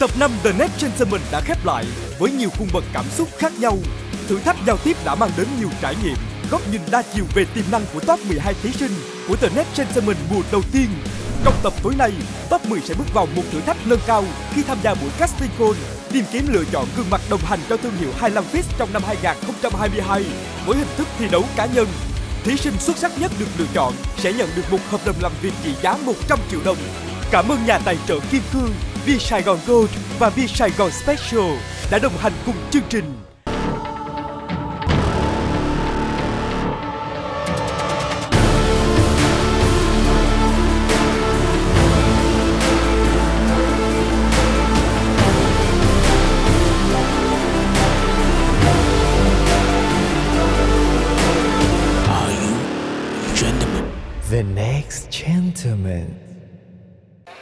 Tập 5 The Next Gentleman đã khép lại với nhiều cung bậc cảm xúc khác nhau. Thử thách giao tiếp đã mang đến nhiều trải nghiệm, góc nhìn đa chiều về tiềm năng của top 12 thí sinh của The Next Gentleman mùa đầu tiên. Trong tập tối nay, top 10 sẽ bước vào một thử thách nâng cao khi tham gia buổi casting call tìm kiếm lựa chọn gương mặt đồng hành cho thương hiệu Highland Fish trong năm 2022 với hình thức thi đấu cá nhân. Thí sinh xuất sắc nhất được lựa chọn sẽ nhận được một hợp đồng làm việc trị giá 100 triệu đồng. Cảm ơn nhà tài trợ Kim Cương, Vi Sài Gòn Gold và Vi Sài Gòn Special đã đồng hành cùng chương trình.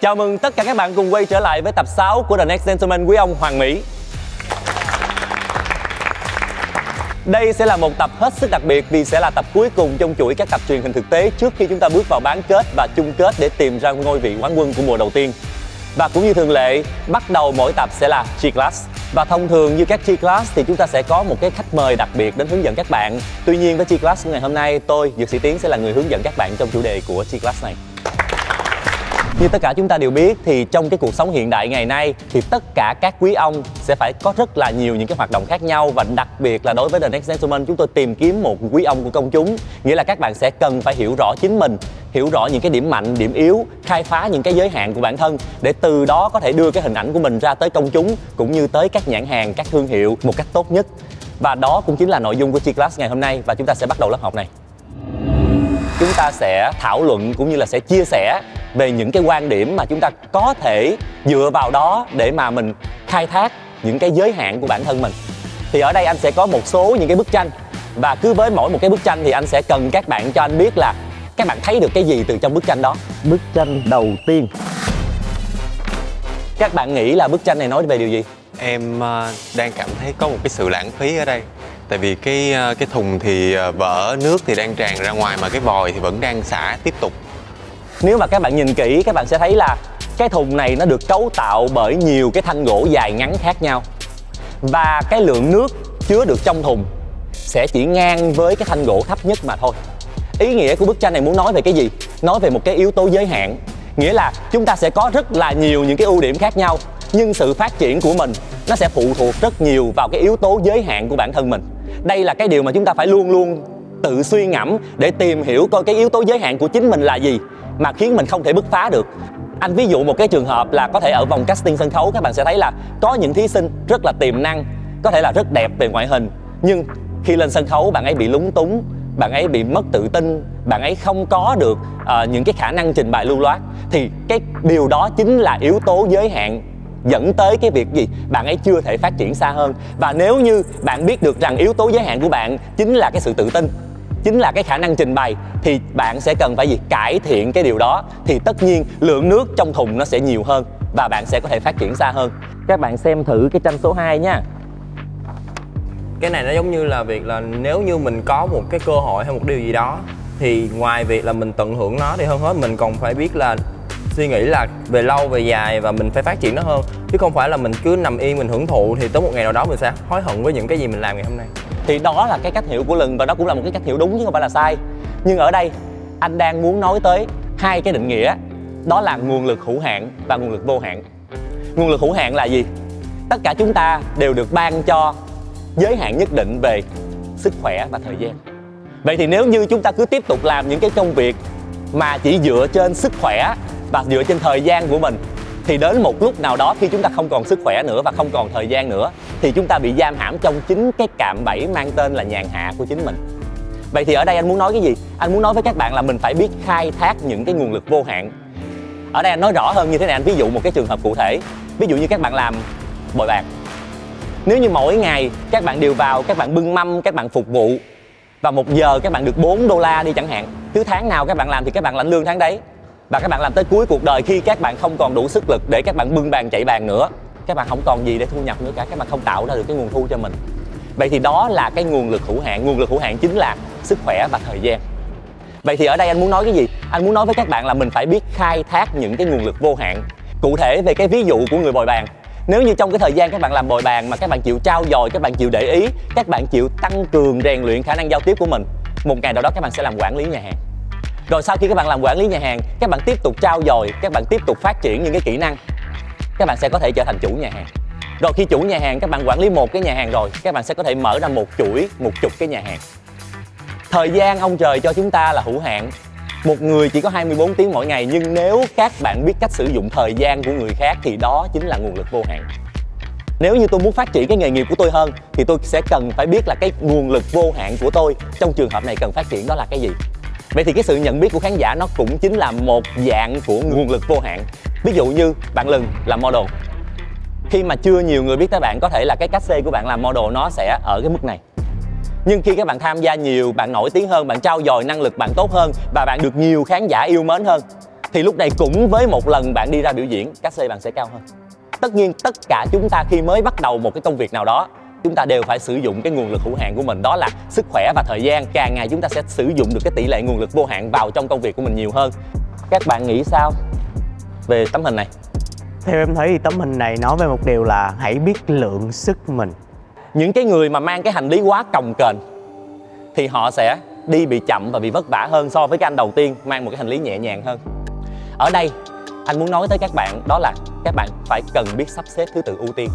Chào mừng tất cả các bạn cùng quay trở lại với tập 6 của The Next Gentleman quý ông Hoàng Mỹ. Đây sẽ là một tập hết sức đặc biệt vì sẽ là tập cuối cùng trong chuỗi các tập truyền hình thực tế trước khi chúng ta bước vào bán kết và chung kết để tìm ra ngôi vị quán quân của mùa đầu tiên. Và cũng như thường lệ, bắt đầu mỗi tập sẽ là G-Class. Và thông thường như các G-Class thì chúng ta sẽ có một cái khách mời đặc biệt đến hướng dẫn các bạn. Tuy nhiên với G-Class ngày hôm nay, tôi, Dược sĩ Tiến sẽ là người hướng dẫn các bạn trong chủ đề của G-Class này. Như tất cả chúng ta đều biết, thì trong cái cuộc sống hiện đại ngày nay, thì tất cả các quý ông sẽ phải có rất là nhiều những cái hoạt động khác nhau. Và đặc biệt là đối với The Next Gentleman, chúng tôi tìm kiếm một quý ông của công chúng. Nghĩa là các bạn sẽ cần phải hiểu rõ chính mình, hiểu rõ những cái điểm mạnh, điểm yếu, khai phá những cái giới hạn của bản thân để từ đó có thể đưa cái hình ảnh của mình ra tới công chúng cũng như tới các nhãn hàng, các thương hiệu một cách tốt nhất. Và đó cũng chính là nội dung của Chi Class ngày hôm nay và chúng ta sẽ bắt đầu lớp học này. Chúng ta sẽ thảo luận cũng như là sẽ chia sẻ về những cái quan điểm mà chúng ta có thể dựa vào đó để mà mình khai thác những cái giới hạn của bản thân mình. Thì ở đây anh sẽ có một số những cái bức tranh. Và cứ với mỗi một cái bức tranh thì anh sẽ cần các bạn cho anh biết là các bạn thấy được cái gì từ trong bức tranh đó. Bức tranh đầu tiên. Các bạn nghĩ là bức tranh này nói về điều gì? Em ờ, đang cảm thấy có một cái sự lãng phí ở đây. Tại vì cái ờ, cái thùng thì ờ, vỡ, nước thì đang tràn ra ngoài mà cái vòi thì vẫn đang xả tiếp tục nếu mà các bạn nhìn kỹ, các bạn sẽ thấy là cái thùng này nó được cấu tạo bởi nhiều cái thanh gỗ dài ngắn khác nhau. Và cái lượng nước chứa được trong thùng sẽ chỉ ngang với cái thanh gỗ thấp nhất mà thôi. Ý nghĩa của bức tranh này muốn nói về cái gì? Nói về một cái yếu tố giới hạn. Nghĩa là chúng ta sẽ có rất là nhiều những cái ưu điểm khác nhau, nhưng sự phát triển của mình nó sẽ phụ thuộc rất nhiều vào cái yếu tố giới hạn của bản thân mình. Đây là cái điều mà chúng ta phải luôn luôn tự suy ngẫm để tìm hiểu coi cái yếu tố giới hạn của chính mình là gì mà khiến mình không thể bứt phá được. Anh ví dụ một cái trường hợp là có thể ở vòng casting sân khấu các bạn sẽ thấy là có những thí sinh rất là tiềm năng có thể là rất đẹp về ngoại hình. Nhưng khi lên sân khấu bạn ấy bị lúng túng bạn ấy bị mất tự tin bạn ấy không có được uh, những cái khả năng trình bày lưu loát. Thì cái điều đó chính là yếu tố giới hạn dẫn tới cái việc gì? Bạn ấy chưa thể phát triển xa hơn. Và nếu như bạn biết được rằng yếu tố giới hạn của bạn chính là cái sự tự tin chính là cái khả năng trình bày thì bạn sẽ cần phải gì? Cải thiện cái điều đó. Thì tất nhiên lượng nước trong thùng nó sẽ nhiều hơn và bạn sẽ có thể phát triển xa hơn. Các bạn xem thử cái tranh số 2 nha. Cái này nó giống như là việc là nếu như mình có một cái cơ hội hay một điều gì đó thì ngoài việc là mình tận hưởng nó thì hơn hết mình còn phải biết là suy nghĩ là về lâu về dài và mình phải phát triển nó hơn. Chứ không phải là mình cứ nằm yên mình hưởng thụ thì tới một ngày nào đó mình sẽ hối hận với những cái gì mình làm ngày hôm nay thì đó là cái cách hiểu của lừng và đó cũng là một cái cách hiểu đúng chứ không phải là sai. Nhưng ở đây, anh đang muốn nói tới hai cái định nghĩa. Đó là nguồn lực hữu hạn và nguồn lực vô hạn. Nguồn lực hữu hạn là gì? Tất cả chúng ta đều được ban cho giới hạn nhất định về sức khỏe và thời gian. Vậy thì nếu như chúng ta cứ tiếp tục làm những cái công việc mà chỉ dựa trên sức khỏe và dựa trên thời gian của mình thì đến một lúc nào đó khi chúng ta không còn sức khỏe nữa và không còn thời gian nữa, thì chúng ta bị giam hãm trong chính cái cạm bẫy mang tên là nhàn hạ của chính mình. Vậy thì ở đây anh muốn nói cái gì? Anh muốn nói với các bạn là mình phải biết khai thác những cái nguồn lực vô hạn. Ở đây anh nói rõ hơn như thế này, anh ví dụ một cái trường hợp cụ thể. Ví dụ như các bạn làm bồi bàn nếu như mỗi ngày các bạn đều vào, các bạn bưng mâm, các bạn phục vụ, và một giờ các bạn được 4 đô la đi chẳng hạn, cứ tháng nào các bạn làm thì các bạn lãnh lương tháng đấy và các bạn làm tới cuối cuộc đời khi các bạn không còn đủ sức lực để các bạn bưng bàn chạy bàn nữa các bạn không còn gì để thu nhập nữa cả các bạn không tạo ra được cái nguồn thu cho mình vậy thì đó là cái nguồn lực hữu hạn nguồn lực hữu hạn chính là sức khỏe và thời gian vậy thì ở đây anh muốn nói cái gì anh muốn nói với các bạn là mình phải biết khai thác những cái nguồn lực vô hạn cụ thể về cái ví dụ của người bồi bàn nếu như trong cái thời gian các bạn làm bồi bàn mà các bạn chịu trao dồi các bạn chịu để ý các bạn chịu tăng cường rèn luyện khả năng giao tiếp của mình một ngày nào đó các bạn sẽ làm quản lý nhà hàng rồi sau khi các bạn làm quản lý nhà hàng, các bạn tiếp tục trao dồi, các bạn tiếp tục phát triển những cái kỹ năng, các bạn sẽ có thể trở thành chủ nhà hàng. Rồi khi chủ nhà hàng, các bạn quản lý một cái nhà hàng rồi, các bạn sẽ có thể mở ra một chuỗi, một chục cái nhà hàng. Thời gian ông trời cho chúng ta là hữu hạn. Một người chỉ có 24 tiếng mỗi ngày, nhưng nếu các bạn biết cách sử dụng thời gian của người khác thì đó chính là nguồn lực vô hạn. Nếu như tôi muốn phát triển cái nghề nghiệp của tôi hơn, thì tôi sẽ cần phải biết là cái nguồn lực vô hạn của tôi trong trường hợp này cần phát triển đó là cái gì vậy thì cái sự nhận biết của khán giả nó cũng chính là một dạng của nguồn lực vô hạn. Ví dụ như bạn lừng là model. Khi mà chưa nhiều người biết tới bạn, có thể là cái cách xê của bạn làm model nó sẽ ở cái mức này. Nhưng khi các bạn tham gia nhiều, bạn nổi tiếng hơn, bạn trao dồi năng lực bạn tốt hơn và bạn được nhiều khán giả yêu mến hơn, thì lúc này cũng với một lần bạn đi ra biểu diễn, cách xê bạn sẽ cao hơn. Tất nhiên, tất cả chúng ta khi mới bắt đầu một cái công việc nào đó chúng ta đều phải sử dụng cái nguồn lực hữu hạn của mình đó là sức khỏe và thời gian. Càng ngày chúng ta sẽ sử dụng được cái tỷ lệ nguồn lực vô hạn vào trong công việc của mình nhiều hơn. Các bạn nghĩ sao về tấm hình này? Theo em thấy thì tấm hình này nói về một điều là hãy biết lượng sức mình. Những cái người mà mang cái hành lý quá cồng kềnh thì họ sẽ đi bị chậm và bị vất vả hơn so với cái anh đầu tiên mang một cái hành lý nhẹ nhàng hơn. Ở đây anh muốn nói tới các bạn đó là các bạn phải cần biết sắp xếp thứ tự ưu tiên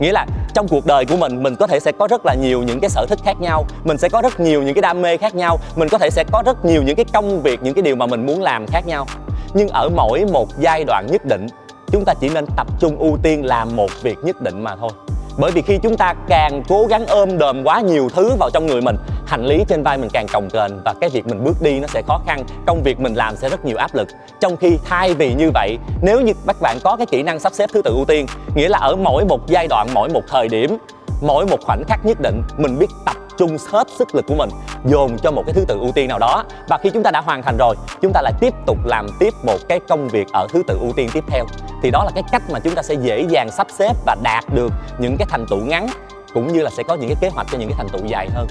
nghĩa là trong cuộc đời của mình mình có thể sẽ có rất là nhiều những cái sở thích khác nhau, mình sẽ có rất nhiều những cái đam mê khác nhau, mình có thể sẽ có rất nhiều những cái công việc, những cái điều mà mình muốn làm khác nhau. Nhưng ở mỗi một giai đoạn nhất định, chúng ta chỉ nên tập trung ưu tiên làm một việc nhất định mà thôi bởi vì khi chúng ta càng cố gắng ôm đờm quá nhiều thứ vào trong người mình, hành lý trên vai mình càng cồng kềnh và cái việc mình bước đi nó sẽ khó khăn, công việc mình làm sẽ rất nhiều áp lực. Trong khi thay vì như vậy, nếu như các bạn có cái kỹ năng sắp xếp thứ tự ưu tiên, nghĩa là ở mỗi một giai đoạn, mỗi một thời điểm mỗi một khoảnh khắc nhất định mình biết tập trung hết sức lực của mình dồn cho một cái thứ tự ưu tiên nào đó. Và khi chúng ta đã hoàn thành rồi chúng ta lại tiếp tục làm tiếp một cái công việc ở thứ tự ưu tiên tiếp theo. Thì đó là cái cách mà chúng ta sẽ dễ dàng sắp xếp và đạt được những cái thành tựu ngắn cũng như là sẽ có những cái kế hoạch cho những cái thành tựu dài hơn.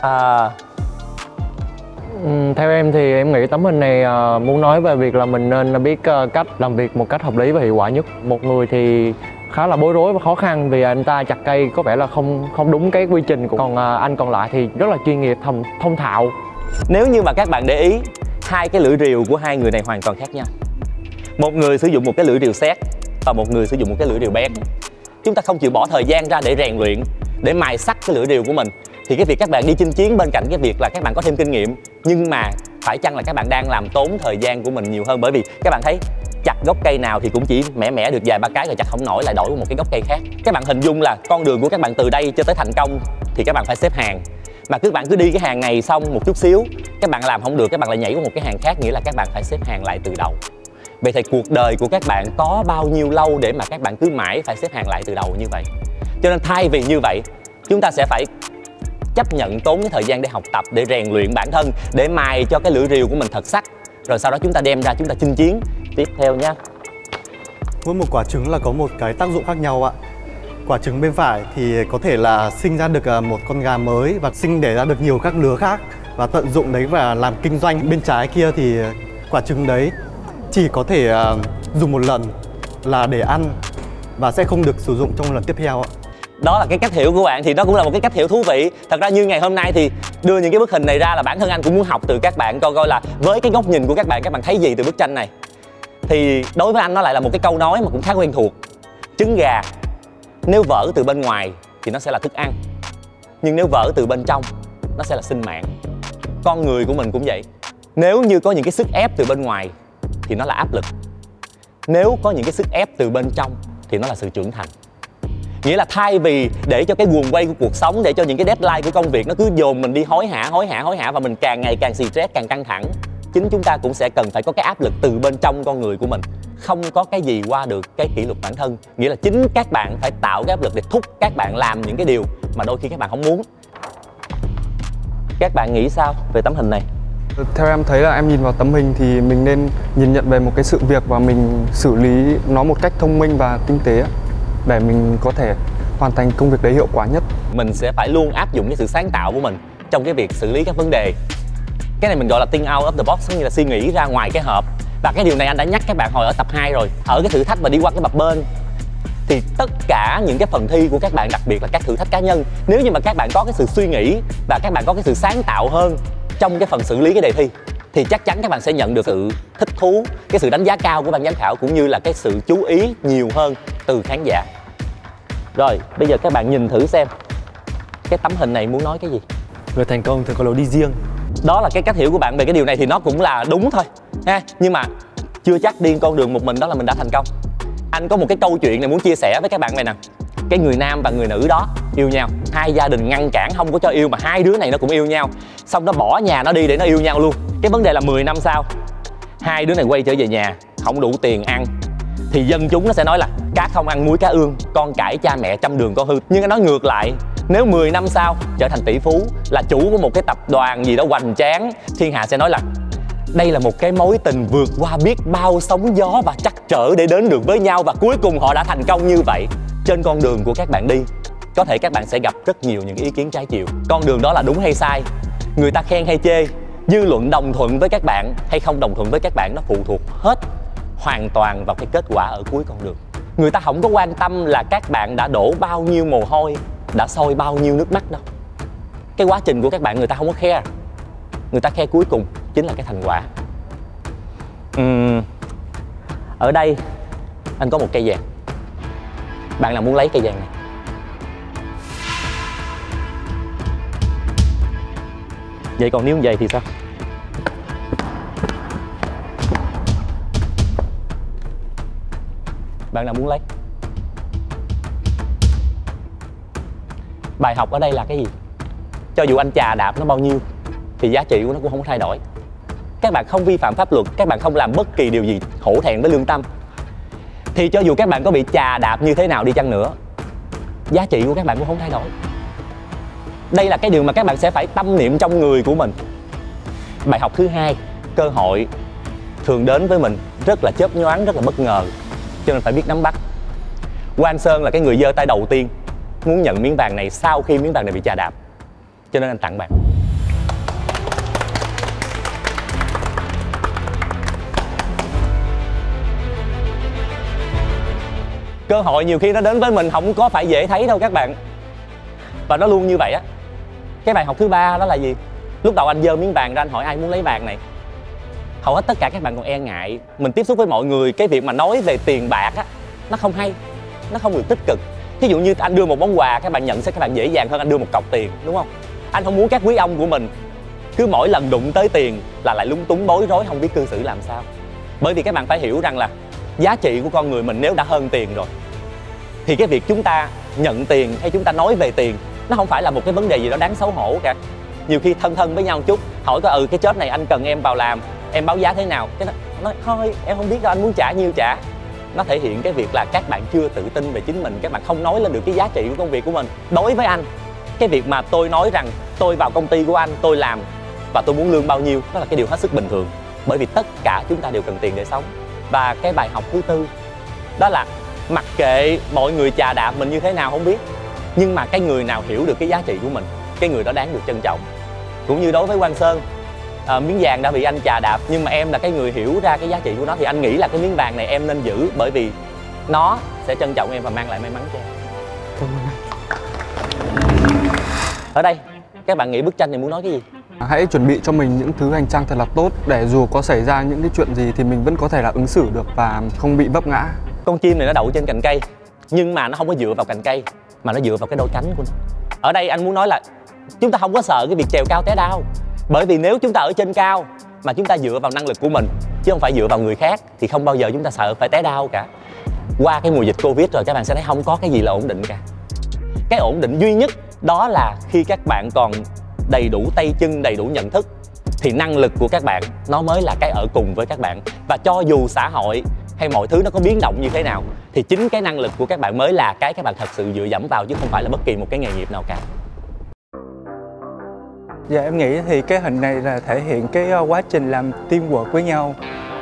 À, ừ, theo em thì em nghĩ tấm hình này à, muốn nói về việc là mình nên biết à, cách làm việc một cách hợp lý và hiệu quả nhất. Một người thì khá là bối rối và khó khăn vì anh ta chặt cây, có vẻ là không không đúng cái quy trình của còn à, anh còn lại thì rất là chuyên nghiệp, thông thông thạo. nếu như mà các bạn để ý, hai cái lưỡi rìu của hai người này hoàn toàn khác nhau. Một người sử dụng một cái lưỡi rìu xét và một người sử dụng một cái lưỡi rìu bén. Chúng ta không chịu bỏ thời gian ra để rèn luyện, để mài sắc cái lưỡi rìu của mình. Thì cái việc các bạn đi chinh chiến bên cạnh cái việc là các bạn có thêm kinh nghiệm, nhưng mà phải chăng là các bạn đang làm tốn thời gian của mình nhiều hơn? Bởi vì các bạn thấy chặt gốc cây nào thì cũng chỉ mẻ mẻ được vài ba cái rồi chặt không nổi lại đổi một cái gốc cây khác. Các bạn hình dung là con đường của các bạn từ đây cho tới thành công thì các bạn phải xếp hàng. Mà cứ bạn cứ đi cái hàng này xong một chút xíu, các bạn làm không được, các bạn lại nhảy qua một cái hàng khác, nghĩa là các bạn phải xếp hàng lại từ đầu. Vậy thì cuộc đời của các bạn có bao nhiêu lâu để mà các bạn cứ mãi phải xếp hàng lại từ đầu như vậy? Cho nên thay vì như vậy, chúng ta sẽ phải chấp nhận tốn cái thời gian để học tập, để rèn luyện bản thân, để mài cho cái lưỡi rìu của mình thật sắc rồi sau đó chúng ta đem ra, chúng ta chinh chiến tiếp theo nhé Mỗi một quả trứng là có một cái tác dụng khác nhau ạ. Quả trứng bên phải thì có thể là sinh ra được à, một con gà mới và sinh để ra được nhiều các lứa khác và tận dụng đấy và làm kinh doanh. Bên trái kia thì quả trứng đấy chỉ có thể à, dùng một lần là để ăn và sẽ không được sử dụng trong lần tiếp theo ạ đó là cái cách hiểu của bạn thì nó cũng là một cái cách hiểu thú vị. Thật ra như ngày hôm nay thì đưa những cái bức hình này ra là bản thân anh cũng muốn học từ các bạn, coi coi là với cái góc nhìn của các bạn các bạn thấy gì từ bức tranh này. Thì đối với anh nó lại là một cái câu nói mà cũng khá quen thuộc. Trứng gà, nếu vỡ từ bên ngoài thì nó sẽ là thức ăn. Nhưng nếu vỡ từ bên trong, nó sẽ là sinh mạng. Con người của mình cũng vậy. Nếu như có những cái sức ép từ bên ngoài thì nó là áp lực. Nếu có những cái sức ép từ bên trong thì nó là sự trưởng thành nghĩa là thay vì để cho cái guồng quay của cuộc sống, để cho những cái deadline của công việc nó cứ dồn mình đi hối hả hối hả hối hả và mình càng ngày càng stress, càng căng thẳng, chính chúng ta cũng sẽ cần phải có cái áp lực từ bên trong con người của mình. Không có cái gì qua được cái kỷ luật bản thân. Nghĩa là chính các bạn phải tạo cái áp lực để thúc các bạn làm những cái điều mà đôi khi các bạn không muốn. Các bạn nghĩ sao về tấm hình này? Theo em thấy là em nhìn vào tấm hình thì mình nên nhìn nhận về một cái sự việc và mình xử lý nó một cách thông minh và tinh tế để mình có thể hoàn thành công việc đấy hiệu quả nhất. mình sẽ phải luôn áp dụng cái sự sáng tạo của mình trong cái việc xử lý các vấn đề. Cái này mình gọi là think out of the box giống như là suy nghĩ ra ngoài cái hộp. Và cái điều này anh đã nhắc các bạn hồi ở tập 2 rồi, ở cái thử thách mà đi qua cái bập bên. Thì tất cả những cái phần thi của các bạn, đặc biệt là các thử thách cá nhân, nếu như mà các bạn có cái sự suy nghĩ và các bạn có cái sự sáng tạo hơn trong cái phần xử lý cái đề thi thì chắc chắn các bạn sẽ nhận được sự thích thú cái sự đánh giá cao của ban giám khảo cũng như là cái sự chú ý nhiều hơn từ khán giả. Rồi bây giờ các bạn nhìn thử xem cái tấm hình này muốn nói cái gì? Người thành công thường có lối đi riêng. Đó là cái cách hiểu của bạn về cái điều này thì nó cũng là đúng thôi ha? Nhưng mà chưa chắc đi con đường một mình đó là mình đã thành công. Anh có một cái câu chuyện này muốn chia sẻ với các bạn này nè cái người nam và người nữ đó yêu nhau. Hai gia đình ngăn cản, không có cho yêu mà hai đứa này nó cũng yêu nhau. Xong nó bỏ nhà nó đi để nó yêu nhau luôn. Cái vấn đề là 10 năm sau, hai đứa này quay trở về nhà, không đủ tiền ăn, thì dân chúng nó sẽ nói là cá không ăn muối, cá ương, con cãi cha mẹ trăm đường con hư. Nhưng nó nói ngược lại, nếu 10 năm sau trở thành tỷ phú là chủ của một cái tập đoàn gì đó hoành tráng, thiên hạ sẽ nói là đây là một cái mối tình vượt qua biết bao sóng gió và trắc trở để đến được với nhau và cuối cùng họ đã thành công như vậy. Trên con đường của các bạn đi, có thể các bạn sẽ gặp rất nhiều những ý kiến trái chiều. Con đường đó là đúng hay sai? Người ta khen hay chê? Dư luận đồng thuận với các bạn hay không đồng thuận với các bạn nó phụ thuộc hết hoàn toàn vào cái kết quả ở cuối con đường. Người ta không có quan tâm là các bạn đã đổ bao nhiêu mồ hôi, đã sôi bao nhiêu nước mắt đâu. Cái quá trình của các bạn người ta không có khe người ta khe cuối cùng chính là cái thành quả. Uhm, ở đây anh có một cây vàng. Bạn nào muốn lấy cây vàng này? Vậy còn nếu như vậy thì sao? Bạn nào muốn lấy? Bài học ở đây là cái gì? Cho dù anh chà đạp nó bao nhiêu thì giá trị của nó cũng không có thay đổi. Các bạn không vi phạm pháp luật, các bạn không làm bất kỳ điều gì hổ thẹn với lương tâm. Thì cho dù các bạn có bị chà đạp như thế nào đi chăng nữa, giá trị của các bạn cũng không thay đổi. Đây là cái điều mà các bạn sẽ phải tâm niệm trong người của mình. Bài học thứ hai, cơ hội thường đến với mình rất là chớp nhoáng, rất là bất ngờ. Cho nên phải biết nắm bắt. Quang Sơn là cái người giơ tay đầu tiên muốn nhận miếng vàng này sau khi miếng vàng này bị chà đạp. Cho nên anh tặng bạn. Cơ hội nhiều khi nó đến với mình không có phải dễ thấy đâu các bạn. Và nó luôn như vậy á. Cái bài học thứ ba đó là gì? Lúc đầu anh dơ miếng vàng ra anh hỏi ai muốn lấy vàng này? Hầu hết tất cả các bạn còn e ngại. Mình tiếp xúc với mọi người, cái việc mà nói về tiền bạc á, nó không hay, nó không được tích cực. Ví dụ như anh đưa một món quà, các bạn nhận sẽ các bạn dễ dàng hơn anh đưa một cọc tiền, đúng không? Anh không muốn các quý ông của mình cứ mỗi lần đụng tới tiền là lại lúng túng bối rối, không biết cư xử làm sao. Bởi vì các bạn phải hiểu rằng là giá trị của con người mình nếu đã hơn tiền rồi, thì cái việc chúng ta nhận tiền hay chúng ta nói về tiền, nó không phải là một cái vấn đề gì đó đáng xấu hổ cả. Nhiều khi thân thân với nhau chút, hỏi có ừ cái chết này anh cần em vào làm, em báo giá thế nào? Cái nó nói, thôi, em không biết đâu, anh muốn trả nhiêu trả. Nó thể hiện cái việc là các bạn chưa tự tin về chính mình, các bạn không nói lên được cái giá trị của công việc của mình. Đối với anh, cái việc mà tôi nói rằng tôi vào công ty của anh, tôi làm và tôi muốn lương bao nhiêu, đó là cái điều hết sức bình thường. Bởi vì tất cả chúng ta đều cần tiền để sống và cái bài học thứ tư. Đó là mặc kệ mọi người chà đạp mình như thế nào không biết nhưng mà cái người nào hiểu được cái giá trị của mình cái người đó đáng được trân trọng. Cũng như đối với quang sơn à, miếng vàng đã bị anh chà đạp nhưng mà em là cái người hiểu ra cái giá trị của nó thì anh nghĩ là cái miếng vàng này em nên giữ bởi vì nó sẽ trân trọng em và mang lại may mắn cho em. Ở đây các bạn nghĩ bức tranh này muốn nói cái gì hãy chuẩn bị cho mình những thứ hành trang thật là tốt để dù có xảy ra những cái chuyện gì thì mình vẫn có thể là ứng xử được và không bị vấp ngã. Con chim này nó đậu trên cành cây, nhưng mà nó không có dựa vào cành cây, mà nó dựa vào cái đôi cánh của nó. Ở đây anh muốn nói là chúng ta không có sợ cái việc trèo cao té đau, bởi vì nếu chúng ta ở trên cao mà chúng ta dựa vào năng lực của mình, chứ không phải dựa vào người khác, thì không bao giờ chúng ta sợ phải té đau cả. Qua cái mùa dịch covid rồi, các bạn sẽ thấy không có cái gì là ổn định cả. Cái ổn định duy nhất đó là khi các bạn còn đầy đủ tay chân đầy đủ nhận thức thì năng lực của các bạn nó mới là cái ở cùng với các bạn. Và cho dù xã hội hay mọi thứ nó có biến động như thế nào thì chính cái năng lực của các bạn mới là cái các bạn thật sự dựa dẫm vào chứ không phải là bất kỳ một cái nghề nghiệp nào cả. Dạ em nghĩ thì cái hình này là thể hiện cái ờ, quá trình làm teamwork với nhau.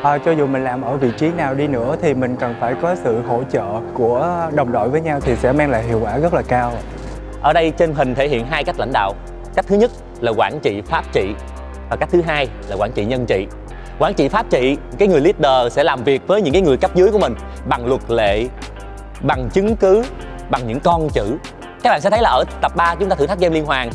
À, Cho dù mình làm ở vị trí nào đi nữa thì mình cần phải có sự hỗ trợ của đồng đội với nhau thì sẽ mang lại hiệu quả rất là cao. Ở đây trên hình thể hiện hai cách lãnh đạo cách thứ nhất là quản trị pháp trị và cách thứ hai là quản trị nhân trị. Quản trị pháp trị, cái người leader sẽ làm việc với những cái người cấp dưới của mình bằng luật lệ, bằng chứng cứ, bằng những con chữ. Các bạn sẽ thấy là ở tập 3 chúng ta thử thách game liên hoàn.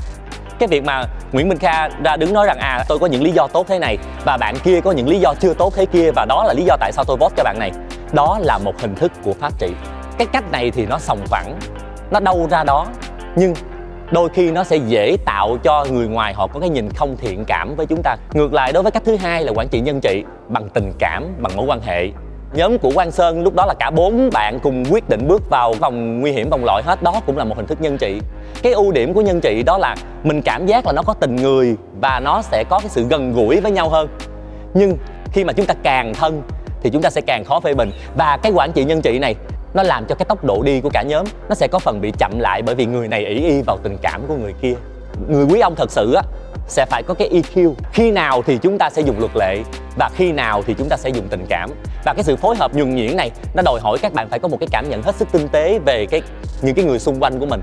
Cái việc mà Nguyễn Minh Kha ra đứng nói rằng à tôi có những lý do tốt thế này và bạn kia có những lý do chưa tốt thế kia và đó là lý do tại sao tôi vote cho bạn này. Đó là một hình thức của pháp trị. Cái cách này thì nó sòng phẳng, nó đâu ra đó, nhưng đôi khi nó sẽ dễ tạo cho người ngoài họ có cái nhìn không thiện cảm với chúng ta. Ngược lại, đối với cách thứ hai là quản trị nhân trị bằng tình cảm, bằng mối quan hệ. Nhóm của Quang Sơn lúc đó là cả bốn bạn cùng quyết định bước vào vòng nguy hiểm, vòng loại hết. Đó cũng là một hình thức nhân trị. Cái ưu điểm của nhân trị đó là mình cảm giác là nó có tình người và nó sẽ có cái sự gần gũi với nhau hơn. Nhưng khi mà chúng ta càng thân thì chúng ta sẽ càng khó phê bình. Và cái quản trị nhân trị này nó làm cho cái tốc độ đi của cả nhóm nó sẽ có phần bị chậm lại bởi vì người này ỷ y vào tình cảm của người kia. Người quý ông thật sự á sẽ phải có cái EQ khi nào thì chúng ta sẽ dùng luật lệ và khi nào thì chúng ta sẽ dùng tình cảm. Và cái sự phối hợp nhuần nhuyễn này nó đòi hỏi các bạn phải có một cái cảm nhận hết sức tinh tế về cái những cái người xung quanh của mình.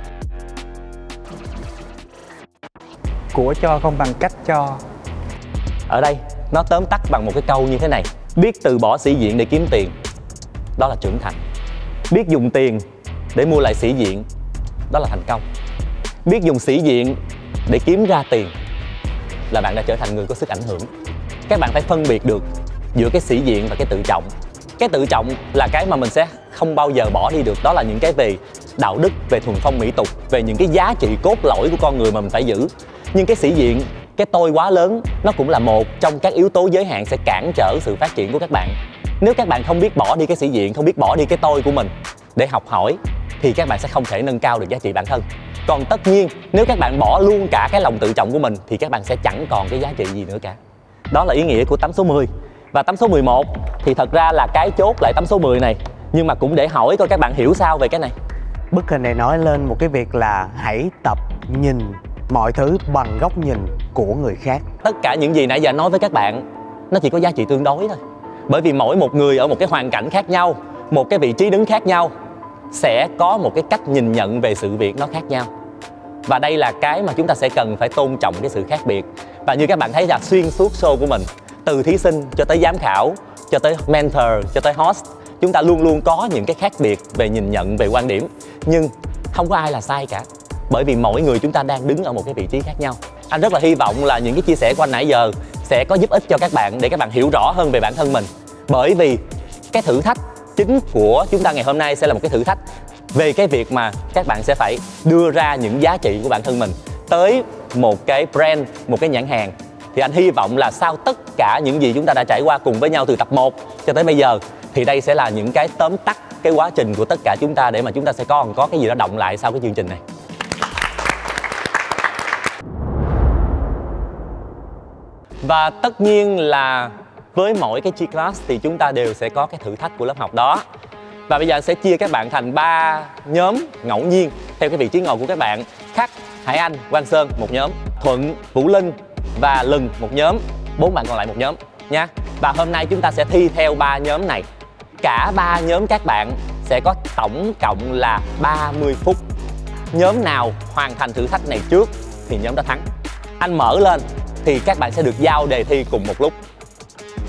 Của cho không bằng cách cho. Ở đây nó tóm tắt bằng một cái câu như thế này. Biết từ bỏ sĩ diện để kiếm tiền. Đó là trưởng thành biết dùng tiền để mua lại sĩ diện, đó là thành công. Biết dùng sĩ diện để kiếm ra tiền là bạn đã trở thành người có sức ảnh hưởng. Các bạn phải phân biệt được giữa cái sĩ diện và cái tự trọng. Cái tự trọng là cái mà mình sẽ không bao giờ bỏ đi được, đó là những cái về đạo đức, về thuần phong mỹ tục, về những cái giá trị cốt lõi của con người mà mình phải giữ. Nhưng cái sĩ diện, cái tôi quá lớn, nó cũng là một trong các yếu tố giới hạn sẽ cản trở sự phát triển của các bạn nếu các bạn không biết bỏ đi cái sĩ diện không biết bỏ đi cái tôi của mình để học hỏi thì các bạn sẽ không thể nâng cao được giá trị bản thân. Còn tất nhiên nếu các bạn bỏ luôn cả cái lòng tự trọng của mình thì các bạn sẽ chẳng còn cái giá trị gì nữa cả. Đó là ý nghĩa của tấm số 10 và tấm số 11 thì thật ra là cái chốt lại tấm số 10 này. Nhưng mà cũng để hỏi coi các bạn hiểu sao về cái này. Bức hình này nói lên một cái việc là hãy tập nhìn mọi thứ bằng góc nhìn của người khác. Tất cả những gì nãy giờ nói với các bạn nó chỉ có giá trị tương đối thôi bởi vì mỗi một người ở một cái hoàn cảnh khác nhau, một cái vị trí đứng khác nhau, sẽ có một cái cách nhìn nhận về sự việc nó khác nhau. Và đây là cái mà chúng ta sẽ cần phải tôn trọng cái sự khác biệt. Và như các bạn thấy là xuyên suốt show của mình, từ thí sinh cho tới giám khảo, cho tới mentor, cho tới host, chúng ta luôn luôn có những cái khác biệt về nhìn nhận, về quan điểm. Nhưng không có ai là sai cả, bởi vì mỗi người chúng ta đang đứng ở một cái vị trí khác nhau. Anh rất là hy vọng là những cái chia sẻ của anh nãy giờ sẽ có giúp ích cho các bạn để các bạn hiểu rõ hơn về bản thân mình bởi vì cái thử thách chính của chúng ta ngày hôm nay sẽ là một cái thử thách về cái việc mà các bạn sẽ phải đưa ra những giá trị của bản thân mình tới một cái brand, một cái nhãn hàng thì anh hy vọng là sau tất cả những gì chúng ta đã trải qua cùng với nhau từ tập 1 cho tới bây giờ thì đây sẽ là những cái tóm tắt cái quá trình của tất cả chúng ta để mà chúng ta sẽ còn có cái gì đó động lại sau cái chương trình này. Và tất nhiên là với mỗi cái G class thì chúng ta đều sẽ có cái thử thách của lớp học đó. Và bây giờ sẽ chia các bạn thành ba nhóm ngẫu nhiên, theo cái vị trí ngồi của các bạn. Khắc, hải anh, quang sơn, một nhóm. Thuận, vũ linh và lừng, một nhóm. Bốn bạn còn lại một nhóm, nha. Và hôm nay chúng ta sẽ thi theo ba nhóm này. Cả ba nhóm các bạn sẽ có tổng cộng là 30 phút. Nhóm nào hoàn thành thử thách này trước thì nhóm đó thắng. Anh mở lên thì các bạn sẽ được giao đề thi cùng một lúc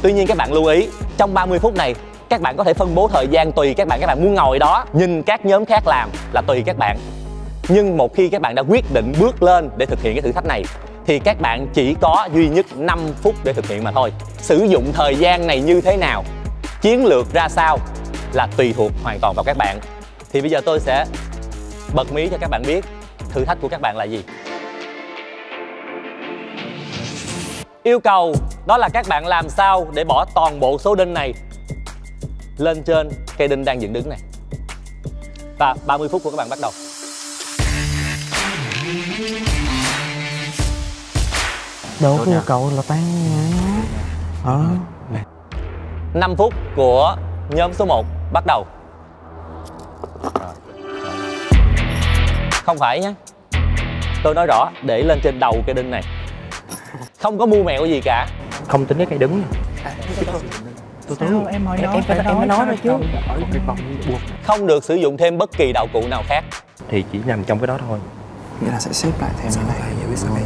tuy nhiên các bạn lưu ý, trong 30 phút này, các bạn có thể phân bố thời gian tùy các bạn các bạn muốn ngồi đó, nhìn các nhóm khác làm là tùy các bạn. Nhưng một khi các bạn đã quyết định bước lên để thực hiện cái thử thách này, thì các bạn chỉ có duy nhất 5 phút để thực hiện mà thôi. Sử dụng thời gian này như thế nào, chiến lược ra sao là tùy thuộc hoàn toàn vào các bạn. Thì bây giờ tôi sẽ bật mí cho các bạn biết thử thách của các bạn là gì. Yêu cầu đó là các bạn làm sao để bỏ toàn bộ số đinh này lên trên cây đinh đang dựng đứng này. Và 30 phút của các bạn bắt đầu. Đâu có yêu cầu là tan ờ. 5 phút của nhóm số 1 bắt đầu. Không phải nhé tôi nói rõ để lên trên đầu cây đinh này không có mưu mẹo gì cả. Không tính cái cây đứng từ từ em hỏi em, em, em mới nói rồi chứ. cái không được sử dụng thêm bất kỳ đạo cụ nào khác. Thì chỉ nằm trong cái đó thôi. Nghĩa là sẽ xếp lại thêm như này. rồi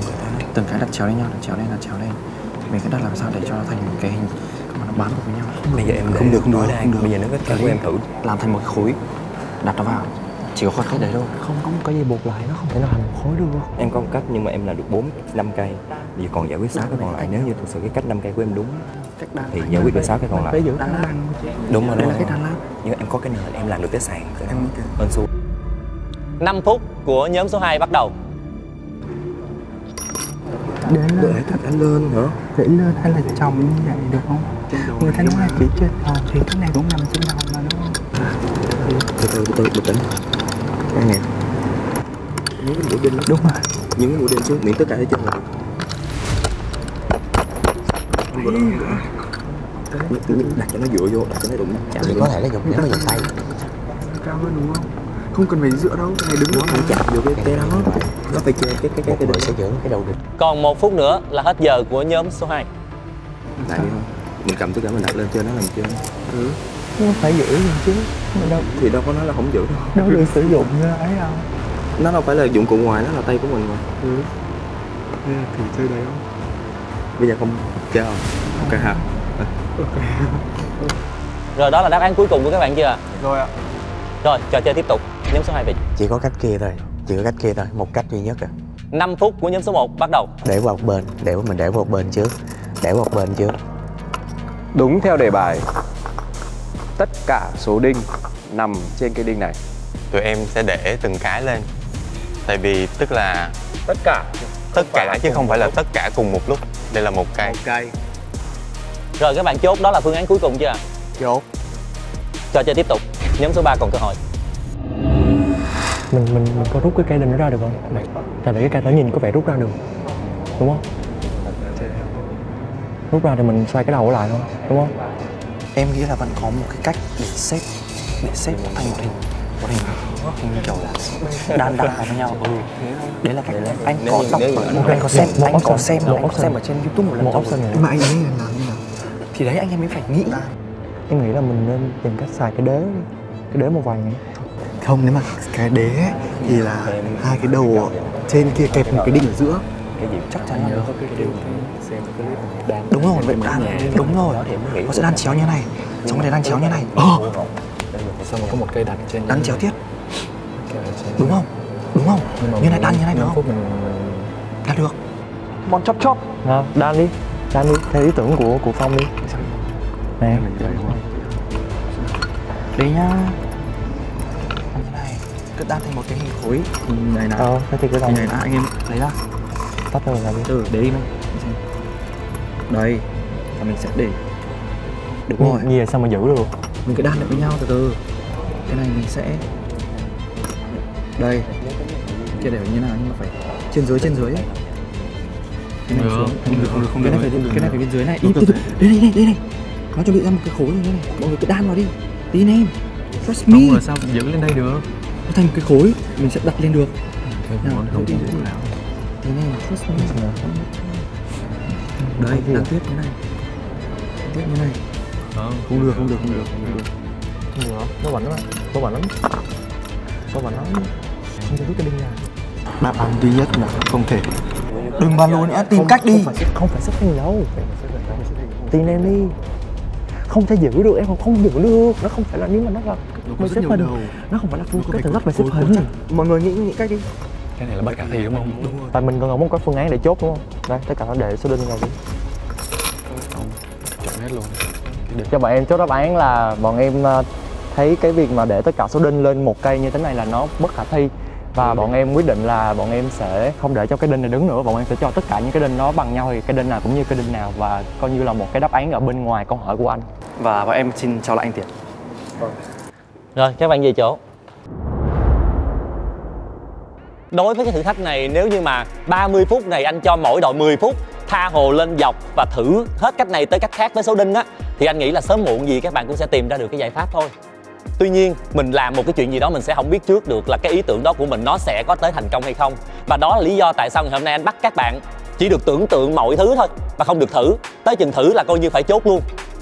từng cái đặt chéo lên nhau đặt chéo lên đặt chéo lên. Mình phải đặt làm sao để cho nó thành một cái hình mà nó bám vào với nhau? Bây giờ em không được không được đang không được. Bây giờ nó cái của em thử. làm thành một cái khối đặt nó vào chỉ có khoảng cách đấy thôi. Không có một cái gì buộc lại nó không thể nào thành một khối được em có một cách nhưng mà em làm được 4 5 cây. Vì còn giải quyết 6 cái còn lại. Nếu như thực sự cái cách 5 cây của em đúng thì giải quyết được 6 cái còn lại. giữ đan đăng đúng rồi đúng là rồi. nhưng em có cái nền em làm được cái sàn Em- bên xuống 5 phút của nhóm số 2 bắt đầu. Để để thạch anh lên hả? Để lên hay là chồng như vậy được không? Người ta nói chỉ trên đầu thì cái này cũng nằm trên đầu mà đúng không? Từ từ từ từ bình tĩnh đây nè nhấn cái mũi đinh đúng rồi nhấn cái mũi đinh xuống miễn tất cả được có đụng nữa. đặt cho nó dựa vô đặt cho nó đụng chạm có thể là dùng mà dùng tay. Cao hơn đúng không? Không cần phải dựa đâu cái này đứng nó chạm vô cái cái đó. Nó phải chơi cái cái cái cái đinh sẽ giữ cái đầu địch còn một phút nữa là hết giờ của nhóm số 2 tại vì không? Mình cầm tất cả mình đặt lên trên nó làm chơi nó phải giữ luôn chứ mà đâu thì đâu có nói là không giữ đâu. đâu được sử dụng như ấy đâu. Nó đâu phải là dụng cụ ngoài nó là tay của mình mà. Ừ. thử chơi đấy không? Bây giờ không chơi không? Ok hả rồi đó là đáp án cuối cùng của các bạn chưa ạ? Rồi ạ. Rồi trò chơi tiếp tục. Nhóm số 2 về. Chỉ có cách kia thôi chỉ có cách kia thôi một cách duy nhất à. 5 phút của nhóm số 1 bắt đầu. Để vào một bên để mình để vào một bên trước để vào một bên trước. Đúng theo đề bài Tất cả số đinh nằm trên cái đinh này. Tụi em sẽ để từng cái lên. Tại vì tức là Tất cả. Tất cả chứ không phải là tất cả cùng một lúc. Đây là một cây cây rồi các bạn chốt đó là phương án cuối cùng chưa? Chốt. Trò chơi tiếp tục. Nhóm số 3 còn cơ hội. Mình mình mình có rút cái cây đinh nó ra được không? Tại vì cái cây đó nhìn có vẻ rút ra được đúng không? Rút ra thì mình xoay cái đầu lại thôi đúng không em nghĩ là vẫn có một cái cách để xếp để xếp thành một hình một hình hình kiểu là đan đan vào với nhau. Ừ. Đấy là cách anh có đọc anh có xem anh có xem anh có xem ở trên youtube một lần một option này. Mà anh ấy là làm như nào? Thì đấy anh em mới phải nghĩ. Em nghĩ là mình nên tìm cách xài cái đế cái đế màu vàng này. Không nếu mà cái đế ấy, thì là hai cái đầu trên kia kẹp một cái đinh ở giữa. Cái gì? Chắc chắn là được cái cái clip đan đúng rồi vậy đan đúng rồi. Nó sẽ đan chéo như này. Xong rồi đan chéo như này. Ờ. Xong rồi có một cây đặt trên đan chéo tiếp. Đúng không? Đúng không? Như này đan như này được không? là được. Mon chop chop à, đan đi. Đan đi. Theo ý tưởng của của phong đi. Nè đấy nhá. Làm như này cứ đan thành một cái hình khối. Này này. Ờ thế thì cái đầu này đã anh em lấy ra. Tắt rồi là đi. Ừ để đi. mày đây và mình sẽ để đúng rồi. gì sao mà giữ được? Mình cứ đan lại với nhau từ từ. Cái này mình sẽ đây. Kia để như nào nhưng mà phải trên dưới trên dưới. Ấy. cái này xuống. không được không được không cái này phải cái này phải bên dưới này. Đi từ từ đây này đây đây này nó chuẩn bị ra một cái khối rồi đây này. Mọi người cứ đan vào đi. Anh em. Trust me. rồi sao giữ lên đây được? Nó thành một cái khối. Mình sẽ đặt lên được. Nào không thế này trust me đây đan tiếp thế này. Tiếp như này. Không. Được không được không được không được. Không được nó bẩn lắm nó bẩn lắm. Nó bẩn lắm. Không thể rút cái đinh ra đáp án duy nhất là không thể. Đừng bàn lùi nữa tìm cách đi. không phải, không phải xếp hình đâu. Tin em đi. Không thể giữ được em không giữ được. Nó không phải là nếu mà nó là mình xếp hình. nó không phải là phương cái tự lắp về xếp hình. mọi người nghĩ nghĩ cách đi cái này là bất khả thi đúng không? Tại mình còn không có phương án để chốt đúng không? Đây tất cả nó để số đinh vào đi. Chọn hết luôn. Cho bọn em chốt đáp án là bọn em ờ, thấy cái việc mà để tất cả số đinh lên một cây như thế này là nó bất khả thi. Và bọn em quyết định là bọn em sẽ không để cho cái đinh này đứng nữa. Bọn em sẽ cho tất cả những cái đinh nó bằng nhau thì cái đinh nào cũng như cái đinh nào. Và coi như là một cái đáp án ở bên ngoài câu hỏi của anh. Và bọn em xin chào lại anh Tiệt Rồi các bạn về chỗ Đối với cái thử thách này, nếu như mà 30 phút này anh cho mỗi đội 10 phút Tha hồ lên dọc và thử hết cách này tới cách khác với số đinh á, Thì anh nghĩ là sớm muộn gì các bạn cũng sẽ tìm ra được cái giải pháp thôi. Tuy nhiên, mình làm một cái chuyện gì đó mình sẽ không biết trước được là cái ý tưởng đó của mình nó sẽ có tới thành công hay không. Và đó là lý do tại sao ngày hôm nay anh bắt các bạn chỉ được tưởng tượng mọi thứ thôi và không được thử. Tới chừng thử là coi như phải chốt luôn.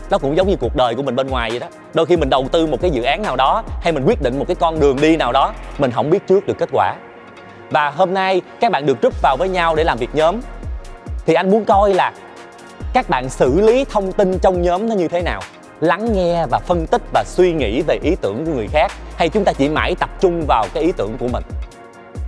Nó cũng giống như cuộc đời của mình bên ngoài vậy đó. Đôi khi mình đầu tư một cái dự án nào đó hay mình quyết định một cái con đường đi nào đó, mình không biết trước được kết quả và hôm nay, các bạn được rút vào với nhau để làm việc nhóm. Thì anh muốn coi là các bạn xử lý thông tin trong nhóm nó như thế nào? Lắng nghe và phân tích và suy nghĩ về ý tưởng của người khác, hay chúng ta chỉ mãi tập trung vào cái ý tưởng của mình?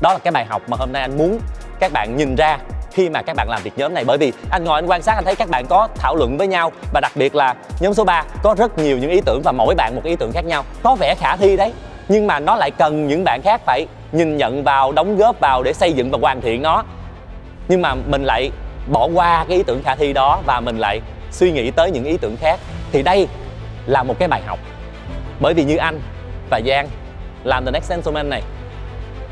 Đó là cái bài học mà hôm nay anh muốn các bạn nhìn ra khi mà các bạn làm việc nhóm này. Bởi vì anh ngồi anh quan sát, anh thấy các bạn có thảo luận với nhau, và đặc biệt là nhóm số 3 có rất nhiều những ý tưởng và mỗi bạn một ý tưởng khác nhau. Có vẻ khả thi đấy nhưng mà nó lại cần những bạn khác phải nhìn nhận vào, đóng góp vào để xây dựng và hoàn thiện nó. Nhưng mà mình lại bỏ qua cái ý tưởng khả thi đó và mình lại suy nghĩ tới những ý tưởng khác. Thì đây là một cái bài học. Bởi vì như anh và Giang làm The Next Gentleman này,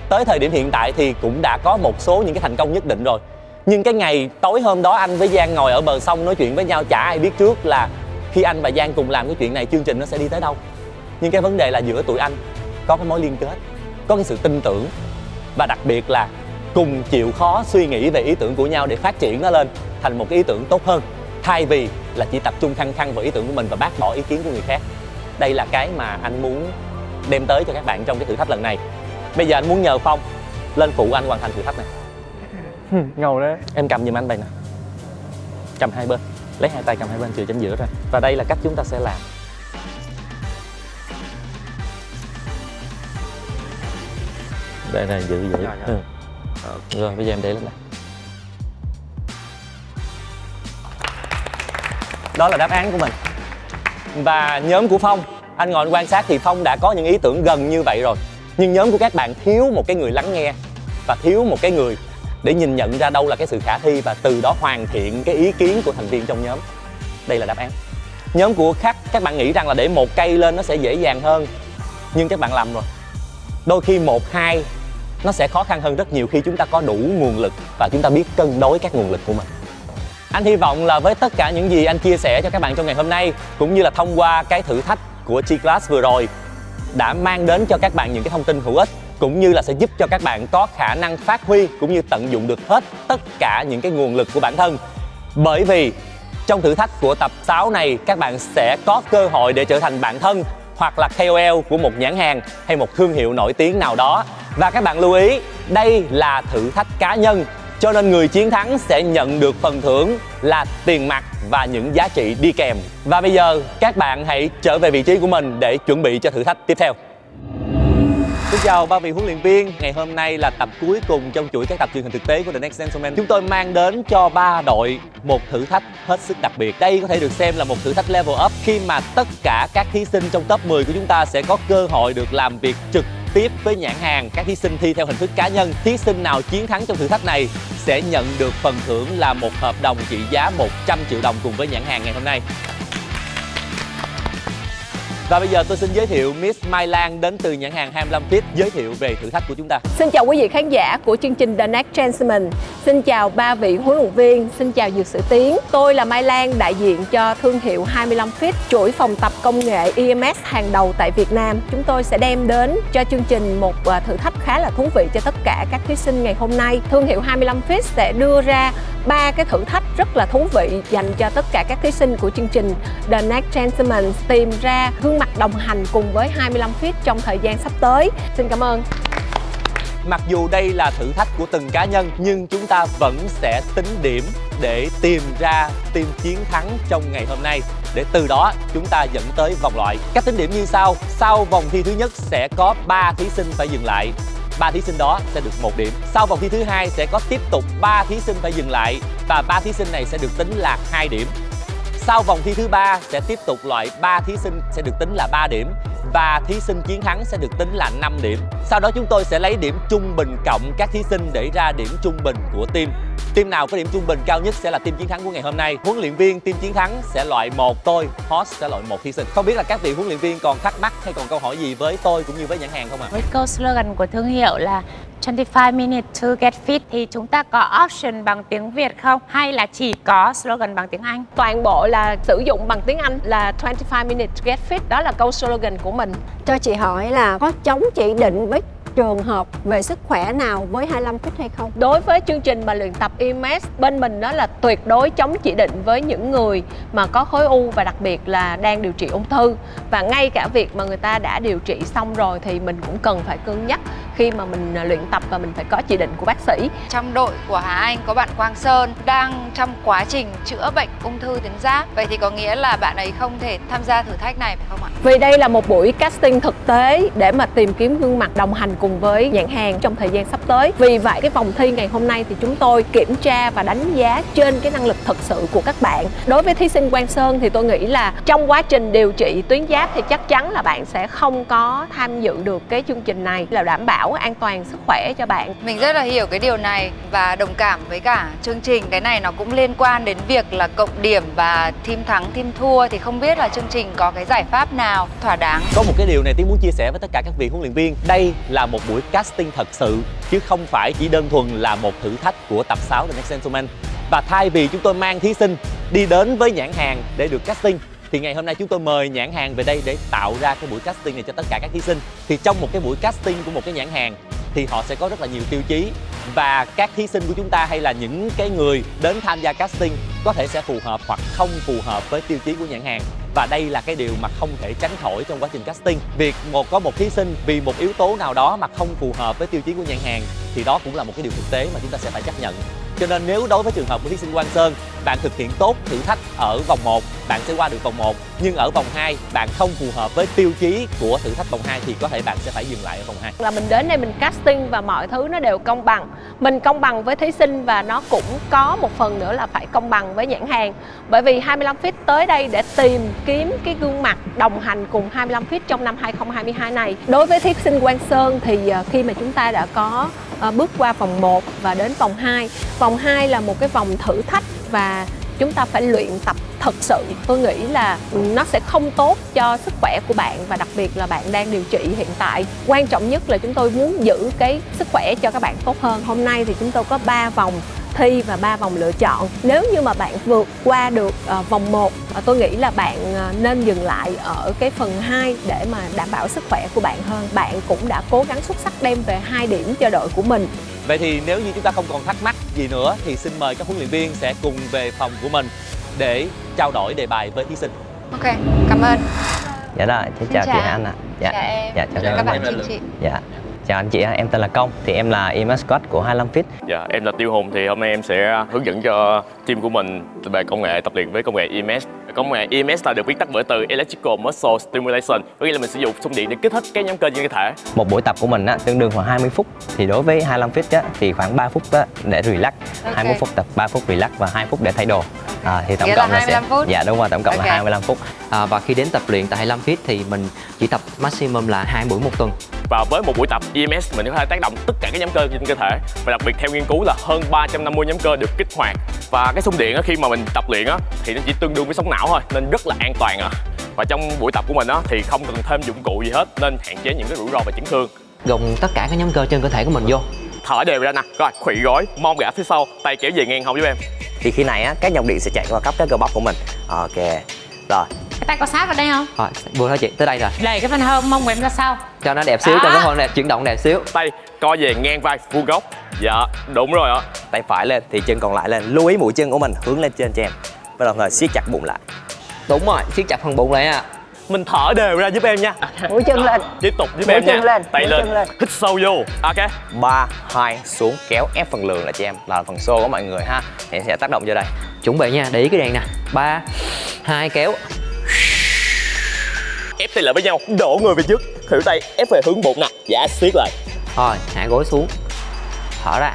tới thời điểm hiện tại thì cũng đã có một số những cái thành công nhất định rồi. Nhưng cái ngày tối hôm đó anh với Giang ngồi ở bờ sông nói chuyện với nhau, chả ai biết trước là khi anh và Giang cùng làm cái chuyện này, chương trình nó sẽ đi tới đâu. Nhưng cái vấn đề là giữa tụi anh có cái mối liên kết có cái sự tin tưởng và đặc biệt là cùng chịu khó suy nghĩ về ý tưởng của nhau để phát triển nó lên thành một cái ý tưởng tốt hơn thay vì là chỉ tập trung khăng khăng vào ý tưởng của mình và bác bỏ ý kiến của người khác. Đây là cái mà anh muốn đem tới cho các bạn trong cái thử thách lần này. Bây giờ anh muốn nhờ phong lên phụ anh hoàn thành thử thách này. Ngầu đấy. Em cầm giùm anh bài nè cầm hai bên. Lấy hai tay cầm hai bên trừ chính giữa ra. Và đây là cách chúng ta sẽ làm đây này giữ giữ Dạ, dạ. ừ. rồi bây giờ em để lên này đó là đáp án của mình. Và nhóm của phong anh ngồi anh quan sát thì phong đã có những ý tưởng gần như vậy rồi. Nhưng nhóm của các bạn thiếu một cái người lắng nghe và thiếu một cái người để nhìn nhận ra đâu là cái sự khả thi và từ đó hoàn thiện cái ý kiến của thành viên trong nhóm. Đây là đáp án. Nhóm của khắc các bạn nghĩ rằng là để một cây lên nó sẽ dễ dàng hơn. Nhưng các bạn lầm rồi. Đôi khi một hai nó sẽ khó khăn hơn rất nhiều khi chúng ta có đủ nguồn lực và chúng ta biết cân đối các nguồn lực của mình anh hy vọng là với tất cả những gì anh chia sẻ cho các bạn trong ngày hôm nay, cũng như là thông qua cái thử thách của G-Class vừa rồi, đã mang đến cho các bạn những cái thông tin hữu ích, cũng như là sẽ giúp cho các bạn có khả năng phát huy cũng như tận dụng được hết tất cả những cái nguồn lực của bản thân. Bởi vì trong thử thách của tập 6 này, các bạn sẽ có cơ hội để trở thành bạn thân hoặc là KOL của một nhãn hàng hay một thương hiệu nổi tiếng nào đó. Và các bạn lưu ý, đây là thử thách cá nhân cho nên người chiến thắng sẽ nhận được phần thưởng là tiền mặt và những giá trị đi kèm. Và bây giờ các bạn hãy trở về vị trí của mình để chuẩn bị cho thử thách tiếp theo. Xin chào ba vị huấn luyện viên. Ngày hôm nay là tập cuối cùng trong chuỗi các tập truyền hình thực tế của The Next Gentleman. Chúng tôi mang đến cho ba đội một thử thách hết sức đặc biệt. Đây có thể được xem là một thử thách level up khi mà tất cả các thí sinh trong top 10 của chúng ta sẽ có cơ hội được làm việc trực tiếp với nhãn hàng các thí sinh thi theo hình thức cá nhân thí sinh nào chiến thắng trong thử thách này sẽ nhận được phần thưởng là một hợp đồng trị giá 100 triệu đồng cùng với nhãn hàng ngày hôm nay và bây giờ tôi xin giới thiệu Miss Mai Lan đến từ nhãn hàng 25 Fit giới thiệu về thử thách của chúng ta. Xin chào quý vị khán giả của chương trình The Next Gentleman. Xin chào ba vị huấn luyện viên, xin chào Dược Sử Tiến. Tôi là Mai Lan, đại diện cho thương hiệu 25 Fit, chuỗi phòng tập công nghệ EMS hàng đầu tại Việt Nam. Chúng tôi sẽ đem đến cho chương trình một ờ, thử thách khá là thú vị cho tất cả các thí sinh ngày hôm nay. Thương hiệu 25 Fit sẽ đưa ra ba cái thử thách rất là thú vị dành cho tất cả các thí sinh của chương trình The Next Gentleman tìm ra gương mặt đồng hành cùng với 25 feet trong thời gian sắp tới. Xin cảm ơn. Mặc dù đây là thử thách của từng cá nhân, nhưng chúng ta vẫn sẽ tính điểm để tìm ra team chiến thắng trong ngày hôm nay để từ đó, chúng ta dẫn tới vòng loại. Cách tính điểm như sau. Sau vòng thi thứ nhất sẽ có 3 thí sinh phải dừng lại ba thí sinh đó sẽ được một điểm. Sau vòng thi thứ hai sẽ có tiếp tục ba thí sinh phải dừng lại và ba thí sinh này sẽ được tính là hai điểm. Sau vòng thi thứ ba sẽ tiếp tục loại ba thí sinh sẽ được tính là 3 điểm và thí sinh chiến thắng sẽ được tính là 5 điểm. Sau đó chúng tôi sẽ lấy điểm trung bình cộng các thí sinh để ra điểm trung bình của team. Team nào có điểm trung bình cao nhất sẽ là team chiến thắng của ngày hôm nay. Huấn luyện viên team chiến thắng sẽ loại một tôi, host sẽ loại một thí sinh. Không biết là các vị huấn luyện viên còn thắc mắc hay còn câu hỏi gì với tôi cũng như với nhãn hàng không ạ? Với câu slogan của thương hiệu là 25 minutes to get fit thì chúng ta có option bằng tiếng Việt không? Hay là chỉ có slogan bằng tiếng Anh? Toàn bộ là sử dụng bằng tiếng Anh là 25 minutes to get fit, đó là câu slogan của mình. Cho chị hỏi là có chống chỉ định với trường hợp về sức khỏe nào với 25 phút hay không? Đối với chương trình mà luyện tập EMS bên mình đó là tuyệt đối chống chỉ định với những người mà có khối u và đặc biệt là đang điều trị ung thư và ngay cả việc mà người ta đã điều trị xong rồi thì mình cũng cần phải cân nhắc khi mà mình à, luyện tập và mình phải có chỉ định của bác sĩ Trong đội của Hà Anh có bạn Quang Sơn đang trong quá trình chữa bệnh ung thư tuyến giáp. Vậy thì có nghĩa là bạn ấy không thể tham gia thử thách này phải không ạ? Vì đây là một buổi casting thực tế để mà tìm kiếm gương mặt đồng hành cùng với nhãn hàng trong thời gian sắp tới. Vì vậy cái vòng thi ngày hôm nay thì chúng tôi kiểm tra và đánh giá trên cái năng lực thực sự của các bạn. Đối với thí sinh Quang Sơn thì tôi nghĩ là trong quá trình điều trị tuyến giáp thì chắc chắn là bạn sẽ không có tham dự được cái chương trình này là đảm bảo an toàn sức khỏe cho bạn. Mình rất là hiểu cái điều này và đồng cảm với cả chương trình. Cái này nó cũng liên quan đến việc là cộng điểm và team thắng team thua thì không biết là chương trình có cái giải pháp nào thỏa đáng. Có một cái điều này Tiến muốn chia sẻ với tất cả các vị huấn luyện viên Đây là một buổi casting thật sự, Chứ không phải chỉ đơn thuần là một thử thách của tập 6 The Next Gentleman. Và thay vì chúng tôi mang thí sinh đi đến với nhãn hàng để được casting, thì ngày hôm nay chúng tôi mời nhãn hàng về đây để tạo ra cái buổi casting này cho tất cả các thí sinh. Thì trong một cái buổi casting của một cái nhãn hàng, thì họ sẽ có rất là nhiều tiêu chí. Và các thí sinh của chúng ta hay là những cái người đến tham gia casting có thể sẽ phù hợp hoặc không phù hợp với tiêu chí của nhãn hàng và đây là cái điều mà không thể tránh khỏi trong quá trình casting. Việc một, có một thí sinh vì một yếu tố nào đó mà không phù hợp với tiêu chí của nhãn hàng, thì đó cũng là một cái điều thực tế mà chúng ta sẽ phải chấp nhận cho nên nếu đối với trường hợp của thí sinh Quang Sơn, bạn thực hiện tốt thử thách ở vòng 1 bạn sẽ qua được vòng 1 nhưng ở vòng 2 bạn không phù hợp với tiêu chí của thử thách vòng 2 thì có thể bạn sẽ phải dừng lại ở vòng 2 là mình đến đây mình casting và mọi thứ nó đều công bằng. Mình công bằng với thí sinh và nó cũng có một phần nữa là phải công bằng với nhãn hàng. Bởi vì 25 feet tới đây để tìm kiếm cái gương mặt đồng hành cùng 25 feet trong năm 2022 này. Đối với thí sinh Quang Sơn thì ờ, khi mà chúng ta đã có Ờ, bước qua vòng 1 và đến vòng 2 vòng 2 là một cái vòng thử thách và chúng ta phải luyện tập thật sự. Tôi nghĩ là nó sẽ không tốt cho sức khỏe của bạn và đặc biệt là bạn đang điều trị hiện tại. Quan trọng nhất là chúng tôi muốn giữ cái sức khỏe cho các bạn tốt hơn. Hôm nay thì chúng tôi có 3 vòng thi và 3 vòng lựa chọn nếu như mà bạn vượt qua được uh, vòng 1 uh, tôi nghĩ là bạn uh, nên dừng lại ở cái phần 2 để mà đảm bảo sức khỏe của bạn hơn bạn cũng đã cố gắng xuất sắc đem về hai điểm cho đội của mình Vậy thì nếu như chúng ta không còn thắc mắc gì nữa thì xin mời các huấn luyện viên sẽ cùng về phòng của mình để trao đổi đề bài với thí sinh. Ok, cảm ơn. Dạ rồi, xin, Xin chào, chào. chị Anh ạ. Dạ. Chào em. Dạ, chào, Chào các bạn chị chị. Dạ. Chào anh chị, ạ. em tên là Công, thì em là e mascot của 25 Fit. Dạ, em là Tiêu Hùng thì hôm nay em sẽ hướng dẫn cho team của mình về công nghệ tập luyện với công nghệ EMS. Công nghệ EMS là được viết tắt bởi từ Electrical Muscle Stimulation, có nghĩa là mình sử dụng xung điện để kích thích các nhóm cơ trên cơ thể. Một buổi tập của mình á, tương đương khoảng 20 phút. Thì đối với 25 Fit á, thì khoảng 3 phút á, để relax, Ok. 21 phút tập, 3 phút relax và 2 phút để thay đồ. À, thì tổng Nghĩa là cộng là sẽ 25 phút. Dạ đúng rồi, tổng cộng Ok. là 25 phút. À, và khi đến tập luyện tại 25 Fit thì mình chỉ tập maximum là hai buổi một tuần. Và với một buổi tập EMS mình có thể tác động tất cả các nhóm cơ trên cơ thể và đặc biệt theo nghiên cứu là hơn 350 nhóm cơ được kích hoạt và cái xung điện khi mà mình tập luyện á, thì nó chỉ tương đương với sóng não thôi nên rất là an toàn à. Và trong buổi tập của mình á, thì không cần thêm dụng cụ gì hết nên hạn chế những cái rủi ro về chấn thương. Gồng tất cả các nhóm cơ trên cơ thể của mình vô. Thở đều ra nè, rồi khuỵu gối, mông gã phía sau, tay kéo về ngang hông giúp em. Thì khi này á, các dòng điện sẽ chạy qua khắp các cơ bắp của mình. Ok. Rồi, Cái tay có sát vào đây không? Rồi, vừa thôi chị, tới đây rồi. Đẩy cái phần hông mông của em ra sau Cho nó đẹp xíu, cho Đó. nó hơn đẹp, chuyển động đẹp xíu. Tay co về ngang vai, vuông góc. Dạ, đúng rồi ạ. tay phải lên thì chân còn lại lên. Lưu ý mũi chân của mình hướng lên trên cho em. Và đồng thời siết chặt bụng lại. Đúng rồi, siết chặt phần bụng lại nha. Mình thở đều ra giúp em nha. mũi chân lên Tiếp tục giúp Mũi em chân nha. lên, Tay mũi lên. chân lên. Hít sâu vô. Ok. 3, 2, xuống kéo ép phần lườn lại cho em là phần xô của mọi người ha. Thì em sẽ tác động vô đây. Chuẩn bị nha, để ý cái đèn nè. 3, 2, kéo. Ép tay lại với nhau, đổ người về trước. Khuỷu tay ép về hướng bụng nè. Dạ, siết lại. Rồi, hạ gối xuống. Thở ra.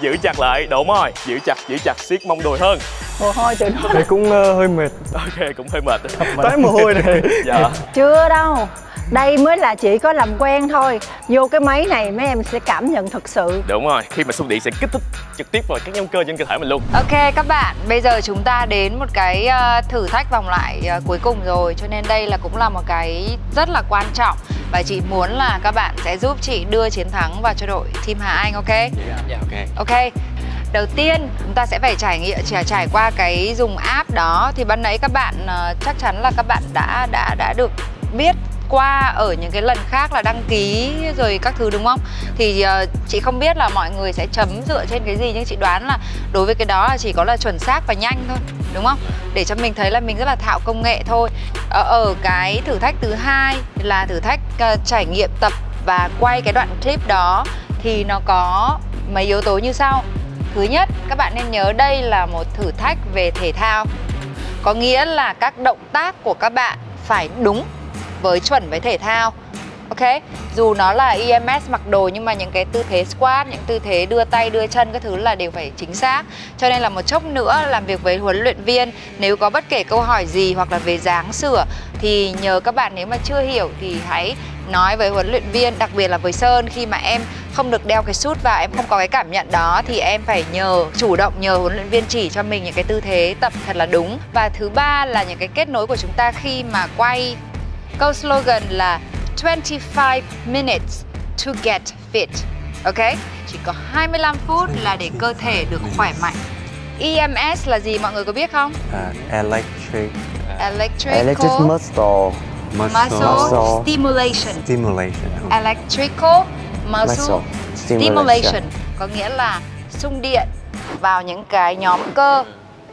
Giữ chặt lại, đúng rồi. Giữ chặt, giữ chặt, siết mông đùi hơn. mồ hôi nó Đấy cũng ờ, hơi mệt. Ok, cũng hơi mệt. Toát mồ hôi này. Dạ. chưa đâu đây mới là chỉ có làm quen thôi vô cái máy này mấy em sẽ cảm nhận thật sự Đúng rồi, khi mà xung điện sẽ kích thích trực tiếp vào các nhóm cơ trên cơ thể mình luôn. Ok các bạn, bây giờ chúng ta đến một cái ờ, thử thách vòng lại ờ, cuối cùng rồi Cho nên đây là cũng là một cái rất là quan trọng Và chị muốn là các bạn sẽ giúp chị đưa chiến thắng vào cho đội team Hà Anh, ok? Dạ ok. Ok Đầu tiên chúng ta sẽ phải trải nghiệm trải trải qua cái dùng app đó thì ban nãy các bạn ờ, chắc chắn là các bạn đã đã đã được biết qua ở những cái lần khác là đăng ký rồi các thứ đúng không? Thì uh, chị không biết là mọi người sẽ chấm dựa trên cái gì nhưng chị đoán là đối với cái đó là chỉ có là chuẩn xác và nhanh thôi, đúng không? Để cho mình thấy là mình rất là thạo công nghệ thôi. Ở, ở cái thử thách thứ hai là thử thách uh, trải nghiệm tập và quay cái đoạn clip đó thì nó có mấy yếu tố như sau thứ nhất các bạn nên nhớ đây là một thử thách về thể thao có nghĩa là các động tác của các bạn phải đúng với chuẩn với thể thao. Ok? Dù nó là EMS mặc đồ, nhưng mà những cái tư thế squat, những tư thế đưa tay, đưa chân, các thứ là đều phải chính xác. Cho nên là một chốc nữa làm việc với huấn luyện viên, nếu có bất kể câu hỏi gì hoặc là về dáng sửa, thì nhờ các bạn nếu mà chưa hiểu thì hãy nói với huấn luyện viên, đặc biệt là với sơn, khi mà em không được đeo cái sút vào em không có cái cảm nhận đó, thì em phải nhờ, chủ động nhờ huấn luyện viên chỉ cho mình những cái tư thế tập thật là đúng. Và thứ ba là những cái kết nối của chúng ta khi mà quay câu slogan là 25 minutes to get fit ok chỉ có 25 phút là để cơ thể được khỏe mạnh EMS là gì mọi người có biết không? À, electric Electrical, Electric muscle. muscle, stimulation stimulation. electrical muscle, Muscle stimulation. stimulation. có nghĩa là xung điện vào những cái nhóm cơ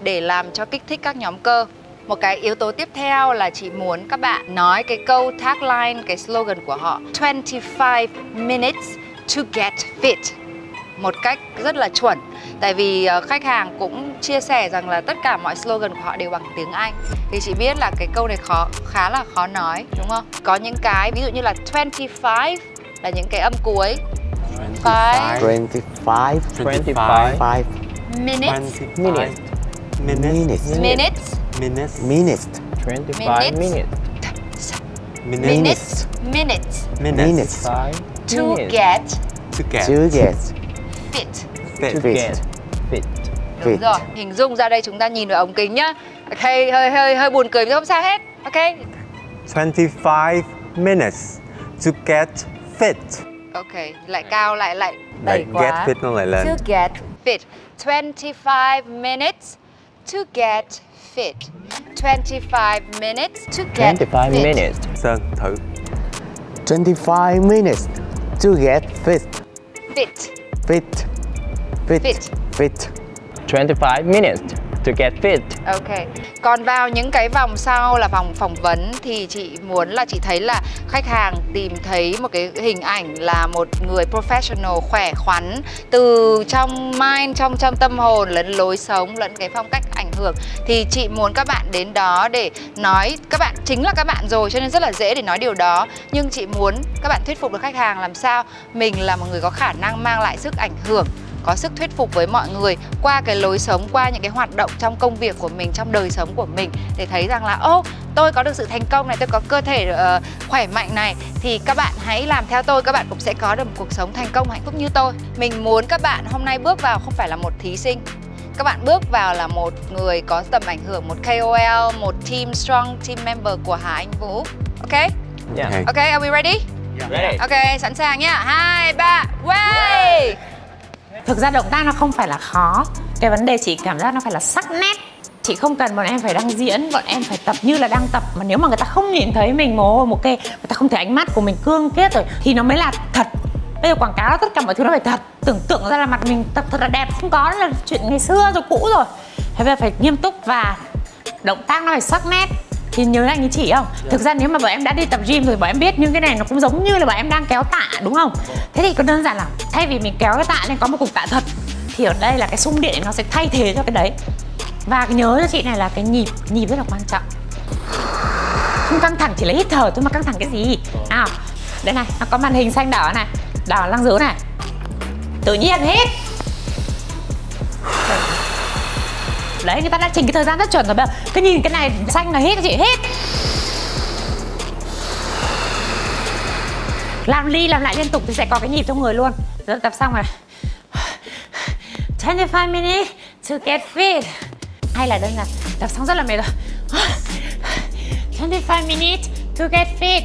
để làm cho kích thích các nhóm cơ một cái yếu tố tiếp theo là chị muốn các bạn nói cái câu tagline cái slogan của họ. 25 minutes to get fit. Một cách rất là chuẩn. Tại vì ờ, khách hàng cũng chia sẻ rằng là tất cả mọi slogan của họ đều bằng tiếng Anh. Thì chị biết là cái câu này khó khá là khó nói đúng không? Có những cái ví dụ như là 25 là những cái âm cuối. 5 25. 25. 5 minutes. minutes. Minutes Minutes. minutes Minutes. 25 Minutes. minutes. minutes minutes Minutes. to minutes. get To get. To get fit Fit. To fit. get fit. Đúng Fit. rồi, hình dung ra đây chúng ta nhìn vào ống kính nhá. Ok, hơi hơi hơi buồn cười nhưng không sao hết. Ok. 25 minutes to get fit. Ok, lại cao lại lại đẩy get quá. fit nó lại lên. To get fit. 25 minutes to get fit. 25 minutes to get 25 fit. minutes. Sơn thử. 25 minutes to get fit. Fit. Fit. Fit. Fit. Fit. 25 minutes to get fit. Ok. Còn vào những cái vòng sau là vòng phỏng vấn thì chị muốn là chị thấy là khách hàng tìm thấy một cái hình ảnh là một người professional khỏe khoắn từ trong mind trong trong tâm hồn lẫn lối sống lẫn cái phong cách hưởng thì chị muốn các bạn đến đó để nói các bạn chính là các bạn rồi cho nên rất là dễ để nói điều đó. Nhưng chị muốn các bạn thuyết phục được khách hàng làm sao? Mình là một người có khả năng mang lại sức ảnh hưởng có sức thuyết phục với mọi người qua cái lối sống qua những cái hoạt động trong công việc của mình trong đời sống của mình để thấy rằng là ô tôi có được sự thành công này tôi có cơ thể uh, khỏe mạnh này. Thì các bạn hãy làm theo tôi các bạn cũng sẽ có được một cuộc sống thành công hạnh phúc như tôi. Mình muốn các bạn hôm nay bước vào không phải là một thí sinh các bạn bước vào là một người có tầm ảnh hưởng một KOL một team strong team member của Hà Anh Vũ. Ok? Yeah. ok. Are we ready? Ready. ok sẵn sàng nhá. Hai ba way! Thực ra động tác nó không phải là khó. Cái vấn đề chỉ cảm giác nó phải là sắc nét. Chị không cần bọn em phải đang diễn Bọn em phải tập như là đang tập. Mà nếu mà người ta không nhìn thấy mình mồ hôi một kê Người ta không thấy ánh mắt của mình cương quyết rồi Thì nó mới là thật Bây giờ quảng cáo tất cả mọi thứ nó phải thật Tưởng tượng ra là mặt mình tập thật là đẹp Không có là chuyện ngày xưa rồi cũ rồi Thế bây giờ phải nghiêm túc và động tác nó phải sắc nét thì nhớ anh ấy chỉ không? Thực ra nếu mà bọn em đã đi tập gym rồi bọn em biết những cái này nó cũng giống như là bọn em đang kéo tạ đúng không? Thế thì có đơn giản là thay vì mình kéo cái tạ lên có một cục tạ thật thì ở đây là cái xung điện nó sẽ thay thế cho cái đấy. Và nhớ cho chị này là cái nhịp, nhịp rất là quan trọng. Không căng thẳng chỉ là hít thở thôi mà căng thẳng cái gì? À, đây này, nó có màn hình xanh đỏ này, đào lăng dứa này. Tự nhiên hết. Đấy, người ta đã chỉnh cái thời gian rất chuẩn rồi bây giờ. Cứ nhìn cái này xanh là hết chị hết. Làm ly làm lại liên tục thì sẽ có cái nhịp trong người luôn. Rồi tập xong rồi. 25 minutes to get fit. Hay là đơn giản tập xong rất là mệt rồi. 25 minutes to get fit.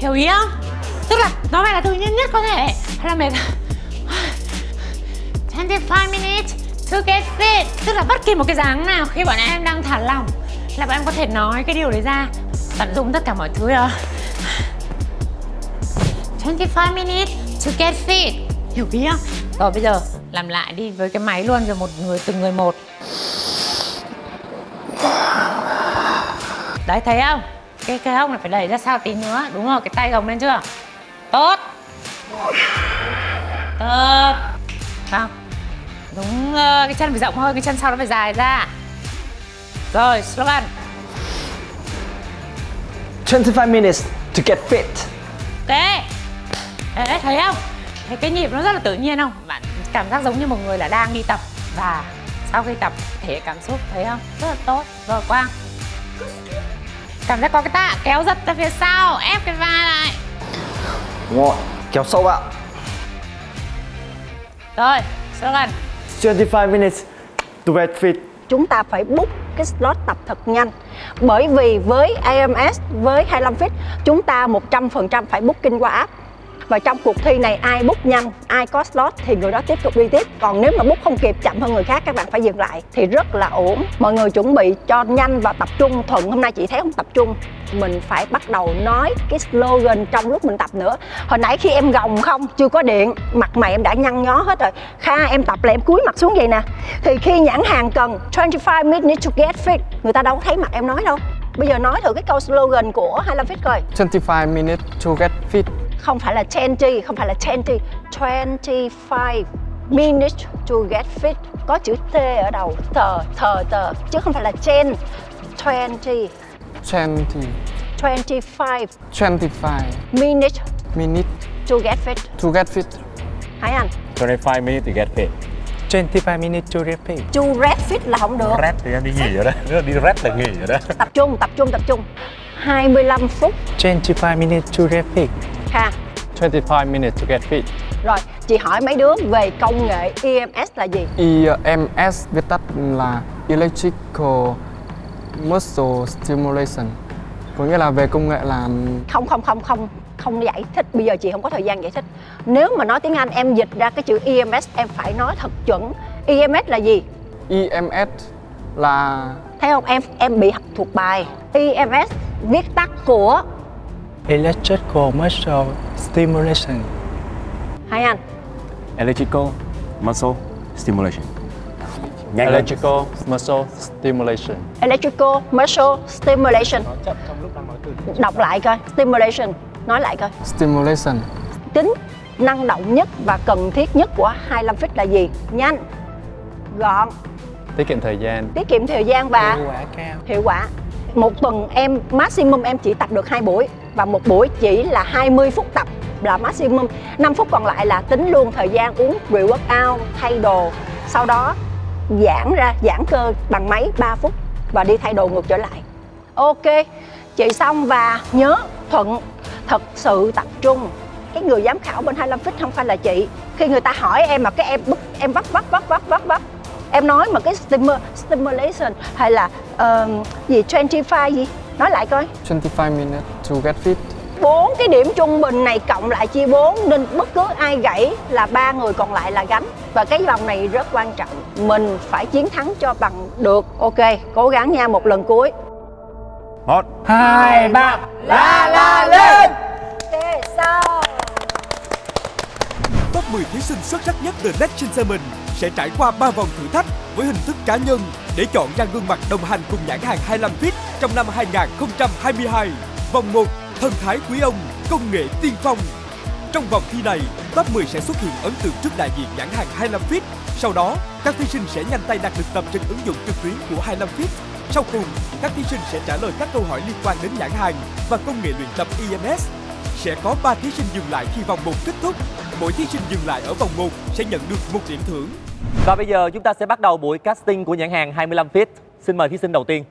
Hiểu ý không? Tức là nó phải là tự nhiên nhất có thể. Hay là mệt 25 minutes to get fit. Tức là bất kỳ một cái dáng nào khi bọn em đang thả lỏng Là bọn em có thể nói cái điều đấy ra. Tận dụng tất cả mọi thứ ờ. đó 25 minutes to get fit. Hiểu ý không? Rồi bây giờ làm lại đi với cái máy luôn Rồi một người từng người một. Đấy thấy không? Cái cái hông này phải đẩy ra sau tí nữa Đúng rồi, cái tay gồng lên chưa? Tốt. Tốt. Không Đúng ờ, cái chân phải rộng hơn, cái chân sau nó phải dài ra. Rồi, slogan. 25 minutes to get fit. Ok. Đấy, thấy không? Thấy cái nhịp nó rất là tự nhiên không? Bạn cảm giác giống như một người là đang đi tập. Và sau khi tập thể cảm xúc, thấy không? Rất là tốt Rồi, Quang. Cảm giác có cái tạ kéo giật ra phía sau. Ép cái vai lại Đúng rồi, kéo sâu vào. Rồi, slogan 25 minutes to get fit. chúng ta phải book cái slot tập thật nhanh bởi vì với AMS với 25 feet chúng ta 100% phải booking qua app và trong cuộc thi này, ai book nhanh, ai có slot thì người đó tiếp tục đi tiếp. Còn nếu mà book không kịp, chậm hơn người khác, các bạn phải dừng lại. Thì rất là ổn. Mọi người chuẩn bị cho nhanh và tập trung. Thuận, hôm nay chị thấy không? Tập trung. Mình phải bắt đầu nói cái slogan trong lúc mình tập nữa. Hồi nãy khi em gồng không, chưa có điện, mặt mày em đã nhăn nhó hết rồi. Kha, em tập là em cúi mặt xuống vậy nè. Thì khi nhãn hàng cần 25 minutes to get fit, người ta đâu có thấy mặt em nói đâu. Bây giờ nói thử cái câu slogan của 25 fit coi. 25 minutes to get fit không phải là 20 không phải là 20 25 minutes to get fit. Có chữ T ở đầu. Tờ thờ tờ chứ không phải là trên. 20 20 25 25 minutes minutes to get fit. to get fit. Hải Anh. 25 minutes to get fit. 25 minutes to get fit. to get fit là không được. Rest thì em đi nghỉ rồi đó. Nếu đi rest là nghỉ rồi đó. Tập trung tập trung tập trung. 25 phút. 25 minutes to get fit. Ha 25 minutes to get fit. rồi chị hỏi mấy đứa về công nghệ EMS là gì? EMS viết tắt là Electrical Muscle Stimulation. Có nghĩa là về công nghệ là không không không không không giải thích. Bây giờ chị không có thời gian giải thích. Nếu mà nói tiếng Anh em dịch ra cái chữ EMS em phải nói thật chuẩn. EMS là gì? EMS là thấy không? Em em bị thuộc bài. EMS viết tắt của Electrical muscle stimulation. hai anh Electrical muscle stimulation Nhanh lên. Electrical muscle stimulation. Electrical Muscle Stimulation đọc lại coi Stimulation nói lại coi Stimulation. tính năng động nhất và cần thiết nhất của 25 feet là gì nhanh gọn Tiết kiệm thời gian. tiết kiệm thời gian và Hiệu quả cao. hiệu quả một tuần em, maximum em chỉ tập được hai buổi và một buổi chỉ là 20 phút tập là maximum. 5 phút còn lại là tính luôn thời gian uống pre-workout thay đồ. Sau đó giãn ra, giãn cơ bằng máy 3 phút và đi thay đồ ngược trở lại. Ok, chị xong và nhớ thuận thật sự tập trung. Cái người giám khảo bên 25 feet không phải là chị. Khi người ta hỏi em mà cái em bức, em vấp vấp vấp vấp vấp vấp em nói mà cái stimu, stimulation hay là ờ, gì 25 gì? Nói lại coi. 25 minutes to get fit. bốn cái điểm trung bình này cộng lại chia 4 nên bất cứ ai gãy là ba người còn lại là gánh. Và cái vòng này rất quan trọng. Mình phải chiến thắng cho bằng được. Ok cố gắng nha một lần cuối. Một Hai, ba. la la lên. Ok xong. Top 10 thí sinh xuất sắc nhất The Next Gentleman sẽ trải qua 3 vòng thử thách với hình thức cá nhân để chọn ra gương mặt đồng hành cùng nhãn hàng 25 feet trong năm 2022. Vòng 1, thần thái quý ông, công nghệ tiên phong. Trong vòng thi này, top 10 sẽ xuất hiện ấn tượng trước đại diện nhãn hàng 25 feet. Sau đó, các thí sinh sẽ nhanh tay đặt được tập trên ứng dụng trực tuyến của 25 feet. Sau cùng, các thí sinh sẽ trả lời các câu hỏi liên quan đến nhãn hàng và công nghệ luyện tập EMS. Sẽ có 3 thí sinh dừng lại khi vòng 1 kết thúc. Mỗi thí sinh dừng lại ở vòng 1 sẽ nhận được một điểm thưởng. Và bây giờ chúng ta sẽ bắt đầu buổi casting của nhãn hàng 25 feet Xin mời thí sinh đầu tiên.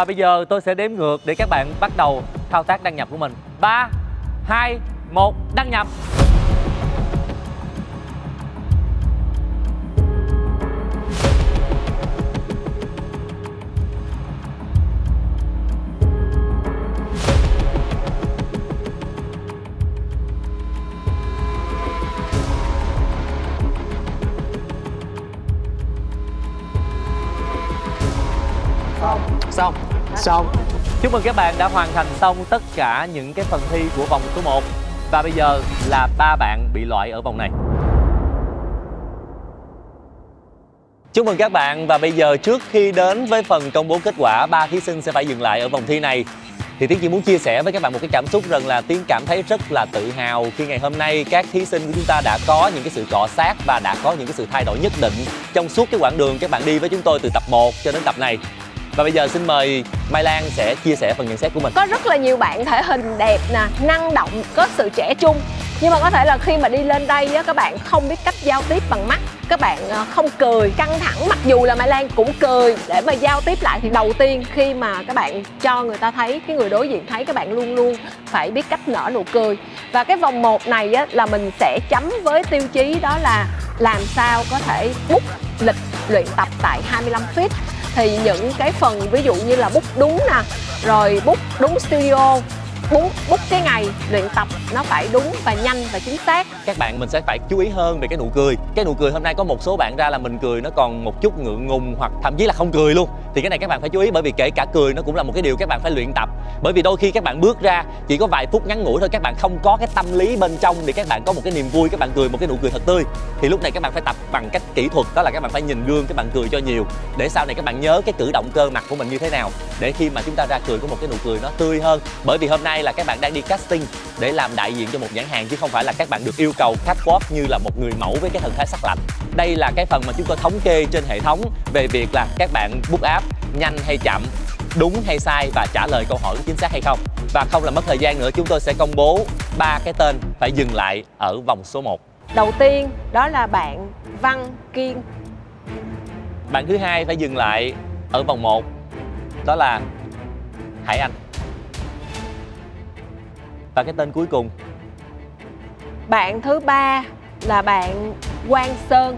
Và bây giờ tôi sẽ đếm ngược để các bạn bắt đầu thao tác đăng nhập của mình. 3, 2, 1, đăng nhập. Mừng các bạn đã hoàn thành xong tất cả những cái phần thi của vòng số 1 Và bây giờ là ba bạn bị loại ở vòng này. Chúc mừng các bạn. Và bây giờ trước khi đến với phần công bố kết quả, ba thí sinh sẽ phải dừng lại ở vòng thi này. Thì Tiến chỉ muốn chia sẻ với các bạn một cái cảm xúc rằng là Tiến cảm thấy rất là tự hào khi ngày hôm nay các thí sinh của chúng ta đã có những cái sự cọ sát và đã có những cái sự thay đổi nhất định trong suốt cái quãng đường các bạn đi với chúng tôi từ tập 1 cho đến tập này. Và bây giờ xin mời Mai Lan sẽ chia sẻ phần nhận xét của mình. Có rất là nhiều bạn thể hình đẹp nè, năng động, có sự trẻ trung. Nhưng mà có thể là khi mà đi lên đây á các bạn không biết cách giao tiếp bằng mắt. Các bạn ờ, không cười căng thẳng. Mặc dù là mai lan cũng cười. Để mà giao tiếp lại thì đầu tiên khi mà các bạn cho người ta thấy cái người đối diện thấy các bạn luôn luôn phải biết cách nở nụ cười. Và cái vòng 1 này á là mình sẽ chấm với tiêu chí đó là làm sao có thể bút lịch luyện tập tại 25 feet thì những cái phần ví dụ như là bút đúng nè, rồi bút đúng studio bút bút cái ngày luyện tập nó phải đúng và nhanh và chính xác các bạn mình sẽ phải chú ý hơn về cái nụ cười cái nụ cười hôm nay có một số bạn ra là mình cười nó còn một chút ngượng ngùng hoặc thậm chí là không cười luôn thì cái này các bạn phải chú ý bởi vì kể cả cười nó cũng là một cái điều các bạn phải luyện tập bởi vì đôi khi các bạn bước ra chỉ có vài phút ngắn ngủi thôi các bạn không có cái tâm lý bên trong để các bạn có một cái niềm vui các bạn cười một cái nụ cười thật tươi thì lúc này các bạn phải tập bằng cách kỹ thuật đó là các bạn phải nhìn gương các bạn cười cho nhiều để sau này các bạn nhớ cái cử động cơ mặt của mình như thế nào để khi mà chúng ta ra cười có một cái nụ cười nó tươi hơn bởi vì hôm nay là các bạn đang đi casting để làm đại diện cho một nhãn hàng chứ không phải là các bạn được yêu cầu catwalk như là một người mẫu với cái thần thái sắc lạnh. Đây là cái phần mà chúng tôi thống kê trên hệ thống về việc là các bạn book app nhanh hay chậm đúng hay sai và trả lời câu hỏi chính xác hay không. Và không làm mất thời gian nữa chúng tôi sẽ công bố ba cái tên phải dừng lại ở vòng số 1 đầu tiên đó là bạn Văn Kiên. Bạn thứ hai phải dừng lại ở vòng 1 đó là Hải Anh và cái tên cuối cùng bạn thứ ba là bạn Quang Sơn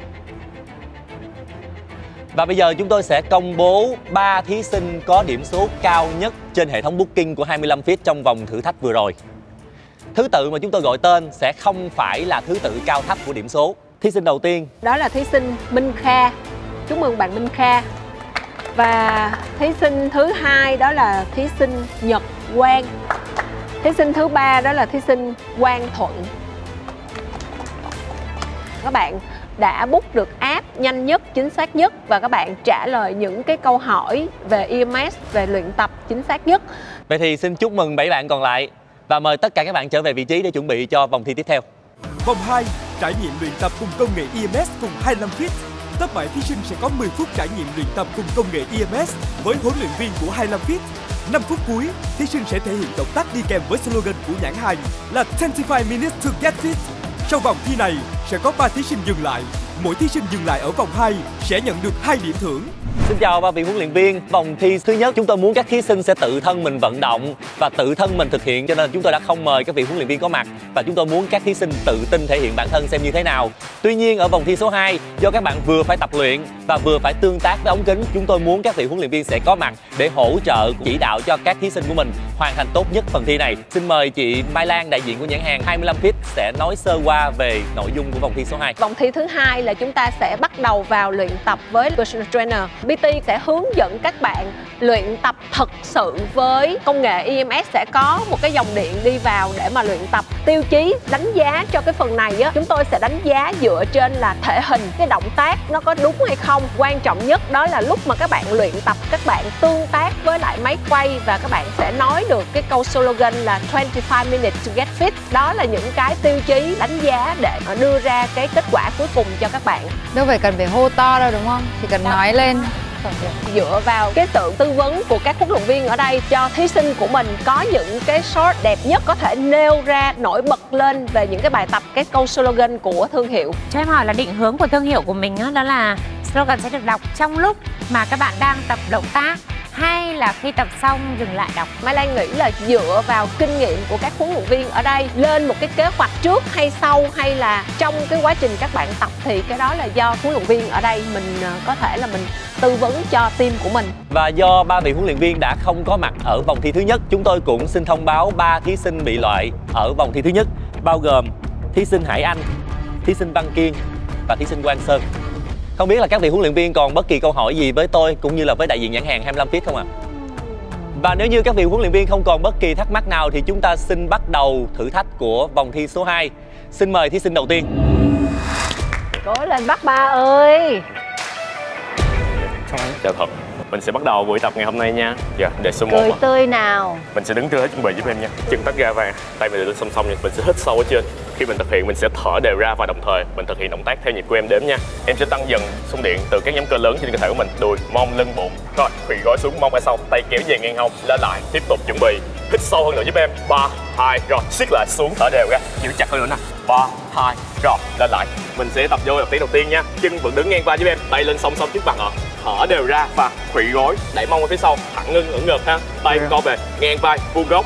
và bây giờ chúng tôi sẽ công bố 3 thí sinh có điểm số cao nhất trên hệ thống booking của 25 feet trong vòng thử thách vừa rồi. Thứ tự mà chúng tôi gọi tên sẽ không phải là thứ tự cao thấp của điểm số. Thí sinh đầu tiên đó là thí sinh Minh Kha. Chúc mừng bạn Minh Kha. Và thí sinh thứ hai đó là thí sinh Nhật Quang. Thí sinh thứ ba đó là thí sinh Quang Thuận. Các bạn đã book được app nhanh nhất, chính xác nhất và các bạn trả lời những cái câu hỏi về EMS, về luyện tập chính xác nhất. Vậy thì xin chúc mừng 7 bạn còn lại và mời tất cả các bạn trở về vị trí để chuẩn bị cho vòng thi tiếp theo. Vòng 2, trải nghiệm luyện tập cùng công nghệ EMS cùng 25 Fit. Tất 7 thí sinh sẽ có 10 phút trải nghiệm luyện tập cùng công nghệ EMS với huấn luyện viên của 25 Fit. 5 phút cuối, thí sinh sẽ thể hiện động tác đi kèm với slogan của nhãn hàng là 25 minutes to get fit. Sau vòng thi này, sẽ có 3 thí sinh dừng lại. Mỗi thí sinh dừng lại ở vòng 2 sẽ nhận được 2 điểm thưởng. Xin chào ba vị huấn luyện viên. Vòng thi thứ nhất chúng tôi muốn các thí sinh sẽ tự thân mình vận động và tự thân mình thực hiện cho nên chúng tôi đã không mời các vị huấn luyện viên có mặt và chúng tôi muốn các thí sinh tự tin thể hiện bản thân xem như thế nào. Tuy nhiên ở vòng thi số 2 do các bạn vừa phải tập luyện và vừa phải tương tác với ống kính, chúng tôi muốn các vị huấn luyện viên sẽ có mặt để hỗ trợ chỉ đạo cho các thí sinh của mình hoàn thành tốt nhất phần thi này. Xin mời chị Mai Lan đại diện của nhãn hàng 25 Fit sẽ nói sơ qua về nội dung của vòng thi số 2. Vòng thi thứ hai là chúng ta sẽ bắt đầu vào luyện tập với personal trainer. PT sẽ hướng dẫn các bạn luyện tập thật sự với công nghệ EMS sẽ có một cái dòng điện đi vào để mà luyện tập tiêu chí đánh giá cho cái phần này á. Chúng tôi sẽ đánh giá dựa trên là thể hình cái động tác nó có đúng hay không. Quan trọng nhất đó là lúc mà các bạn luyện tập các bạn tương tác với lại máy quay và các bạn sẽ nói được cái câu slogan là 25 minutes to get fit. Đó là những cái tiêu chí đánh giá để đưa ra cái kết quả cuối cùng cho các bạn. Đâu phải cần phải hô to đâu đúng không? Chỉ cần nói lên dựa vào cái sự tư vấn của các huấn luyện viên ở đây cho thí sinh của mình có những cái short đẹp nhất có thể nêu ra nổi bật lên về những cái bài tập, cái câu slogan của thương hiệu. Cho em hỏi là định hướng của thương hiệu của mình đó là slogan sẽ được đọc trong lúc mà các bạn đang tập động tác hay là khi tập xong dừng lại đọc Mai Lan nghĩ là dựa vào kinh nghiệm của các huấn luyện viên ở đây lên một cái kế hoạch trước hay sau hay là trong cái quá trình các bạn tập thì cái đó là do huấn luyện viên ở đây mình ờ, có thể là mình tư vấn cho team của mình Và do ba vị huấn luyện viên đã không có mặt ở vòng thi thứ nhất, chúng tôi cũng xin thông báo ba thí sinh bị loại ở vòng thi thứ nhất, bao gồm thí sinh Hải Anh, thí sinh Văn Kiên và thí sinh Quang Sơn. Không biết là các vị huấn luyện viên còn bất kỳ câu hỏi gì với tôi cũng như là với đại diện nhãn hàng 25 Fit không ạ? Và nếu như các vị huấn luyện viên không còn bất kỳ thắc mắc nào thì chúng ta xin bắt đầu thử thách của vòng thi số 2. Xin mời thí sinh đầu tiên. Cố lên bác ba ơi. Chào thật Mình sẽ bắt đầu buổi tập ngày hôm nay nha. Dạ, đề số 1 Cười tươi nào. Mình sẽ đứng tư thế chuẩn bị giúp em nha. Chân tách ra và tay mình lên song song nha. Mình sẽ hít sâu ở trên Khi mình thực hiện mình sẽ thở đều ra và đồng thời mình thực hiện động tác theo nhịp của em đếm nha. Em sẽ tăng dần xung điện từ các nhóm cơ lớn trên cơ thể của mình Đùi, mông, lưng, bụng. Rồi, khủy gối xuống mông ra sau Tay kéo về ngang hông, lên lại Tiếp tục chuẩn bị. Hít sâu hơn nữa giúp em. 3, 2, rồi siết lại xuống thở đều ra. Giữ chặt hơn nữa nè. 3, 2, rồi lên lại. Mình sẽ tập vô đầu tiên đầu tiên nha. Chân vẫn đứng ngang vai giúp em. Tay lên song song trước mặt ạ thở đều ra và khuỵu gối đẩy mông ở phía sau. Thẳng lưng ưỡn ngực ha. Tay co về ngang vai vuông góc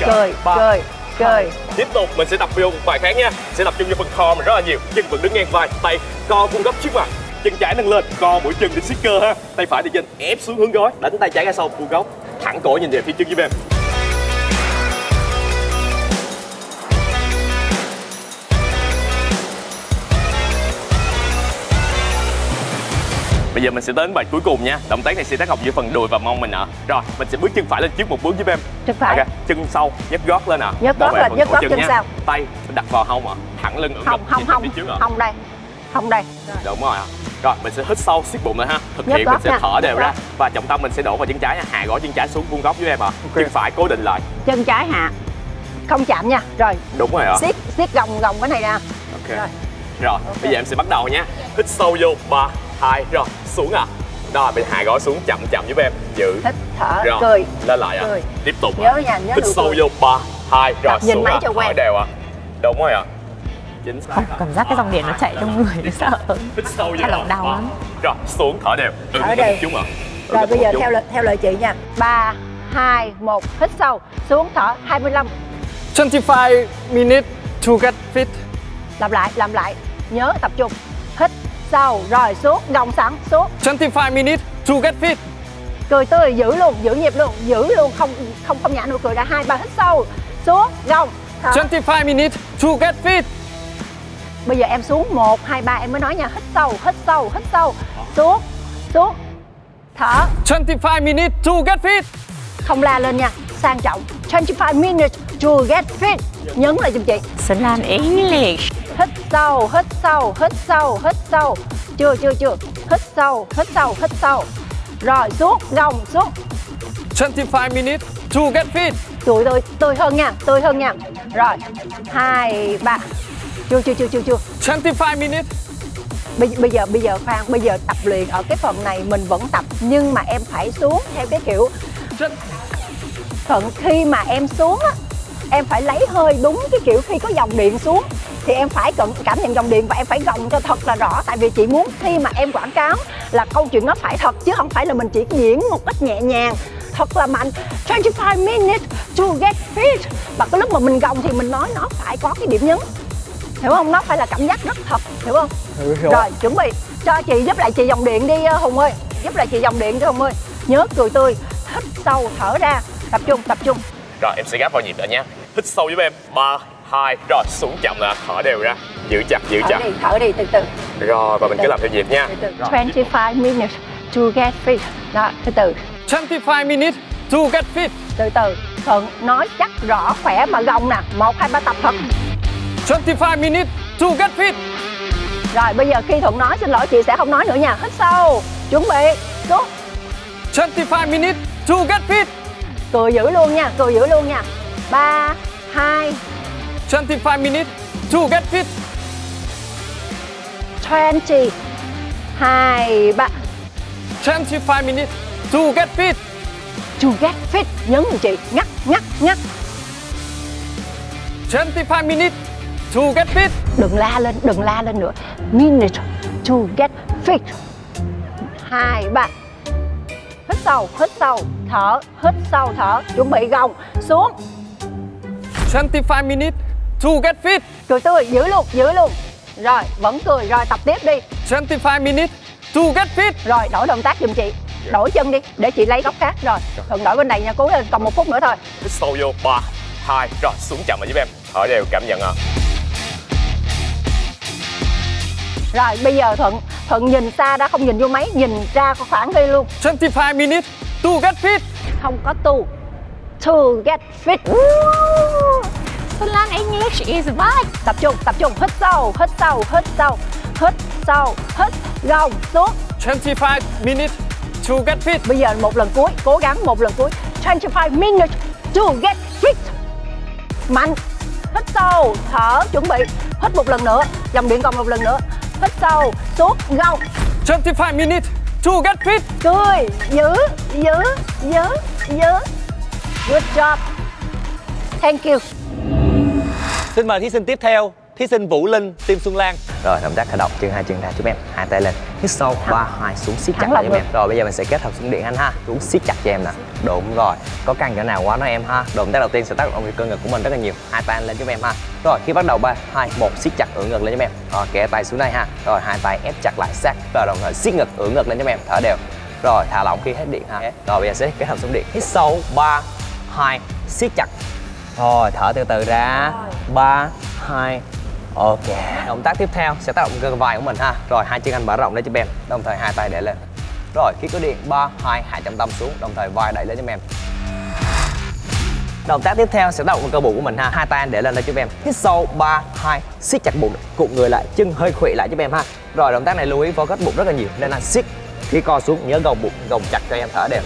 Cười, cười, cười tiếp tục mình sẽ tập vô một bài khác nha. Sẽ tập trung vô phần core mình rất là nhiều. Chân vẫn đứng ngang vai. Tay co vuông góc trước mặt. Chân trái nâng lên co mũi chân để siết cơ ha. Tay phải thì trên ép xuống hướng gối. Đánh tay trái ra sau vuông góc. Thẳng cổ nhìn về phía chân giúp em Bây giờ mình sẽ đến bài cuối cùng nha. Động tác này sẽ tác động giữa phần đùi và mông mình ạ. Rồi, mình sẽ bước chân phải lên trước một bước giúp em. Chân phải. Ok, chân sau, nhấc gót lên ạ. Nhấc Bảo gót lên, nhấc gót chân nha. sau. Tay đặt vào hông ạ. Thẳng lưng ưỡn Hông, ngực hông, hông, phía trước ạ. Hông đây Hông đây. Đúng rồi ạ. Rồi, mình sẽ hít sâu, siết bụng lại ha. Thực Nhấc hiện mình sẽ nha. thở đều Nhấc ra. Và trọng tâm mình sẽ đổ vào chân trái nha. Hạ gõ chân trái xuống vuông góc với em ạ. Chân phải cố định lại. Chân trái hạ. Không chạm nha. Rồi. Đúng rồi ạ. Siết, siết gồng, gồng cái này ra Ok. Rồi, bây giờ em sẽ bắt đầu nha. Hít sâu vô. 3, 2, rồi, xuống ạ Rồi, mình hạ gõ xuống chậm chậm giúp em. Giữ. Hít, thở, Rồi, cười lên lại ạ cười. Tiếp tục Nhớ ạ. nha, nhớ Hít sâu vô. 3, 2, rồi Tập nhìn xuống máy ạ cho quen. Thở đều ạ Đúng rồi ạ Chính xác ạ. cảm giác cái dòng điện nó chạy trong người sợ. Hít sâu vô. Là đau lắm. Rồi, xuống thở đều. Ưng Thở đều. chút ạ Rồi bây giờ theo lời, theo lời chị nha. 3, 2, 1 Hít sâu. Xuống thở 25 25 minutes to get fit. Làm lại, làm lại. Nhớ tập trung Sâu Rồi xuống Gồng sẵn xuống. 25 minutes to get fit. Cười tươi giữ luôn Giữ nhịp luôn Giữ luôn Không không không nhả nụ cười ra hai ba hít sâu. Xuống Gồng thở 25 minutes to get fit. Bây giờ em xuống 1, 2, 3 em mới nói nha Hít sâu, hít sâu, hít sâu. Xuống, xuống Thở 25 minutes to get fit. Không la lên nha Sang trọng. 25 minutes to get fit. Nhấn lại giùm chị. Lan English. Hít sâu, hít sâu, hít sâu, hít sâu. Chưa, chưa, chưa. Hít sâu, hít sâu, hít sâu. Rồi xuống, gồng xuống 25 minutes to get fit. Tươi tươi, tươi hơn nha, tươi hơn nha. Rồi, 2, 3 Chưa, chưa, chưa, chưa, chưa. 25 minutes. bây, bây giờ bây giờ khoan bây giờ tập luyện ở cái phần này mình vẫn tập nhưng mà em phải xuống theo cái kiểu thuận khi mà em xuống á em phải lấy hơi đúng cái kiểu khi có dòng điện xuống. Thì em phải cận cảm nhận dòng điện và em phải gồng cho thật là rõ. Tại vì chị muốn khi mà em quảng cáo là câu chuyện nó phải thật chứ không phải là mình chỉ diễn một cách nhẹ nhàng. Thật là mạnh. 25 minutes to get fit và cái lúc mà mình gồng thì mình nói nó phải có cái điểm nhấn. Hiểu không? Nó phải là cảm giác rất thật. Hiểu không? Hiểu. rồi chuẩn bị. Cho chị giúp lại chị dòng điện đi ờ, hùng ơi. Giúp lại chị dòng điện đi hùng ơi. Nhớ cười tươi. Hít sâu thở ra. Tập trung tập trung Rồi, em sẽ gáp vào nhịp đã nha Hít sâu giúp em. 3, 2, rồi. Xuống chậm nè Thở đều ra. Giữ chặt, giữ thở chặt. đi thở đi từ từ. Rồi, và mình cứ làm theo nhịp nha. từ từ. 25 minutes to get fit. Đó từ từ. 25 minutes to get fit. từ từ. Thuận nói chắc rõ khỏe mà gồng nè. Một hai ba tập thật. 25 minutes to get fit. rồi bây giờ khi thuận nói xin lỗi chị sẽ không nói nữa nha. Hít sâu. Chuẩn bị xuống. 25 minutes to get fit. Cười giữ luôn nha cười giữ luôn nha. Ba hai. 25 minutes to get fit. 20 hai ba. 25 minutes to get fit. to get fit nhấn chị? Ngắt ngắt ngắt. 25 minutes to get fit. đừng la lên đừng la lên nữa. Minute to get fit. Hai ba hít sâu hít sâu thở hít sâu thở. Chuẩn bị gồng xuống. 25 minutes to get fit. cười tươi giữ luôn giữ luôn. Rồi vẫn cười rồi tập tiếp đi. 25 minutes to get fit. rồi đổi động tác giùm chị. Đổi chân đi để chị lấy góc khác. Rồi thuận đổi bên này nha cố lên còn một phút nữa thôi. Hít sâu vô ba hai rồi xuống chậm lại giúp em. Thở đều cảm nhận ạ. Rồi bây giờ thuận thuận nhìn xa ra không nhìn vô máy nhìn ra có khoảng đi luôn. 25 minutes to get fit. không có tu to get fit. Xuân Lan English is back. tập trung tập trung. Hít sâu hít sâu hít sâu. Hít sâu hít gồng xuống. 25 minutes to get fit. bây giờ một lần cuối cố gắng một lần cuối. 25 minutes to get fit. Mạnh. Hít sâu thở chuẩn bị. Hít một lần nữa dòng điện còn một lần nữa hít sâu xuống gồng 25 minutes to get fit. cười giữ giữ giữ giữ good job. Thank you. Xin mời thí sinh tiếp theo, thí sinh Vũ Linh, Tim Xuân Lan. Rồi động tác khởi động chân hai chân ra giúp em. Hai tay lên. Hít sâu ba hai xuống siết chặt lại giúp em. rồi bây giờ mình sẽ kết hợp xuống điện anh ha. Xuống siết chặt cho em nè. Đúng rồi. Có căng chỗ nào quá nói em ha. Động tác đầu tiên sẽ tác động lên cơ ngực của mình rất là nhiều. Hai tay anh lên giúp em ha. Rồi khi bắt đầu ba hai một siết chặt ưỡn ngực lên giúp em. Rồi kẻ tay xuống đây ha. Rồi hai tay ép chặt lại sát. Rồi đồng thời siết ngực ưỡn ngực lên giúp em. Thở đều. Rồi thả lỏng khi hết điện ha. Rồi bây giờ sẽ kết hợp xuống điện. Hít sâu ba hai siết chặt. Rồi thở từ từ ra. Ba hai Ok, động tác tiếp theo sẽ tác động cơ vai của mình ha. Rồi hai chân anh mở rộng lên cho em Đồng thời hai tay để lên. Rồi khi có điện 3, 2, hạ trọng tâm xuống. Đồng thời vai đẩy lên cho em Động tác tiếp theo sẽ tác động cơ bụng của mình ha. Hai tay anh để lên đây giúp em Hít sâu 3, 2, siết chặt bụng. Cụm người lại, chân hơi khuỵu lại giúp em ha. Rồi động tác này lưu ý focus bụng rất là nhiều Nên anh siết. Khi co xuống nhớ gồng bụng, gồng chặt cho em thở đều.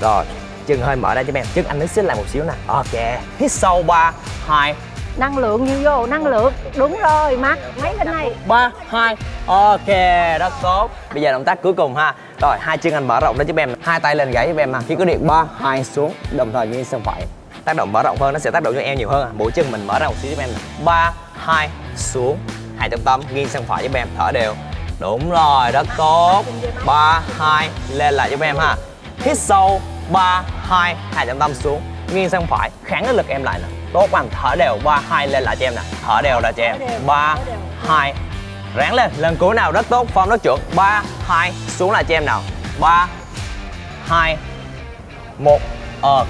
Rồi, chân hơi mở ra giúp em Chân anh nó siết lại một xíu nè. Ok, hít sâu 3, 2, năng lượng như vô, năng lượng. Đúng rồi mắt mấy bên này? Ba, hai. Ok, rất tốt. Bây giờ động tác cuối cùng ha. Rồi, hai chân anh mở rộng ra giúp em. Hai tay lên gãy giúp em mà khi có điện, ba, hai xuống. Đồng thời nghiêng sang phải. Tác động mở rộng hơn, nó sẽ tác động cho em nhiều hơn mỗi chân mình mở ra một xíu giúp em ba, hai, xuống. Hai trọng tâm, nghiêng sang phải giúp em. Thở đều. Đúng rồi, rất tốt. Ba, hai, lên lại giúp em ha. Hít sâu. Ba, hai hai trọng tâm xuống. Nghiêng sang phải. Kháng cái lực em lại nè tốt anh thở đều. Ba hai lên lại cho em nè. Thở đều ra cho em. Ba hai ráng lên. Lần cuối nào rất tốt form rất chuẩn. Ba hai xuống lại cho em nào. Ba hai một ok.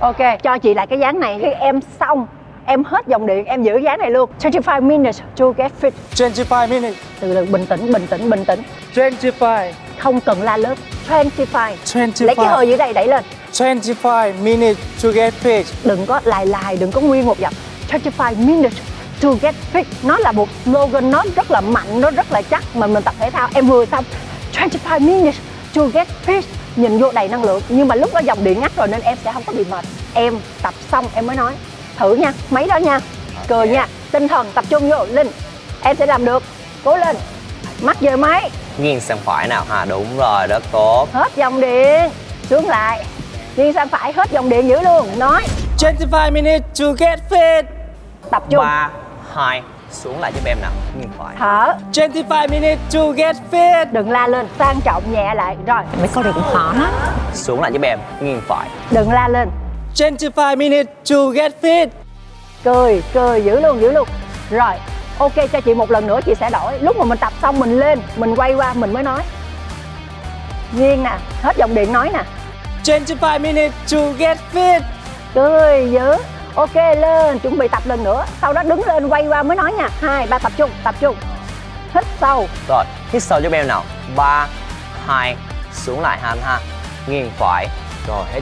Ok cho chị lại cái dáng này. Khi em xong em hết dòng điện em giữ dáng này luôn. 25 minutes to get fit. 25 minutes. Từ từ bình tĩnh bình tĩnh bình tĩnh. 25 không cần la lớn 25 25 lấy cái hơi dưới đây đẩy lên 25 minutes to get fit đừng có lài lài đừng có nguyên một dòng 25 minutes to get fit nó là một slogan nó rất là mạnh nó rất là chắc. Mà mình tập thể thao em vừa xong. 25 minutes to get fit nhìn vô đầy năng lượng. Nhưng mà lúc đó dòng điện ngắt rồi nên em sẽ không có bị mệt. Em tập xong em mới nói thử nha mấy đó nha. Cười nha. Tinh thần tập trung vô linh em sẽ làm được. Cố lên. Mắt về máy. Nghiêng sang phải nào. Ha đúng rồi rất tốt. Hết dòng điện. Xuống lại nghiêng sang phải hết dòng điện giữ luôn nói. 25 minutes to get fit. Tập trung. Ba hai xuống lại giúp em nào. Nghiêng phải thở. 25 minutes to get fit. Đừng la lên sang trọng nhẹ lại rồi. Mấy câu này cũng khó lắm xuống lại giúp em. Nghiêng phải đừng la lên. 25 minutes to get fit. Cười cười giữ luôn giữ luôn. Rồi ok cho chị một lần nữa chị sẽ đổi. Lúc mà mình tập xong mình lên mình quay qua mình mới nói. Nghiêng nè hết dòng điện nói nè 25 minutes to get fit. Cười giữ ok lên chuẩn bị tập lần nữa. Sau đó đứng lên quay qua mới nói nha. Hai ba tập trung tập trung. Hít sâu. Rồi hít sâu giúp em nào. Ba hai xuống lại ha anh ha. Nghiêng phải. Rồi hết.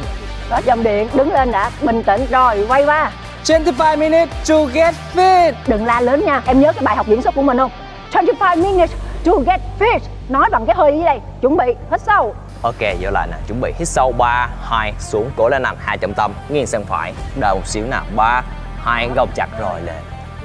Hết dòng điện đứng lên đã. Bình tĩnh rồi quay qua. 25 minutes to get fit. Đừng la lớn nha. Em nhớ cái bài học diễn xuất của mình không? 25 minutes to get fit. Nói bằng cái hơi dưới đây chuẩn bị hít sâu Ok, vô lại nè, chuẩn bị hít sâu. 3, 2, xuống, cổ lên nằm, hai trọng tâm, nghiêng sang phải, đợi một xíu nào, 3, 2, gồng chặt rồi. Lên.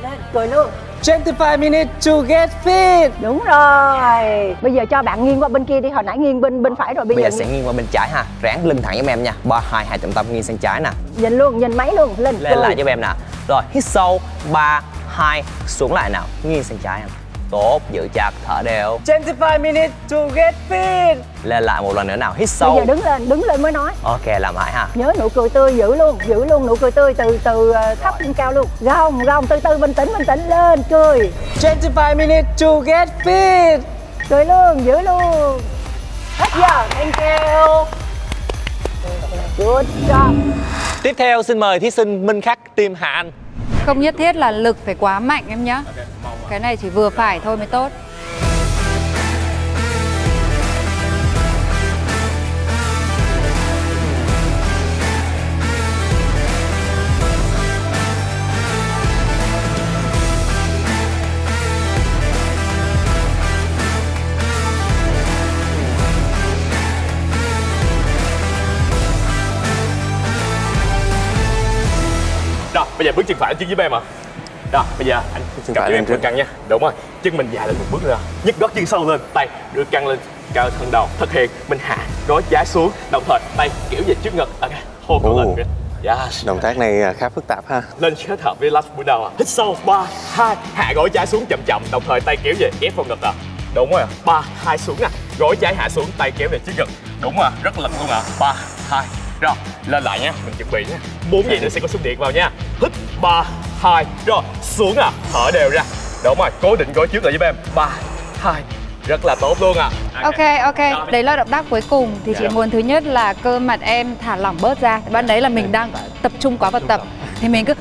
lên cười luôn. 25 minutes to get fit. Đúng rồi. Bây giờ cho bạn nghiêng qua bên kia đi. Hồi nãy nghiêng bên bên phải rồi. Bây, Bây giờ giờ sẽ nghiêng qua bên trái ha, ráng lưng thẳng giúp em nha, 3, 2, hai trọng tâm, nghiêng sang trái nè, nhìn luôn nhìn máy luôn. Lên lên cười. lại giúp em nè. Rồi, hít sâu. 3, hai xuống lại nào nghiêng sang trái em tốt giữ chặt thở đều. 25 minutes to get fit. lên lại một lần nữa nào hít bây sâu giờ đứng lên đứng lên mới nói. Ok làm lại ha. Nhớ nụ cười tươi giữ luôn giữ luôn nụ cười tươi từ từ ờ, thấp lên cao luôn. Rong rong từ từ bình tĩnh bình tĩnh lên cười. 25 minutes to get fit. cười luôn giữ luôn. Hết giờ thank you. Good job. Tiếp theo xin mời thí sinh Minh Khắc team Hà Anh. Không nhất thiết là lực phải quá mạnh em nhé cái này chỉ vừa phải thôi mới tốt. Rồi, bây giờ bước chân phải chân với em ạ rồi, bây giờ anh chân lên em căng nha Đúng rồi, chân mình dài lên một bước nữa. Nhấc gót chân sâu lên, tay đưa căng lên cao thân đầu. Thực hiện, mình hạ gối trái xuống Đồng thời tay kiểu về trước ngực. Ok, hold cổ lên Yes Động tác này à, khá phức tạp ha. lên kết hợp với last bull down à. hít sâu ba hai hạ gối trái xuống chậm chậm đồng thời tay kéo về ép vào ngực à. Đúng rồi ba hai xuống nè gối trái hạ xuống tay kéo về trước ngực. Đúng rồi rất lực luôn ạ ba hai rồi lên lại nha mình chuẩn bị nha. Bốn giây nữa sẽ có xung điện vào nha. Hít ba hai rồi xuống à? Thở đều ra. Đúng rồi cố định gối trước lại giúp em. Ba hai rất là tốt luôn à. Ok ok, đấy là động tác cuối cùng. Thì chị Dạ. muốn thứ nhất là cơ mặt em thả lỏng bớt ra. Ban đấy là mình đang tập trung quá vào tập. Thì mình cứ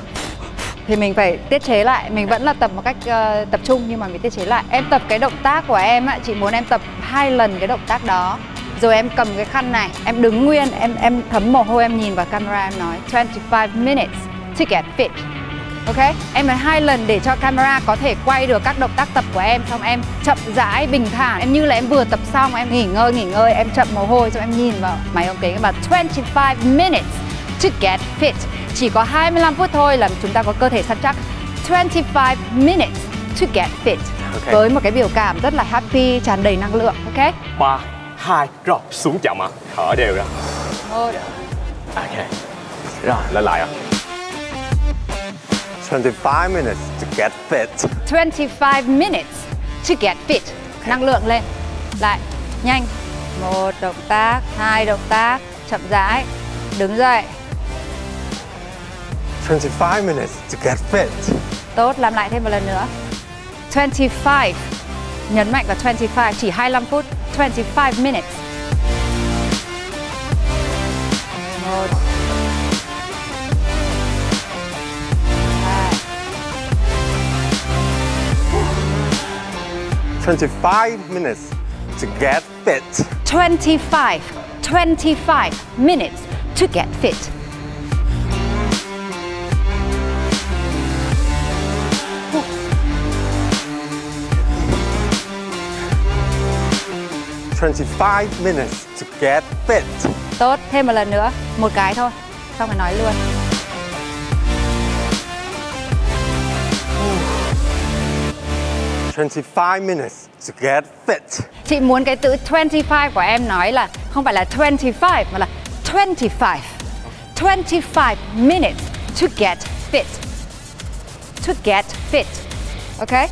thì mình phải tiết chế lại. Mình vẫn là tập một cách ờ, tập trung nhưng mà mình tiết chế lại. Em tập cái động tác của em á chị muốn em tập hai lần cái động tác đó. Rồi em cầm cái khăn này em đứng nguyên em em thấm mồ hôi em nhìn vào camera em nói 25 minutes to get fit Ok, em nói hai lần để cho camera có thể quay được các động tác tập của em Xong em chậm rãi, bình thản. Em như là em vừa tập xong, em nghỉ ngơi, nghỉ ngơi Em chậm mồ hôi, xong em nhìn vào máy ống kính Và 25 minutes to get fit. Chỉ có 25 phút thôi là chúng ta có cơ thể săn chắc. 25 minutes to get fit. Ok. Với một cái biểu cảm rất là happy, tràn đầy năng lượng Ok, ba hai rồi xuống chậm ạ. Thở đều ra. Một ok. Rồi lên lại ạ 25 minutes to get fit. 25 minutes to get fit. Năng lượng lên. Lại nhanh. Một động tác hai động tác chậm rãi. Đứng dậy. 25 minutes to get fit. tốt làm lại thêm một lần nữa. 25 nhấn mạnh vào 25 chỉ 25 phút. 25 minutes. Một 25 minutes to get fit. 25 25 minutes to get fit 25 minutes to get fit. Tốt, thêm một lần nữa, một cái thôi, xong rồi nói luôn. Twenty-five minutes to get fit. Chị muốn cái từ 25 của em nói là không phải là 25 mà là 25. 25 minutes to get fit. To get fit. Ok?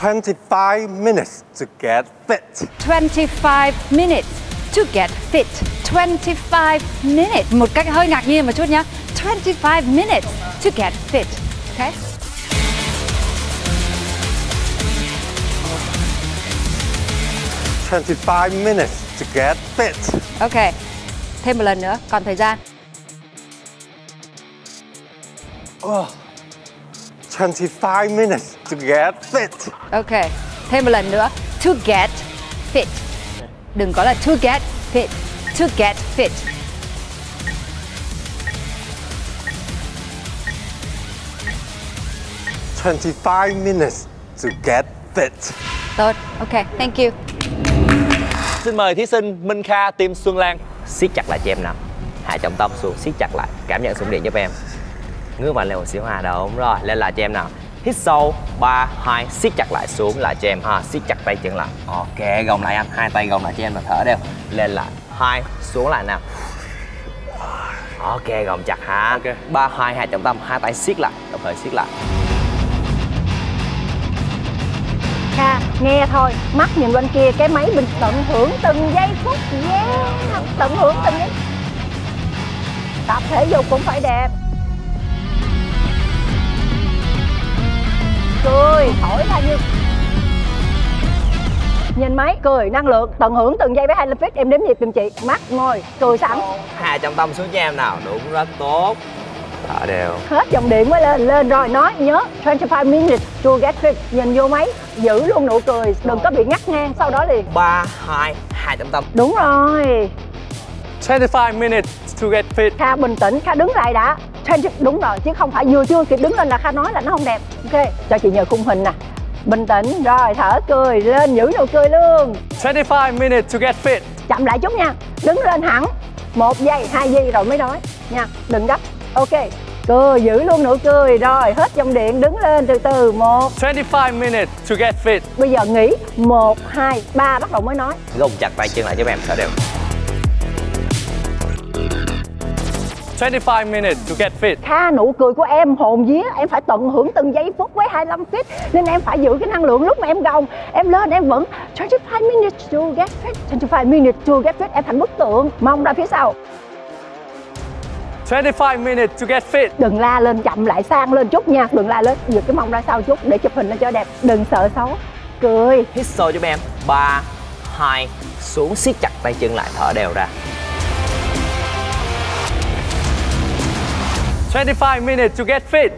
Twenty-five minutes to get fit. 25 minutes to get fit. 25 minutes. Một cách hơi ngạc nhiên một chút nhá. 25 minutes to get fit. Ok? Twenty-five minutes to get fit. Ok. Thêm một lần nữa, còn thời gian. Oh. Twenty-five minutes to get fit. Ok, thêm một lần nữa. To get fit. Đừng có là to get fit. To get fit. Twenty-five minutes to get fit. Tốt, ok, thank you. Xin mời thí sinh Minh Kha team Xuân Lan. Siết chặt lại cho em nào. Hạ trọng tâm xuống siết chặt lại. Cảm nhận xung điện giúp em. Ngước mạnh lên một xíu ha đúng rồi. Lên lại cho em nào. Hít sâu. Ba hai siết chặt lại xuống lại cho em ha. Siết chặt tay chân lại. Ok gồng lại em hai tay gồng lại cho em là thở đều. Lên lại. Hai xuống lại nào. Ok gồng chặt hả ok. Ba hai hai trọng tâm. Hai tay siết lại. Đồng thời siết lại Kha, nghe thôi, mắt nhìn bên kia cái máy mình tận hưởng từng giây phút. Yeah, tận hưởng từng giây. Tập thể dục cũng phải đẹp. Cười, thổi ra như Nhìn máy, cười, năng lượng, tận hưởng từng giây với hai feet Em đếm nhịp giùm chị, mắt, môi, cười sẵn. Hai trong tâm xuống cho em nào. Đúng rất tốt thở đều. Hết dòng điện mới lên, lên rồi nói nhớ 25 minutes to get fit Nhìn vô máy, giữ luôn nụ cười, đừng có bị ngắt ngang sau đó liền. ba hai hai trọng tâm Đúng rồi. 25 minutes to get fit. Kha bình tĩnh, Kha đứng lại đã. Change- Đúng rồi, chứ không phải vừa chưa kịp đứng lên là Kha nói là nó không đẹp. Ok, cho chị nhờ khung hình nè. Bình tĩnh, rồi thở cười, lên giữ nụ cười luôn. 25 minutes to get fit. Chậm lại chút nha, đứng lên hẳn. Một giây, hai giây rồi mới nói. Nha, đừng gấp Ok, cười, giữ luôn nụ cười. Rồi, hết dòng điện, đứng lên từ từ. Một, 25 minutes to get fit. bây giờ nghỉ. Một, hai, ba, bắt đầu mới nói. Gồng chặt tay chân lại cho em thở đều. 25 minutes to get fit. Kha nụ cười của em hồn vía. Em phải tận hưởng từng giây phút với 25 feet nên em phải giữ cái năng lượng lúc mà em gồng. Em lên em vẫn. 25 minutes to get fit. 25 minutes to get fit. Em thành bức tượng. Mong ra phía sau 25 minutes to get fit. đừng la lên chậm lại sang lên chút nha. Đừng la lên. Giật cái mông ra sau chút để chụp hình nó cho đẹp. Đừng sợ xấu. Cười. Hít sâu cho em ba hai xuống siết chặt tay chân lại thở đều ra. 25 minutes to get fit.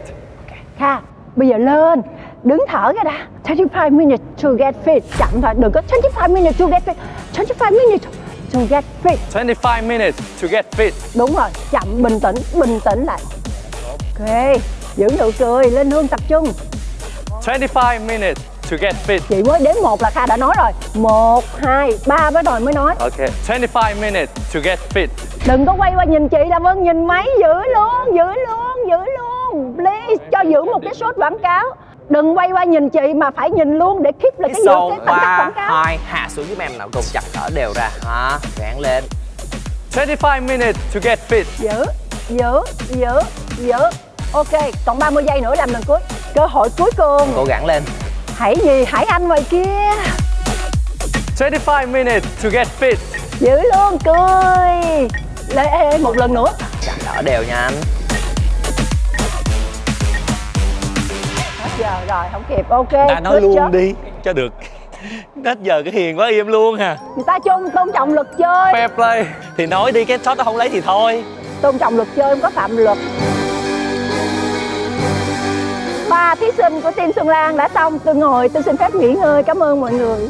Kha bây giờ lên. Đứng thở cái đã. 25 minutes to get fit. Chậm thôi. Đừng có 25 minutes to get fit. 25 minutes to get fit 25 minutes to get fit. Đúng rồi, chậm, bình tĩnh, bình tĩnh lại Ok, giữ nụ cười, lên hương tập trung 25 minutes to get fit. Chị mới đếm một là Kha đã nói rồi một hai ba với rồi mới nói Okay. 25 minutes to get fit. Đừng có quay qua nhìn chị là Vân nhìn máy, giữ luôn, giữ luôn, giữ luôn Please, cho giữ một cái shot quảng cáo Đừng quay qua nhìn chị mà phải nhìn luôn để keep là hít cái sâu cái tầm ba quảng cáo. hai hạ xuống giúp em nào gồng chặt thở đều ra hả gạn lên. 25 minutes to get fit. Giữ, giữ, giữ, giữ. Ok, còn 30 giây nữa làm lần cuối Cơ hội cuối cùng. Cố gắng lên. Hãy gì, hãy anh ngoài kia. 25 minutes to get fit. Giữ luôn, cười. Lê, ê, ê, một lần nữa. Chặt thở đều nha anh giờ? Rồi, không kịp, ok đã nói luôn job. đi cho được. Hết giờ cái hiền quá im luôn hà Người ta chung tôn trọng luật chơi. Fair play. Thì nói đi cái shot nó không lấy thì thôi. Tôn trọng luật chơi, không có phạm luật. Ba thí sinh của team Xuân Lan đã xong. Tôi ngồi, tôi xin phép nghỉ ngơi, cảm ơn mọi người.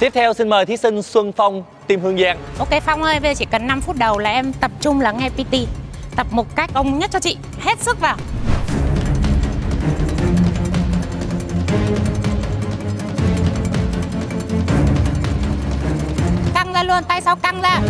Tiếp theo xin mời thí sinh Xuân Phong Tim Hương Giang. Ok Phong ơi, bây giờ chỉ cần 5 phút đầu là em tập trung lắng nghe PT Tập một cách ông nhất cho chị, hết sức vào Căng ra luôn, tay sau căng ra.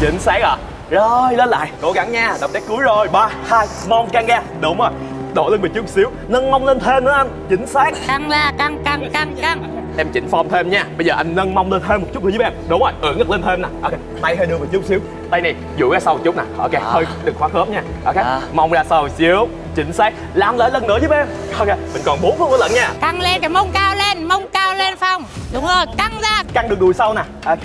Chính xác à? Rồi lên lại. Cố gắng nha động tác cuối rồi. Ba hai mông căng ra. Đúng rồi đổ lên mình chút xíu. Nâng mông lên thêm nữa anh chính xác Căng ra, căng, căng, căng, căng. Em chỉnh form thêm nha. Bây giờ anh nâng mông lên thêm một chút nữa giúp em. Đúng rồi ưỡn ngực lên thêm nè. Ok tay hơi đưa một chút xíu. Tay này duỗi ra sau một chút nè. Ok À. hơi đừng khóa khớp nha. Ok À. mông ra sau một xíu chính xác làm lại lần nữa giúp em. Ok mình còn 4 phút nữa lận nha. Căng lên, cái mông cao lên, mông cao lên Phong. Đúng rồi, căng ra. Căng đường đùi sau nè. Ok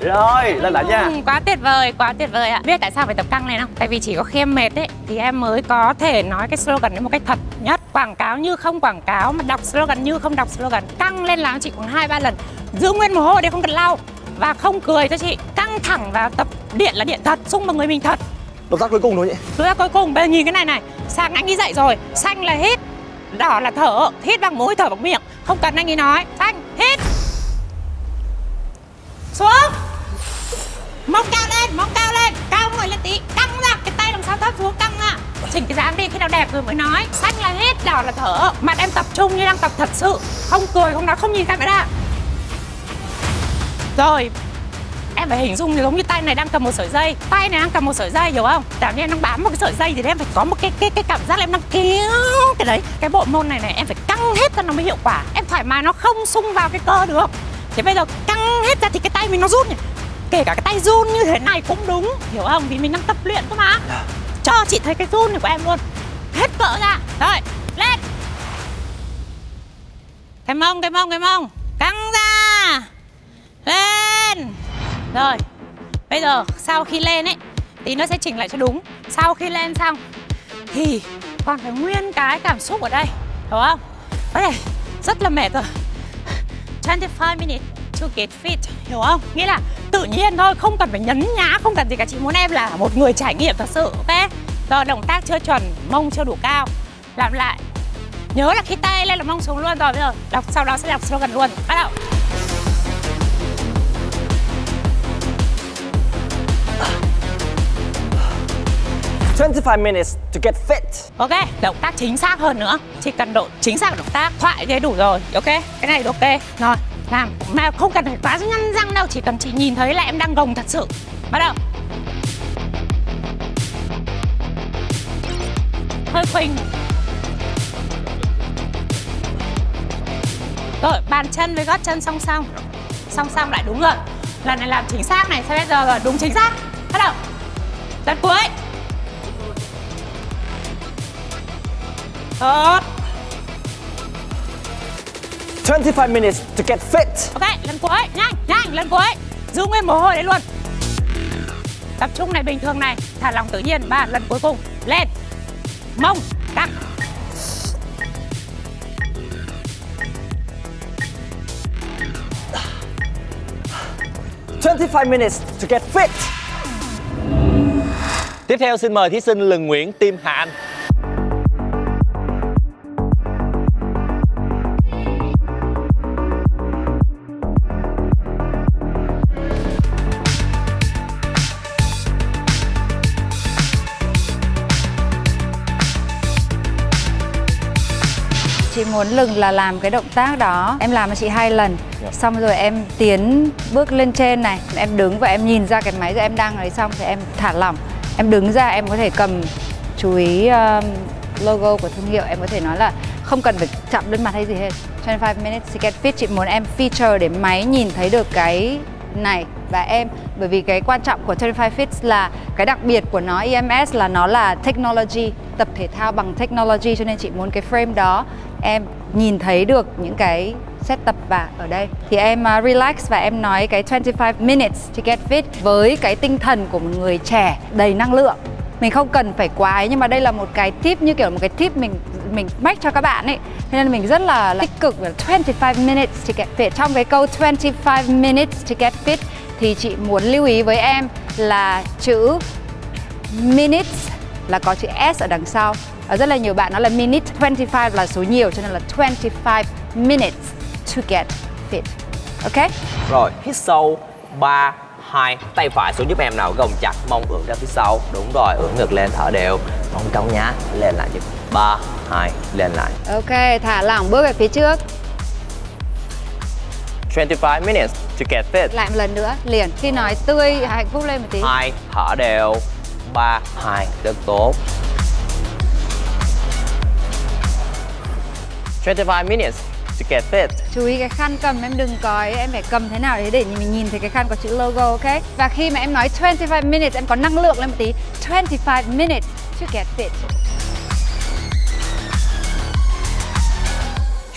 rồi lên lại nha Ừ, quá tuyệt vời, quá tuyệt vời ạ. Biết tại sao phải tập căng lên không? Tại vì chỉ có khi em mệt ấy thì em mới có thể nói cái slogan đấy một cách thật nhất. Quảng cáo như không quảng cáo mà đọc slogan như không đọc slogan. Căng lên làm chỉ khoảng hai ba lần. Giữ nguyên mồ hôi để không cần lau và không cười cho chị. Căng thẳng và tập điện là điện thật, xung vào người mình thật. động tác cuối cùng thôi chị Thứ ra cuối cùng bây giờ nhìn cái này này, sang anh ấy dậy rồi, xanh là hít, đỏ là thở, hít bằng mũi thở bằng miệng, không cần anh ấy nói. Xanh, hít. Xuống mông cao lên mông cao lên. Cao người lên tí. Căng ra. Cái tay làm sao thấp xuống, căng ra. Chỉnh cái dáng đi khi nào đẹp rồi mới nói. Xanh là hết, đỏ là thở. Mặt em tập trung như đang tập thật sự. Không cười, không nói, không nhìn camera. Rồi, em phải hình dung giống như tay này đang cầm một sợi dây. Tay này đang cầm một sợi dây, hiểu không? Cảm như em đang bám một cái sợi dây thì em phải có một cái cái cái cảm giác là em đang kéo cái đấy. Cái bộ môn này này, em phải căng hết ra nó mới hiệu quả. Em thoải mái, nó không sung vào cái cơ được. Thế bây giờ căng hết ra thì cái tay mình nó rút nhỉ? Kể cả cái tay run như thế này cũng đúng. Hiểu không? Vì mình đang tập luyện cơ mà. Cho chị thấy cái run này của em luôn. Hết cỡ ra. Rồi lên. Cái mông cái mông cái mông. Căng ra. Lên. Rồi bây giờ sau khi lên ấy thì nó sẽ chỉnh lại cho đúng. Sau khi lên xong thì còn phải nguyên cái cảm xúc ở đây. Hiểu không? Có thể rất là mệt rồi. 25 minutes to get fit hiểu không? Nghĩa là tự nhiên thôi không cần phải nhấn nhá không cần gì cả. Chị muốn em là một người trải nghiệm thật sự ok? Rồi động tác chưa chuẩn mông chưa đủ cao. Làm lại. Nhớ là khi tay lên là mông xuống luôn rồi bây giờ đọc sau đó sẽ đọc slogan luôn. Bắt đầu. 25 minutes to get fit. Ok, động tác chính xác hơn nữa. Chỉ cần độ chính xác của động tác Thoại thế đủ rồi, ok? Cái này ok, rồi làm, mà không cần phải quá nhăn răng đâu Chỉ cần chị nhìn thấy là em đang gồng thật sự. Bắt đầu. Hơi khuỳnh. Rồi, bàn chân với gót chân song song. Song song lại đúng rồi. Lần này làm chính xác này, sao bây giờ là đúng chính xác. Bắt đầu. Lần cuối. Tốt. 25 minutes to get fit. Ok, lần cuối, nhanh, nhanh, lần cuối. Giữ nguyên mồ hôi đấy luôn. Tập trung này bình thường này Thả lỏng tự nhiên, ba lần cuối cùng. Lên. Mông, căng. 25 minutes to get fit. Tiếp theo xin mời thí sinh Lừng Nguyễn Tim Hà Anh. Muốn lừng là làm cái động tác đó. Em làm cho chị hai lần. Xong rồi em tiến bước lên trên này. Em đứng và em nhìn ra cái máy rồi em đang ấy xong Thì em thả lỏng. Em đứng ra em có thể cầm Chú ý um, logo của thương hiệu. Em có thể nói là không cần phải chạm lên mặt hay gì hết. 25 minutes to get fit. Chị muốn em feature để máy nhìn thấy được cái này và em. Bởi vì cái quan trọng của 25 Fits là cái đặc biệt của nó EMS là nó là technology tập thể thao bằng technology. Cho nên chị muốn cái frame đó em nhìn thấy được những cái set tập và ở đây. Thì em uh, relax và em nói cái 25 minutes to get fit với cái tinh thần của một người trẻ đầy năng lượng. Mình không cần phải quá ấy nhưng mà đây là một cái tip như kiểu một cái tip mình mình make cho các bạn ấy. Thế nên mình rất là, là tích cực về 25 minutes to get fit. Trong cái câu 25 minutes to get fit thì chị muốn lưu ý với em là chữ minutes là có chữ S ở đằng sau rất là nhiều bạn nói là minute 25 là số nhiều cho nên là 25 minutes to get fit. Ok? Rồi, hít sâu 3, 2, tay phải xuống giúp em nào gồng chặt, mông ưỡn ra phía sau. Đúng rồi, ưỡn ngực lên thở đều. Mông cong nhá, lên lại giúp 3, 2, lên lại. Ok thả lỏng bước về phía trước. 25 minutes to get fit. Lại một lần nữa liền. Khi nói tươi hạnh phúc lên một tí. 2, thở đều. 3, 2, rất tốt 25 minutes to get fit. Chú ý cái khăn cầm, em đừng có, em phải cầm thế nào đấy để mình nhìn thấy cái khăn có chữ logo, ok? Và khi mà em nói 25 minutes, em có năng lượng lên một tí. 25 minutes to get fit.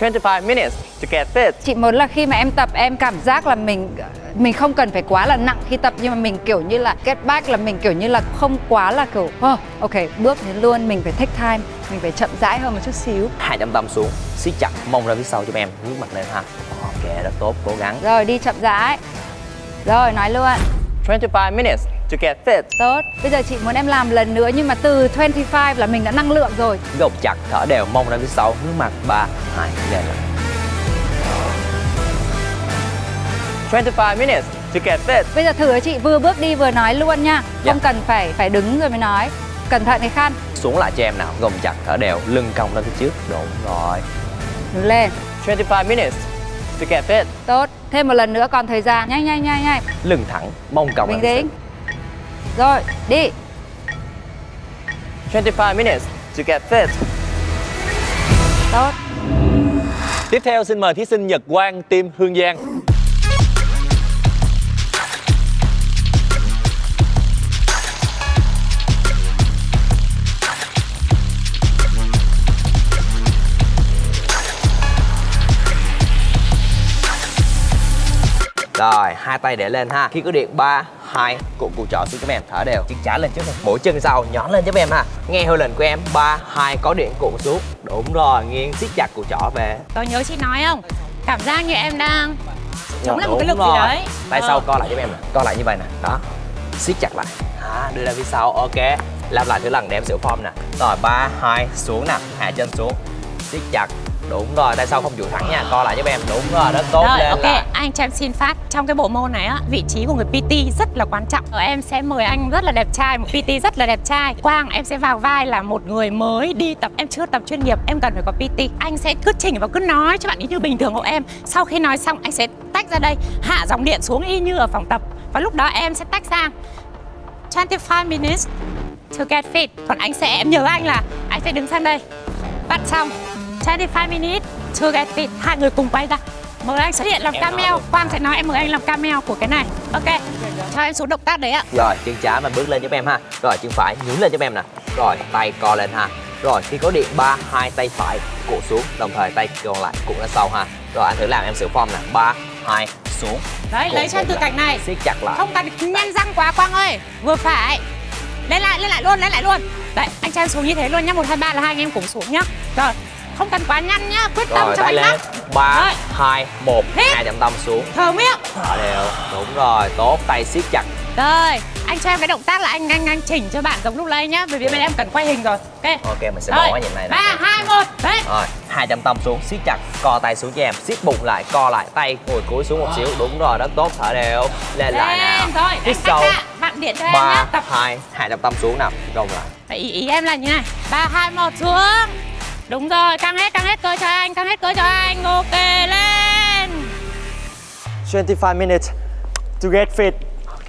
25 minutes to get fit. Chị muốn là khi mà em tập em cảm giác là mình mình không cần phải quá là nặng khi tập nhưng mà mình kiểu như là get back là mình kiểu như là không quá là kiểu oh, ok bước đến luôn mình phải take time mình phải chậm rãi hơn một chút xíu. Hai trăm tâm xuống siết chặt mông ra phía sau giúp em hướng mặt lên ha. Ok rất tốt cố gắng. Rồi đi chậm rãi. Rồi nói luôn. 25 minutes to get fit. Tốt. Bây giờ chị muốn em làm lần nữa nhưng mà từ 25 là mình đã năng lượng rồi. Gồng chặt thở đều mông ra phía sau hướng mặt 3, 2, lên lại 25 minutes to get fit. Bây giờ thử chị vừa bước đi vừa nói luôn nha. Dạ. không cần phải phải đứng rồi mới nói. Cẩn thận cái khăn xuống lại cho em nào gồng chặt thở đều lưng cong ra phía trước. Đúng rồi. Đứng lên. 25 minutes to get fit. Tốt. Thêm một lần nữa còn thời gian. Nhanh nhanh nhanh nhanh. Lưng thẳng, mông cong Bình tĩnh. Rồi, đi. 25 minutes to get fit. Tốt. Tiếp theo xin mời thí sinh Nhật Quang, team Hương Giang. Rồi, hai tay để lên ha. Khi có điện 3, 2, cuộn cụ trỏ xuống giúp em, thở đều. Chân trả lên trước. Mỗi chân sau nhón lên giúp em ha. Nghe hơi lệnh của em, 3, 2, có điện cuộn xuống. Đúng rồi, nghiêng siết chặt cụ trỏ về. Tôi nhớ chị nói không? Cảm giác như em đang chống lại một cái lực gì rồi. đấy. Tay Ờ. sau co lại giúp em nè. Co lại như vậy nè. Đó. siết chặt lại. À, đưa ra phía sau. Ok. Làm lại thứ lần để em giữ form nè. Rồi, 3, 2, xuống nè. Hạ chân xuống. siết chặt. Đúng rồi, tay sau không duỗi thẳng nha. Co lại giúp em. Đúng rồi, rất tốt Rồi, lên ok, lại. anh cho em xin phát. Trong cái bộ môn này á, vị trí của người PT rất là quan trọng. Ở Em sẽ mời anh rất là đẹp trai, một PT rất là đẹp trai. Quang, em sẽ vào vai là một người mới đi tập. Em chưa tập chuyên nghiệp, em cần phải có PT Anh sẽ cứ chỉnh và cứ nói cho bạn ấy như bình thường của em. Sau khi nói xong, anh sẽ tách ra đây. Hạ dòng điện xuống y như ở phòng tập. Và lúc đó em sẽ tách sang. 25 minutes to get fit. Còn anh sẽ, em nhớ anh là anh sẽ đứng sang đây. Bắt xong 25 minutes to get fit Hai người cùng quay ra Mời anh xuất hiện làm Em cameo. Quang sẽ nói em mời anh làm cameo của cái này Ok Cho em số động tác đấy ạ Rồi, chân trái mà bước lên giúp em ha. Rồi, chân phải nhún lên giúp em nè. Rồi, tay co lên ha. Rồi, khi có điện 3, 2 tay phải cuộn xuống, đồng thời tay còn lại cuộn ra sau ha. Rồi, anh thử làm em xử form nè. 3, 2, xuống. Đấy, Cuộn lấy cho em từ cạnh này Siết chặt lại. Không cần nhanh răng quá Quang ơi Vừa phải Lên lại, lên lại luôn, lên lại luôn Đấy, anh em xuống như thế luôn nhá 1, 2, 3 là hai anh em cùng xuống nhá Rồi, không cần quá nhanh nhá Quyết tâm Rồi, cho tay lên. mắt 3, Rồi. 2, 1, Hít. hai chậm tâm xuống. Thở miệng. Thở đều. Đúng rồi, tốt. Tay siết chặt. Rồi, anh cho em cái động tác là anh anh anh chỉnh cho bạn giống lúc nãy nhá Bởi vì bên em cần quay hình rồi. Ok. Ok, mình sẽ bỏ cái nhịp này nè. 3, 2, 1, đấy. Rồi, hai chậm tâm xuống, siết chặt, co tay xuống cho em, siết bụng lại, co lại, tay ngồi cúi xuống một xíu, đúng rồi, rất tốt, thở đều, lên lại nào, rồi, hít sâu, Bạn điện cho em ba, nhá Tập. hai, hai chậm tâm xuống nào, gồng lại, ý, ý em là như này. 3, 2, 1 xuống Đúng rồi, căng hết, căng hết cơ cho anh, căng hết cơ cho anh. Ok, lên. 25 minutes to get fit.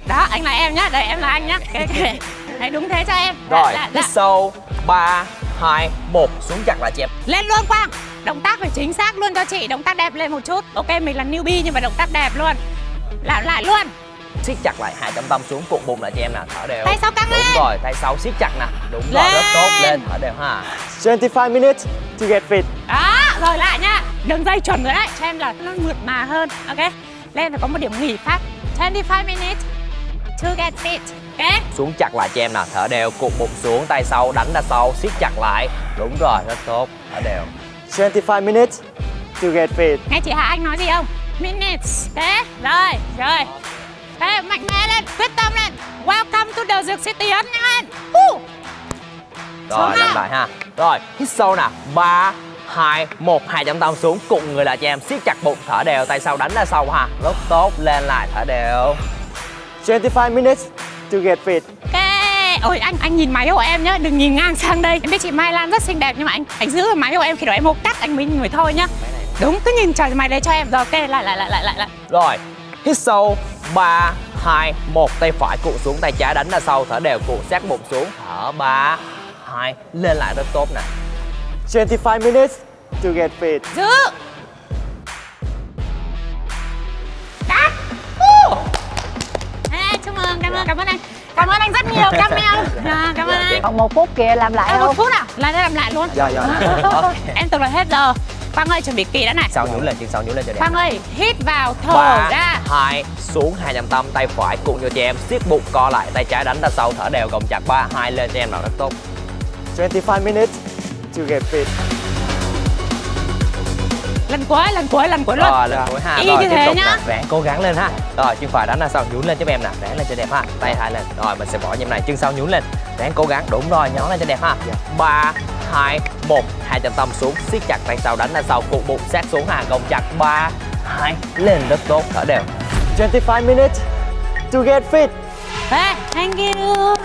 Đó, anh là em nhá, đây em là anh nhá. Ok, ok. Đấy, đúng thế cho em. Dạ, rồi, dạ, dạ. hít sâu, ba, hai, một, xuống chặt lại cho em, Lên luôn Quang. Động tác phải chính xác luôn cho chị Động tác đẹp lên một chút. Ok, mình là newbie nhưng mà động tác đẹp luôn. Làm lại luôn siết chặt lại, hai chậm tâm xuống, cuộn bụng lại cho em nào, thở đều, Tay sau căng đúng lên. rồi, tay sau siết chặt nè, đúng rồi, rất tốt, lên, thở đều ha, 25 minutes to get fit. Đó, rồi lại nhá Đường dây chuẩn rồi đấy Cho em là nó mượt mà hơn Ok? Lên phải có một điểm nghỉ phát. 25 minutes to get fit Ok? Xuống chặt lại cho em nào, thở đều, cuộn bụng xuống, tay sau đánh ra sau, siết chặt lại, đúng rồi, rất tốt, thở đều. 25 minutes to get fit. Nghe chị Hà Anh nói gì không? Minutes Thế, rồi, rồi Thế, mạnh mẽ lên, quyết tâm lên Welcome to the Dược City ấn nhanh lên uh. Rồi, làm lại ha. Rồi, hít sâu nè. 3, 2, 1, hai chấm tâm xuống. Cùng người lại cho em. siết chặt bụng, thở đều. Tay sau đánh ra sau ha. Rất tốt. Lên lại, thở đều. 25 minutes to get fit. Ok Ôi anh, anh nhìn máy của em nhá Đừng nhìn ngang sang đây Em biết chị Mai Lan rất xinh đẹp Nhưng mà anh anh giữ cái máy của em Khi đó em hộp cắt anh mới người thôi nhá Đúng, cứ nhìn trời máy đấy cho em Rồi ok, lại lại lại lại lại lại Rồi, hít sâu. 3, 2, 1. Tay phải cuộn xuống. Tay trái đánh ra sau. Thở đều. Cuộn sát bụng xuống. Thở 3, 2. Lên lại rất tốt nè. 25 minutes to get fit. Giữ Cắt uh. Ê, Chúc mừng, cảm ơn, cảm ơn anh Cảm ơn anh rất nhiều, cảm ơn à, Cảm ơn anh Còn một phút kìa làm lại À, một không? phút à? Lại đây làm lại luôn Dạ, dạ. Em tưởng là hết giờ Quang ơi, chuẩn bị kỹ đã này. Sau nhún lên, chân sau nhún lên cho đẹp. Quang ơi, hít vào, thở 3, ra. 2, xuống hai chấm tâm tay phải cuộn vô cho em. Siết bụng co lại tay trái đánh ra sau thở đều gồng chặt. 3, 2 lên cho em nào rất tốt. 25 minutes to get fit. Lần cuối, lần cuối, lần cuối luôn Rồi, lần cuối ha. Y rồi, như tiếp thế tục nhá. Ráng cố gắng lên ha. Rồi, chân phải đánh ra sau nhún lên cho em nè. Ráng lên cho đẹp ha. Tay hai lên. Rồi, mình sẽ bỏ nhịp này. Chân sau nhún lên. Ráng cố gắng. Đúng rồi, nhón lên cho đẹp ha. 3 2 1. Hai chân tâm xuống, siết chặt tay sau đánh ra sau cuộn bụng sát xuống ha. Gồng chặt 3 2 lên rất tốt. Thở đều. 25 minutes to get fit. Hey, thank you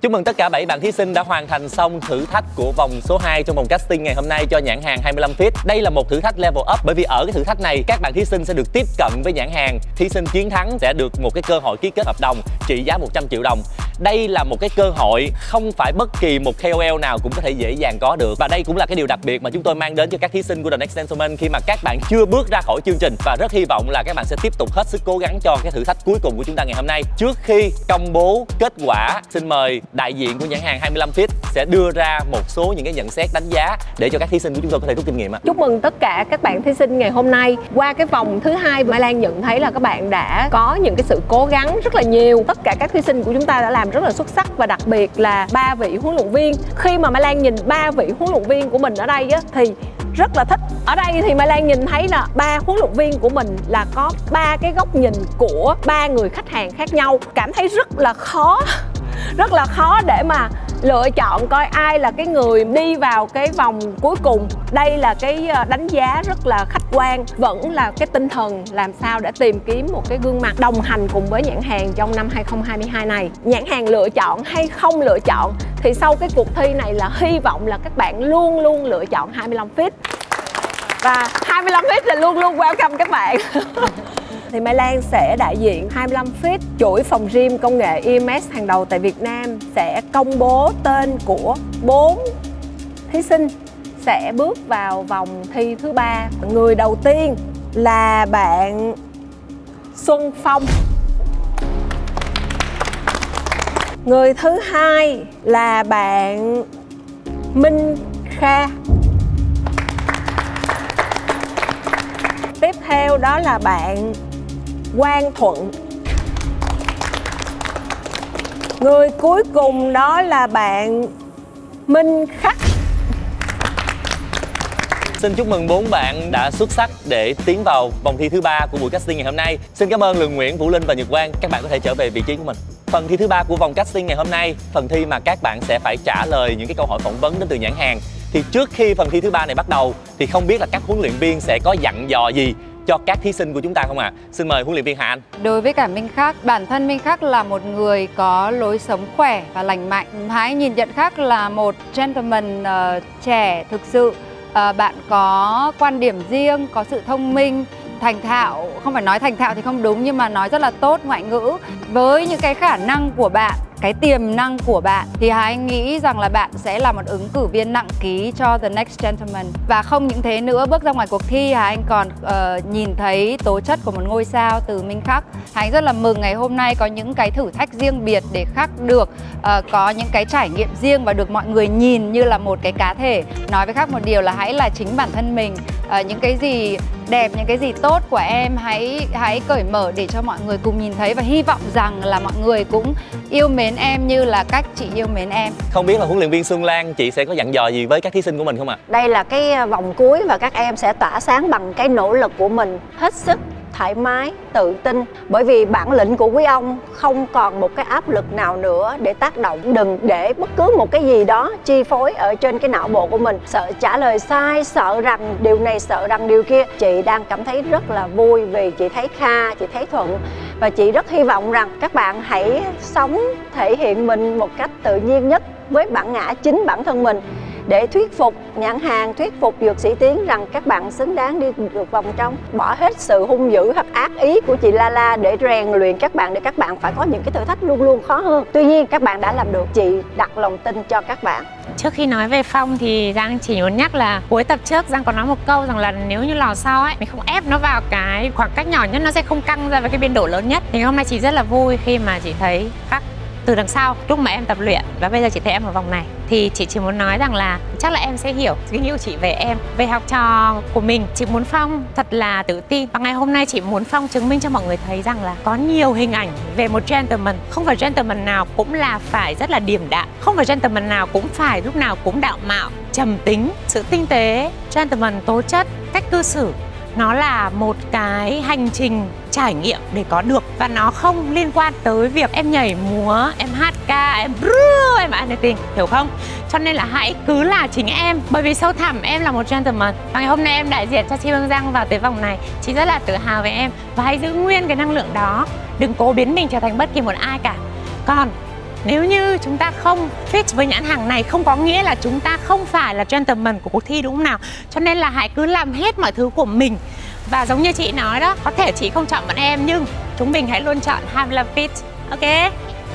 Chúc mừng tất cả 7 bạn thí sinh đã hoàn thành xong thử thách của vòng số 2 trong vòng casting ngày hôm nay cho nhãn hàng 25 feet. Đây là một thử thách level up bởi vì ở cái thử thách này các bạn thí sinh sẽ được tiếp cận với nhãn hàng. Thí sinh chiến thắng sẽ được một cái cơ hội ký kết hợp đồng trị giá 100 triệu đồng. Đây là một cái cơ hội không phải bất kỳ một KOL nào cũng có thể dễ dàng có được và đây cũng là cái điều đặc biệt mà chúng tôi mang đến cho các thí sinh của The Next Gentleman khi mà các bạn chưa bước ra khỏi chương trình và rất hy vọng là các bạn sẽ tiếp tục hết sức cố gắng cho cái thử thách cuối cùng của chúng ta ngày hôm nay. Trước khi công bố kết quả, xin mời đại diện của nhãn hàng 25 feet sẽ đưa ra một số những cái nhận xét đánh giá để cho các thí sinh của chúng tôi có thể rút kinh nghiệm ạ. Chúc mừng tất cả các bạn thí sinh ngày hôm nay qua cái vòng thứ hai Mai Lan nhận thấy là các bạn đã có những cái sự cố gắng rất là nhiều. Tất cả các thí sinh của chúng ta đã làm rất là xuất sắc và đặc biệt là ba vị huấn luyện viên. Khi mà Mai Lan nhìn ba vị huấn luyện viên của mình ở đây á, thì rất là thích ở đây thì Mai Lan nhìn thấy là ba huấn luyện viên của mình là có ba cái góc nhìn của ba người khách hàng khác nhau cảm thấy rất là khó rất là khó để mà lựa chọn coi ai là cái người đi vào cái vòng cuối cùng. Đây là cái ờ, đánh giá rất là khách quan, vẫn là cái tinh thần làm sao để tìm kiếm một cái gương mặt đồng hành cùng với nhãn hàng trong năm 2022 này. Nhãn hàng lựa chọn hay không lựa chọn thì sau cái cuộc thi này là hy vọng là các bạn luôn luôn lựa chọn 25 feet. Và 25 feet là luôn luôn welcome các bạn. thì Mai Lan sẽ đại diện 25 feet chuỗi phòng gym công nghệ EMS hàng đầu tại Việt Nam sẽ công bố tên của 4 thí sinh sẽ bước vào vòng thi thứ ba. Người đầu tiên là bạn Xuân Phong. Người thứ hai là bạn Minh Kha. Tiếp theo đó là bạn Quang Thuận Người cuối cùng đó là bạn Minh Khắc Xin chúc mừng bốn bạn đã xuất sắc để tiến vào vòng thi thứ ba của buổi casting ngày hôm nay. Xin cảm ơn Lường Nguyễn, Vũ Linh và Nhật Quang. Các bạn có thể trở về vị trí của mình. Phần thi thứ ba của vòng casting ngày hôm nay, phần thi mà các bạn sẽ phải trả lời những cái câu hỏi phỏng vấn đến từ nhãn hàng. Thì trước khi phần thi thứ ba này bắt đầu thì không biết là các huấn luyện viên sẽ có dặn dò gì cho các thí sinh của chúng ta không ạ? À? Xin mời huấn luyện viên Hà Anh. Đối với cả Minh Khắc, bản thân Minh Khắc là một người có lối sống khỏe và lành mạnh. Hãy nhìn nhận Khắc là một gentleman uh, trẻ thực sự. Uh, bạn có quan điểm riêng, có sự thông minh, thành thạo, không phải nói thành thạo thì không đúng nhưng mà nói rất là tốt ngoại ngữ. Với những cái khả năng của bạn cái tiềm năng của bạn thì Hà Anh nghĩ rằng là bạn sẽ là một ứng cử viên nặng ký cho The Next Gentleman. Và không những thế nữa bước ra ngoài cuộc thi Hà Anh còn uh, nhìn thấy tố chất của một ngôi sao từ Minh Khắc. Hà Anh rất là mừng ngày hôm nay có những cái thử thách riêng biệt để Khắc được uh, có những cái trải nghiệm riêng và được mọi người nhìn như là một cái cá thể. Nói với Khắc một điều là hãy là chính bản thân mình. Uh, những cái gì đẹp những cái gì tốt của em hãy hãy cởi mở để cho mọi người cùng nhìn thấy và hy vọng rằng là mọi người cũng yêu mến em như là cách chị yêu mến em. Không biết là huấn luyện viên Xuân Lan chị sẽ có dặn dò gì với các thí sinh của mình không ạ? Đây là cái vòng cuối và các em sẽ tỏa sáng bằng cái nỗ lực của mình. Hết sức thoải mái, tự tin. Bởi vì bản lĩnh của quý ông không còn một cái áp lực nào nữa để tác động. Đừng để bất cứ một cái gì đó chi phối ở trên cái não bộ của mình. Sợ trả lời sai, sợ rằng điều này, sợ rằng điều kia. Chị đang cảm thấy rất là vui vì chị thấy kha, chị thấy thuận. Và chị rất hy vọng rằng các bạn hãy sống, thể hiện mình một cách tự nhiên nhất với bản ngã chính bản thân mình để thuyết phục, nhãn hàng thuyết phục dược sĩ tiến rằng các bạn xứng đáng đi được vòng trong, bỏ hết sự hung dữ hoặc ác ý của chị la la để rèn luyện các bạn để các bạn phải có những cái thử thách luôn luôn khó hơn. Tuy nhiên, các bạn đã làm được, chị đặt lòng tin cho các bạn. Trước khi nói về phong thì giang chỉ muốn nhắc là cuối tập trước giang có nói một câu rằng là nếu như lò sau ấy, mình không ép nó vào cái khoảng cách nhỏ nhất, nó sẽ không căng ra với cái biên độ lớn nhất. Thì hôm nay chị rất là vui khi mà chị thấy các từ đằng sau, lúc mà em tập luyện và bây giờ chị thấy em ở vòng này, thì chị chỉ muốn nói rằng là chắc là em sẽ hiểu kính yêu chị về em, về học trò của mình. Chị muốn phong thật là tự tin. Và ngày hôm nay chị muốn phong chứng minh cho mọi người thấy rằng là có nhiều hình ảnh về một gentleman. Không phải gentleman nào cũng là phải rất là điềm đạm. Không phải gentleman nào cũng phải lúc nào cũng đạo mạo, trầm tính, sự tinh tế. Gentleman tố chất, cách cư xử nó là một cái hành trình trải nghiệm để có được và nó không liên quan tới việc em nhảy múa, em hát ca, em bru em anything, hiểu không? Cho nên là hãy cứ là chính em. Bởi vì sâu thẳm em là một gentleman. Và ngày hôm nay em đại diện cho chi hương giang vào tới vòng này. Chị rất là tự hào về em. Và hãy giữ nguyên cái năng lượng đó. Đừng cố biến mình trở thành bất kỳ một ai cả. Còn nếu như chúng ta không fit với nhãn hàng này không có nghĩa là chúng ta không phải là gentleman của cuộc thi đúng không nào cho nên là hãy cứ làm hết mọi thứ của mình và giống như chị nói đó có thể chị không chọn bọn em nhưng chúng mình hãy luôn chọn 25 fit ok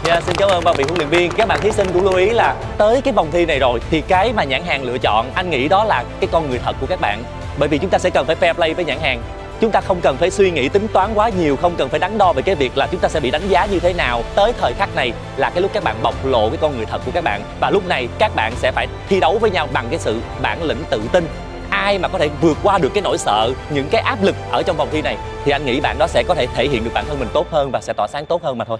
Yeah, xin cảm ơn ba vị huấn luyện viên. Các bạn thí sinh cũng lưu ý là tới cái vòng thi này rồi thì cái mà nhãn hàng lựa chọn, anh nghĩ đó là cái con người thật của các bạn. Bởi vì chúng ta sẽ cần phải fair play với nhãn hàng. Chúng ta không cần phải suy nghĩ tính toán quá nhiều, không cần phải đắn đo về cái việc là chúng ta sẽ bị đánh giá như thế nào. Tới thời khắc này là cái lúc các bạn bộc lộ cái con người thật của các bạn và lúc này các bạn sẽ phải thi đấu với nhau bằng cái sự bản lĩnh tự tin ai mà có thể vượt qua được cái nỗi sợ những cái áp lực ở trong vòng thi này thì anh nghĩ bạn đó sẽ có thể thể hiện được bản thân mình tốt hơn và sẽ tỏa sáng tốt hơn mà thôi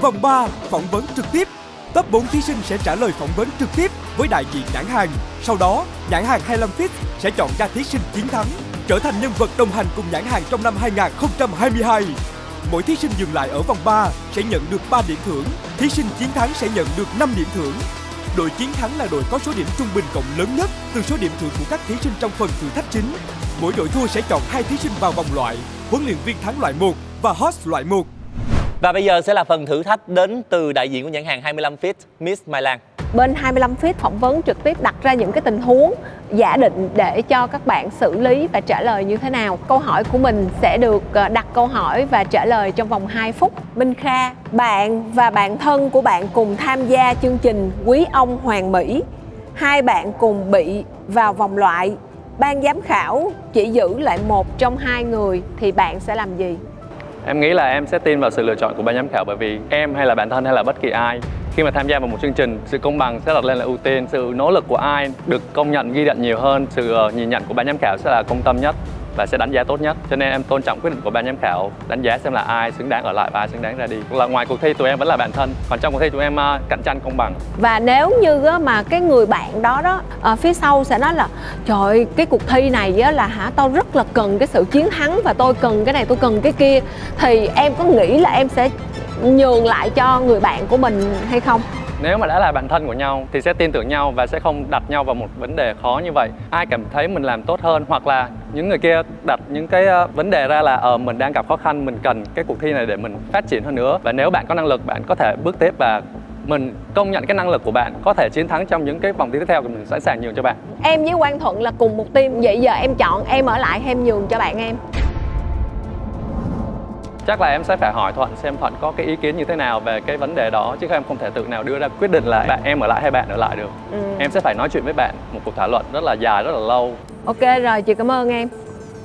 Vòng 3, phỏng vấn trực tiếp. Top 4 thí sinh sẽ trả lời phỏng vấn trực tiếp với đại diện nhãn hàng. Sau đó, nhãn hàng 25 Fit sẽ chọn ra thí sinh chiến thắng, trở thành nhân vật đồng hành cùng nhãn hàng trong năm 2022. Mỗi thí sinh dừng lại ở vòng 3 sẽ nhận được 3 điểm thưởng, thí sinh chiến thắng sẽ nhận được 5 điểm thưởng. Đội chiến thắng là đội có số điểm trung bình cộng lớn nhất từ số điểm thưởng của các thí sinh trong phần thử thách chính. Mỗi đội thua sẽ chọn hai thí sinh vào vòng loại, huấn luyện viên thắng loại 1 và host loại 1. Và bây giờ sẽ là phần thử thách đến từ đại diện của nhãn hàng 25 Fit, Miss Mai Lan. Bên 25 feet phỏng vấn trực tiếp đặt ra những cái tình huống giả định để cho các bạn xử lý và trả lời như thế nào. Câu hỏi của mình sẽ được ờ, đặt câu hỏi và trả lời trong vòng 2 phút. Minh Kha, bạn và bạn thân của bạn cùng tham gia chương trình Quý ông Hoàng Mỹ. Hai bạn cùng bị vào vòng loại. Ban giám khảo chỉ giữ lại một trong hai người thì bạn sẽ làm gì? Em nghĩ là em sẽ tin vào sự lựa chọn của ban giám khảo bởi vì em hay là bản thân hay là bất kỳ ai, khi mà tham gia vào một chương trình, sự công bằng sẽ đặt lên là ưu tiên, sự nỗ lực của ai được công nhận, ghi nhận nhiều hơn, sự ờ, nhìn nhận của ban giám khảo sẽ là công tâm nhất và sẽ đánh giá tốt nhất. Cho nên em tôn trọng quyết định của ban giám khảo đánh giá xem là ai xứng đáng ở lại và ai xứng đáng ra đi. Là ngoài cuộc thi tụi em vẫn là bạn thân. Còn trong cuộc thi tụi em à, cạnh tranh công bằng. Và nếu như mà cái người bạn đó đó ở phía sau sẽ nói là trời cái cuộc thi này á, là hả tao rất là cần cái sự chiến thắng và tôi cần cái này tôi cần cái kia. Thì em có nghĩ là em sẽ nhường lại cho người bạn của mình hay không? Nếu mà đã là bạn thân của nhau thì sẽ tin tưởng nhau và sẽ không đặt nhau vào một vấn đề khó như vậy. Ai cảm thấy mình làm tốt hơn hoặc là những người kia đặt những cái ờ, vấn đề ra là ờ mình đang gặp khó khăn, mình cần cái cuộc thi này để mình phát triển hơn nữa. Và nếu bạn có năng lực, bạn có thể bước tiếp và mình công nhận cái năng lực của bạn có thể chiến thắng trong những cái vòng thi tiếp theo thì mình sẵn sàng nhường cho bạn. Em với quang thuận là cùng một team. Vậy giờ em chọn em ở lại hay em nhường cho bạn em? Chắc là em sẽ phải hỏi thuận xem thuận có cái ý kiến như thế nào về cái vấn đề đó chứ em không thể tự nào đưa ra quyết định là bạn em ở lại hay bạn ở lại được Ừ. em sẽ phải nói chuyện với bạn một cuộc thảo luận rất là dài rất là lâu ok rồi chị cảm ơn em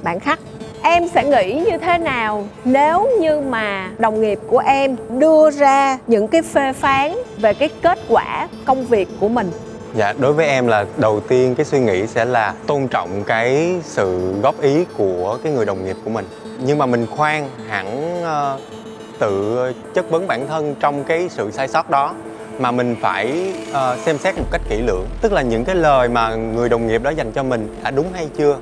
bạn khắc em sẽ nghĩ như thế nào nếu như mà đồng nghiệp của em đưa ra những cái phê phán về cái kết quả công việc của mình Dạ, đối với em là đầu tiên cái suy nghĩ sẽ là tôn trọng cái sự góp ý của cái người đồng nghiệp của mình. Nhưng mà mình khoan hẳn ờ, tự chất vấn bản thân trong cái sự sai sót đó mà mình phải uh, xem xét một cách kỹ lưỡng. Tức là những cái lời mà người đồng nghiệp đó dành cho mình đã đúng hay chưa?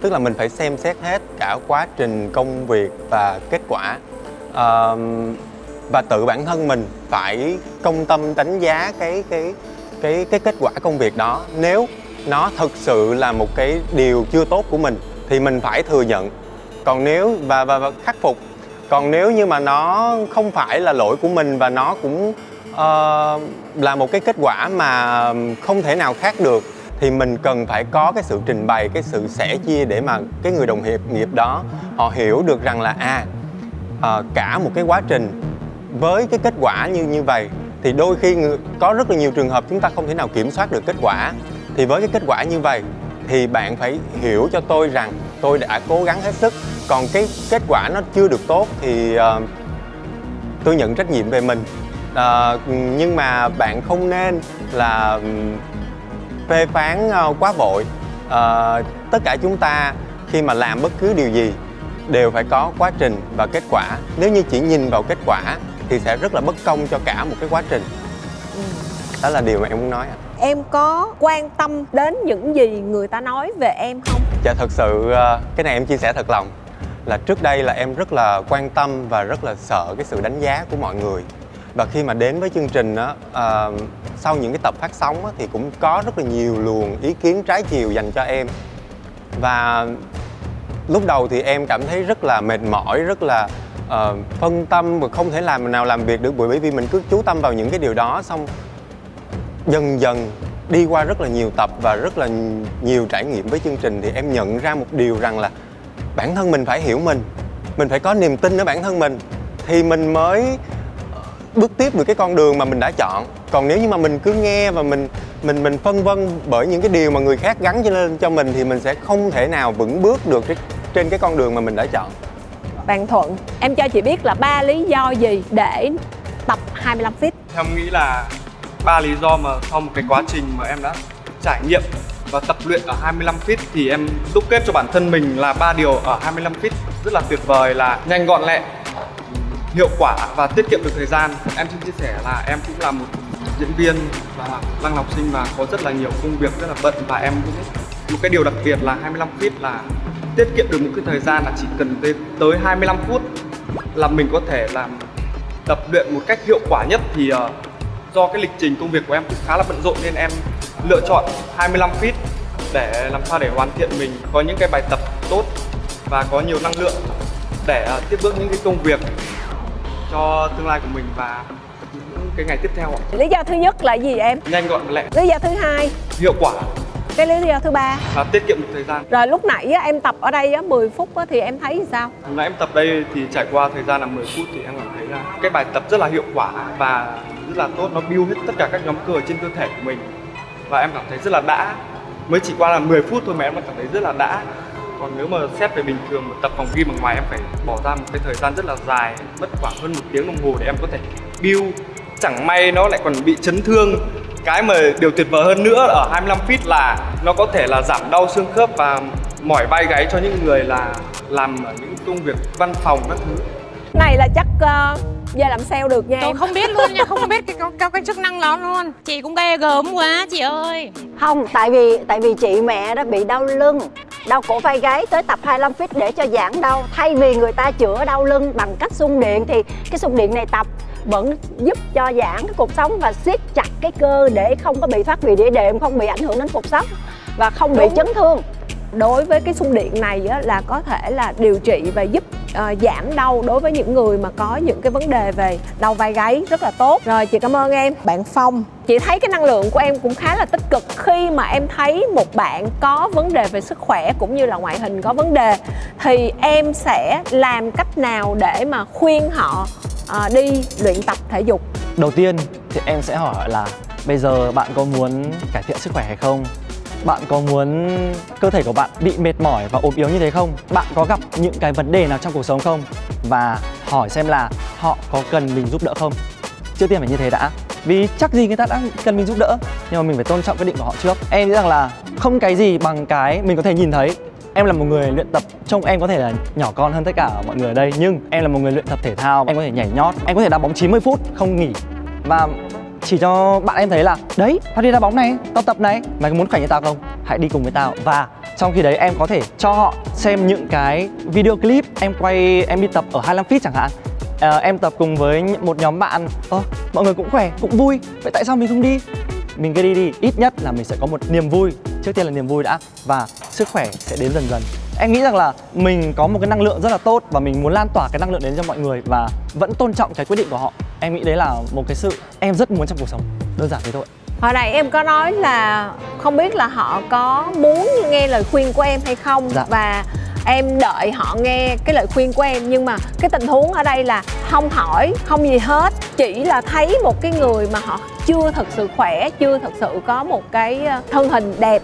Tức là mình phải xem xét hết cả quá trình công việc và kết quả. uh, và tự bản thân mình phải công tâm đánh giá cái cái cái cái kết quả công việc đó nếu nó thực sự là một cái điều chưa tốt của mình thì mình phải thừa nhận còn nếu và và, và khắc phục. Còn nếu như mà nó không phải là lỗi của mình và nó cũng uh, là một cái kết quả mà không thể nào khác được thì mình cần phải có cái sự trình bày cái sự sẻ chia để mà cái người đồng nghiệp nghiệp đó họ hiểu được rằng là à uh, cả một cái quá trình với cái kết quả như như vậy thì đôi khi có rất là nhiều trường hợp chúng ta không thể nào kiểm soát được kết quả. Thì với cái kết quả như vậy thì bạn phải hiểu cho tôi rằng tôi đã cố gắng hết sức. Còn cái kết quả nó chưa được tốt thì ờ, tôi nhận trách nhiệm về mình. Ờ, nhưng mà bạn không nên là phê phán ờ, quá vội. Ờ, tất cả chúng ta khi mà làm bất cứ điều gì đều phải có quá trình và kết quả. Nếu như chỉ nhìn vào kết quả thì sẽ rất là bất công cho cả một cái quá trình. Đó là điều mà em muốn nói ạ em có quan tâm đến những gì người ta nói về em không? Dạ thật sự ờ, cái này em chia sẻ thật lòng. Là trước đây là em rất là quan tâm và rất là sợ cái sự đánh giá của mọi người. Và khi mà đến với chương trình á ờ, sau những cái tập phát sóng á, thì cũng có rất là nhiều luồng ý kiến trái chiều dành cho em. Và lúc đầu thì em cảm thấy rất là mệt mỏi rất là uh, phân tâm và không thể làm nào làm việc được bởi vì mình cứ chú tâm vào những cái điều đó. Xong dần dần đi qua rất là nhiều tập và rất là nhiều trải nghiệm với chương trình thì em nhận ra một điều rằng là bản thân mình phải hiểu mình mình phải có niềm tin ở bản thân mình thì mình mới bước tiếp được cái con đường mà mình đã chọn còn nếu như mà mình cứ nghe và mình mình mình phân vân bởi những cái điều mà người khác gắn cho lên cho mình thì mình sẽ không thể nào vững bước được trên cái con đường mà mình đã chọn Bạn Thuận, em cho chị biết là ba lý do gì để tập 25 feet. Em nghĩ là ba lý do mà sau một cái quá trình mà em đã trải nghiệm và tập luyện ở 25 feet thì em đúc kết cho bản thân mình là ba điều ở 25 feet rất là tuyệt vời là nhanh gọn lẹ, hiệu quả và tiết kiệm được thời gian. Em xin chia sẻ là em cũng là một diễn viên và đang học sinh và có rất là nhiều công việc rất là bận và em cũng một cái điều đặc biệt là 25 feet là tiết kiệm được một cái thời gian là chỉ cần tới, tới 25 phút là mình có thể làm tập luyện một cách hiệu quả nhất thì uh, do cái lịch trình công việc của em cũng khá là bận rộn nên em lựa chọn 25 feet để làm sao để hoàn thiện mình có những cái bài tập tốt và có nhiều năng lượng để uh, tiếp bước những cái công việc cho tương lai của mình và những cái ngày tiếp theo ạ. Lý do thứ nhất là gì em? Nhanh gọn và lẹ. Lý do thứ hai, Hiệu quả cái lý do thứ ba. và tiết kiệm được thời gian. Rồi lúc nãy á, em tập ở đây á, 10 phút á, thì em thấy sao? Hôm nãy em tập đây thì trải qua thời gian là 10 phút thì em cảm thấy là cái bài tập rất là hiệu quả và rất là tốt nó build hết tất cả các nhóm cơ trên cơ thể của mình và em cảm thấy rất là đã mới chỉ qua là 10 phút thôi mà em đã cảm thấy rất là đã còn nếu mà xét về bình thường mà tập phòng gym ở ngoài em phải bỏ ra một cái thời gian rất là dài mất khoảng hơn một tiếng đồng hồ để em có thể build chẳng may nó lại còn bị chấn thương cái mà điều tuyệt vời hơn nữa ở 25 feet là nó có thể là giảm đau xương khớp và mỏi vai gáy cho những người là làm ở những công việc văn phòng các thứ. Này là chắc uh, giờ làm sale được nha Tôi em. không biết luôn nha, không biết cái, cái, cái chức năng đó luôn. Chị cũng ghê gớm quá chị ơi. Không, tại vì tại vì chị mẹ đó bị đau lưng. Đau cổ vai gáy tới tập 25 feet để cho giảm đau. Thay vì người ta chữa đau lưng bằng cách xung điện thì cái xung điện này tập vẫn giúp cho giãn cái cột sống và siết chặt cái cơ để không có bị phát bị đĩa đệm không bị ảnh hưởng đến cột sống và không bị Đúng. chấn thương đối với cái xung điện này á, là có thể là điều trị và giúp ờ, giảm đau đối với những người mà có những cái vấn đề về đau vai gáy rất là tốt. Rồi chị cảm ơn em. Bạn phong. Chị thấy cái năng lượng của em cũng khá là tích cực. Khi mà em thấy một bạn có vấn đề về sức khỏe cũng như là ngoại hình có vấn đề thì em sẽ làm cách nào để mà khuyên họ ờ, đi luyện tập thể dục? Đầu tiên thì em sẽ hỏi là bây giờ bạn có muốn cải thiện sức khỏe hay không? Bạn có muốn cơ thể của bạn bị mệt mỏi và ốm yếu như thế không? Bạn có gặp những cái vấn đề nào trong cuộc sống không? Và hỏi xem là họ có cần mình giúp đỡ không? Trước tiên phải như thế đã Vì chắc gì người ta đã cần mình giúp đỡ, Nhưng mà mình phải tôn trọng quyết định của họ trước Em nghĩ rằng là không cái gì bằng cái mình có thể nhìn thấy Em là một người luyện tập Trông em có thể là nhỏ con hơn tất cả mọi người ở đây, Nhưng em là một người luyện tập thể thao Em có thể nhảy nhót, Em có thể đá bóng 90 phút, không nghỉ Và chỉ cho bạn em thấy là Đấy, tao đi đá bóng này, tao tập này. Mày có muốn khỏe như tao không? Hãy đi cùng với tao. Và trong khi đấy em có thể cho họ xem những cái video clip Em quay, em đi tập ở 25 feet chẳng hạn. À, em tập cùng với một nhóm bạn. Ơ, mọi người cũng khỏe, cũng vui. Vậy tại sao mình không đi? Mình cứ đi đi, ít nhất là mình sẽ có một niềm vui. Trước tiên là niềm vui đã. Và sức khỏe sẽ đến dần dần. Em nghĩ rằng là mình có một cái năng lượng rất là tốt Và mình muốn lan tỏa cái năng lượng đến cho mọi người Và vẫn tôn trọng cái quyết định của họ. Em nghĩ đấy là một cái sự em rất muốn trong cuộc sống. Đơn giản thế thôi. Hồi nãy em có nói là không biết là họ có muốn nghe lời khuyên của em hay không Dạ. và em đợi họ nghe cái lời khuyên của em. Nhưng mà cái tình huống ở đây là không hỏi không gì hết. Chỉ là thấy một cái người mà họ chưa thật sự khỏe chưa thật sự có một cái ờ, thân hình đẹp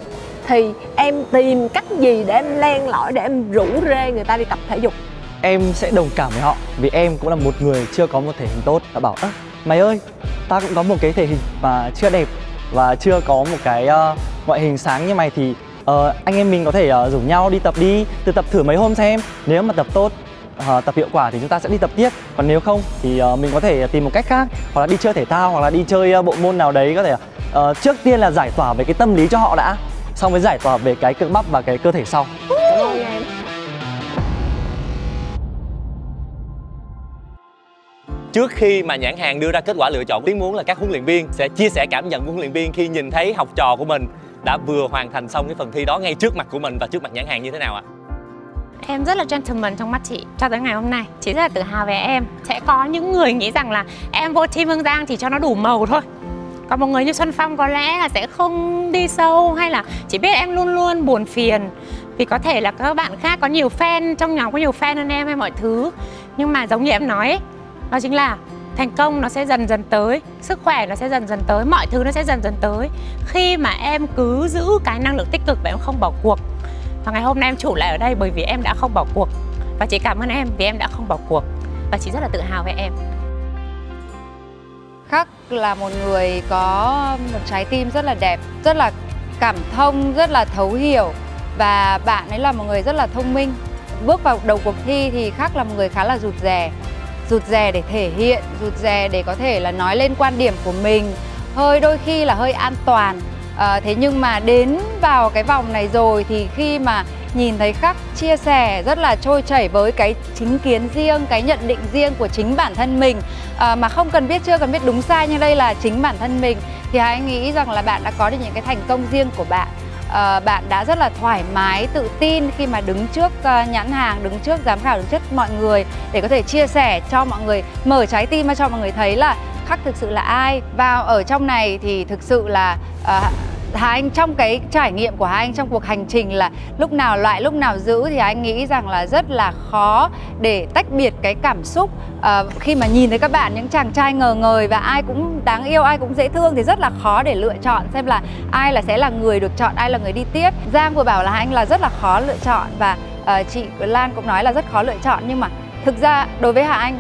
thì em tìm cách gì để em len lỏi để em rủ rê người ta đi tập thể dục? Em sẽ đồng cảm với họ vì em cũng là một người chưa có một thể hình tốt. Đã bảo ơ mày ơi ta cũng có một cái thể hình mà chưa đẹp và chưa có một cái uh, ngoại hình sáng như mày thì uh, anh em mình có thể uh, rủ nhau đi tập đi từ tập thử mấy hôm xem. Nếu mà tập tốt uh, tập hiệu quả thì chúng ta sẽ đi tập tiếp. Còn nếu không thì uh, mình có thể tìm một cách khác hoặc là đi chơi thể thao hoặc là đi chơi uh, bộ môn nào đấy có thể uh, trước tiên là giải tỏa về cái tâm lý cho họ đã xong mới giải tỏa về cái cơ bắp và cái cơ thể sau. Cảm ơn. Em Trước khi mà nhãn hàng đưa ra kết quả lựa chọn, Tiến muốn là các huấn luyện viên sẽ chia sẻ cảm nhận của huấn luyện viên khi nhìn thấy học trò của mình đã vừa hoàn thành xong cái phần thi đó ngay trước mặt của mình và trước mặt nhãn hàng như thế nào ạ? Em rất là gentleman trong mắt chị cho tới ngày hôm nay. Chị rất là tự hào về em. Sẽ có những người nghĩ rằng là em vô team Hương Giang chỉ cho nó đủ màu thôi còn một người như Xuân Phong có lẽ là sẽ không đi sâu Hay là chỉ biết em luôn luôn buồn phiền. Vì có thể là các bạn khác có nhiều fan Trong nhóm có nhiều fan hơn em hay mọi thứ. Nhưng mà giống như em nói ấy, Đó chính là thành công nó sẽ dần dần tới sức khỏe nó sẽ dần dần tới mọi thứ nó sẽ dần dần tới. Khi mà em cứ giữ cái năng lượng tích cực và em không bỏ cuộc và ngày hôm nay em chủ lại ở đây bởi vì em đã không bỏ cuộc. Và chị cảm ơn em vì em đã không bỏ cuộc. Và chị rất là tự hào về em là một người có một trái tim rất là đẹp, rất là cảm thông, rất là thấu hiểu và bạn ấy là một người rất là thông minh. Bước vào đầu cuộc thi thì Khắc là một người khá là rụt rè, rụt rè để thể hiện, rụt rè để có thể là nói lên quan điểm của mình, hơi đôi khi là hơi an toàn. À, thế nhưng mà đến vào cái vòng này rồi thì khi mà nhìn thấy khắc chia sẻ rất là trôi chảy với cái chính kiến riêng cái nhận định riêng của chính bản thân mình à, mà không cần biết chưa cần biết đúng sai nhưng đây là chính bản thân mình thì hãy nghĩ rằng là bạn đã có được những cái thành công riêng của bạn. Ờ, bạn đã rất là thoải mái tự tin khi mà đứng trước uh, nhãn hàng đứng trước giám khảo đứng trước mọi người để có thể chia sẻ cho mọi người mở trái tim ra cho mọi người thấy là khắc thực sự là ai. Vào ở trong này thì thực sự là uh, Hà Anh trong cái trải nghiệm của Hà Anh trong cuộc hành trình là lúc nào loại lúc nào giữ thì anh nghĩ rằng là rất là khó để tách biệt cái cảm xúc. Uh, khi mà nhìn thấy các bạn những chàng trai ngờ ngời và ai cũng đáng yêu ai cũng dễ thương thì rất là khó để lựa chọn xem là ai là sẽ là người được chọn ai là người đi tiếp. Giang vừa bảo là Hà Anh là rất là khó lựa chọn và uh, chị Lan cũng nói là rất khó lựa chọn nhưng mà thực ra đối với Hà Anh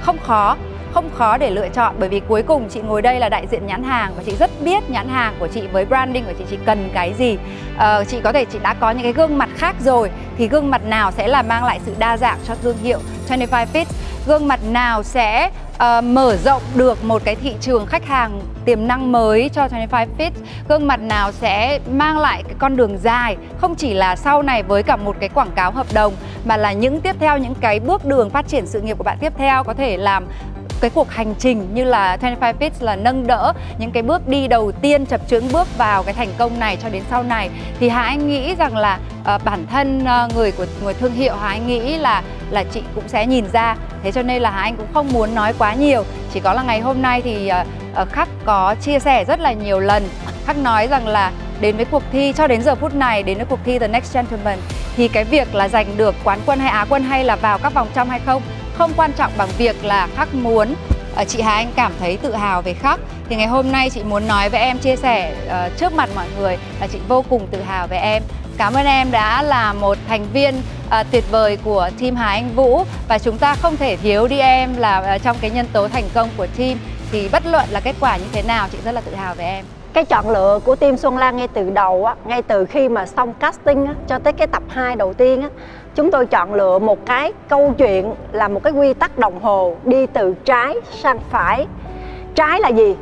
không khó không khó để lựa chọn bởi vì cuối cùng chị ngồi đây là đại diện nhãn hàng và chị rất biết nhãn hàng của chị với branding của chị chị cần cái gì. À, chị có thể chị đã có những cái gương mặt khác rồi thì gương mặt nào sẽ là mang lại sự đa dạng cho thương hiệu 25 Fit? Gương mặt nào sẽ uh, mở rộng được một cái thị trường khách hàng tiềm năng mới cho 25 Fit? Gương mặt nào sẽ mang lại cái con đường dài không chỉ là sau này với cả một cái quảng cáo hợp đồng mà là những tiếp theo những cái bước đường phát triển sự nghiệp của bạn tiếp theo có thể làm cái cuộc hành trình như là 25 Fits là nâng đỡ những cái bước đi đầu tiên chập chững bước vào cái thành công này cho đến sau này. Thì Hà Anh nghĩ rằng là uh, bản thân uh, người của người thương hiệu Hà Anh nghĩ là là chị cũng sẽ nhìn ra. Thế cho nên là Hà Anh cũng không muốn nói quá nhiều. Chỉ có là ngày hôm nay thì uh, uh, khắc có chia sẻ rất là nhiều lần. Khắc nói rằng là đến với cuộc thi cho đến giờ phút này đến với cuộc thi The Next Gentleman thì cái việc là giành được quán quân hay á quân hay là vào các vòng trong hay không không quan trọng bằng việc là khắc muốn. Ờ, chị Hà Anh cảm thấy tự hào về khắc. Thì ngày hôm nay chị muốn nói với em chia sẻ uh, trước mặt mọi người là chị vô cùng tự hào về em. Cảm ơn em đã là một thành viên uh, tuyệt vời của team Hà Anh Vũ. Và chúng ta không thể thiếu đi em là uh, trong cái nhân tố thành công của team. Thì bất luận là kết quả như thế nào chị rất là tự hào về em. Cái chọn lựa của team Xuân Lan ngay từ đầu á, ngay từ khi mà xong casting á, cho tới cái tập 2 đầu tiên á, chúng tôi chọn lựa một cái câu chuyện là một cái quy tắc đồng hồ đi từ trái sang phải. Trái là gì?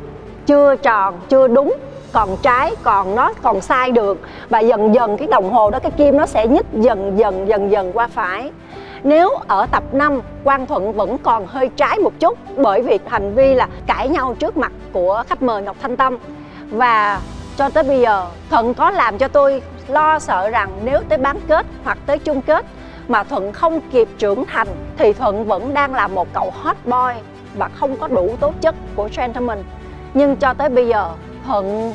Chưa tròn, chưa đúng. Còn trái, còn nó còn sai được. Và dần dần cái đồng hồ đó, cái kim nó sẽ nhích dần dần dần dần qua phải. Nếu ở tập 5 Quang Thuận vẫn còn hơi trái một chút bởi vì hành vi là cãi nhau trước mặt của khách mời Ngọc Thanh Tâm. Và cho tới bây giờ, Thuận có làm cho tôi lo sợ rằng nếu tới bán kết hoặc tới chung kết mà Thuận không kịp trưởng thành thì Thuận vẫn đang là một cậu hot boy và không có đủ tố chất của gentleman. Nhưng cho tới bây giờ Thuận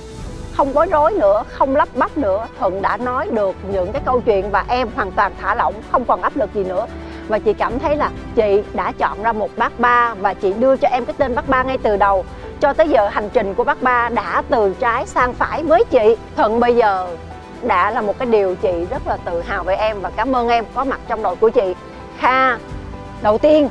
không bối rối nữa, không lắp bắp nữa. Thuận đã nói được những cái câu chuyện và em hoàn toàn thả lỏng, không còn áp lực gì nữa. Và chị cảm thấy là chị đã chọn ra một bác ba và chị đưa cho em cái tên bác ba ngay từ đầu. Cho tới giờ hành trình của bác ba đã từ trái sang phải với chị. Thuận bây giờ đã là một cái điều chị rất là tự hào về em và cảm ơn em có mặt trong đội của chị. Kha đầu tiên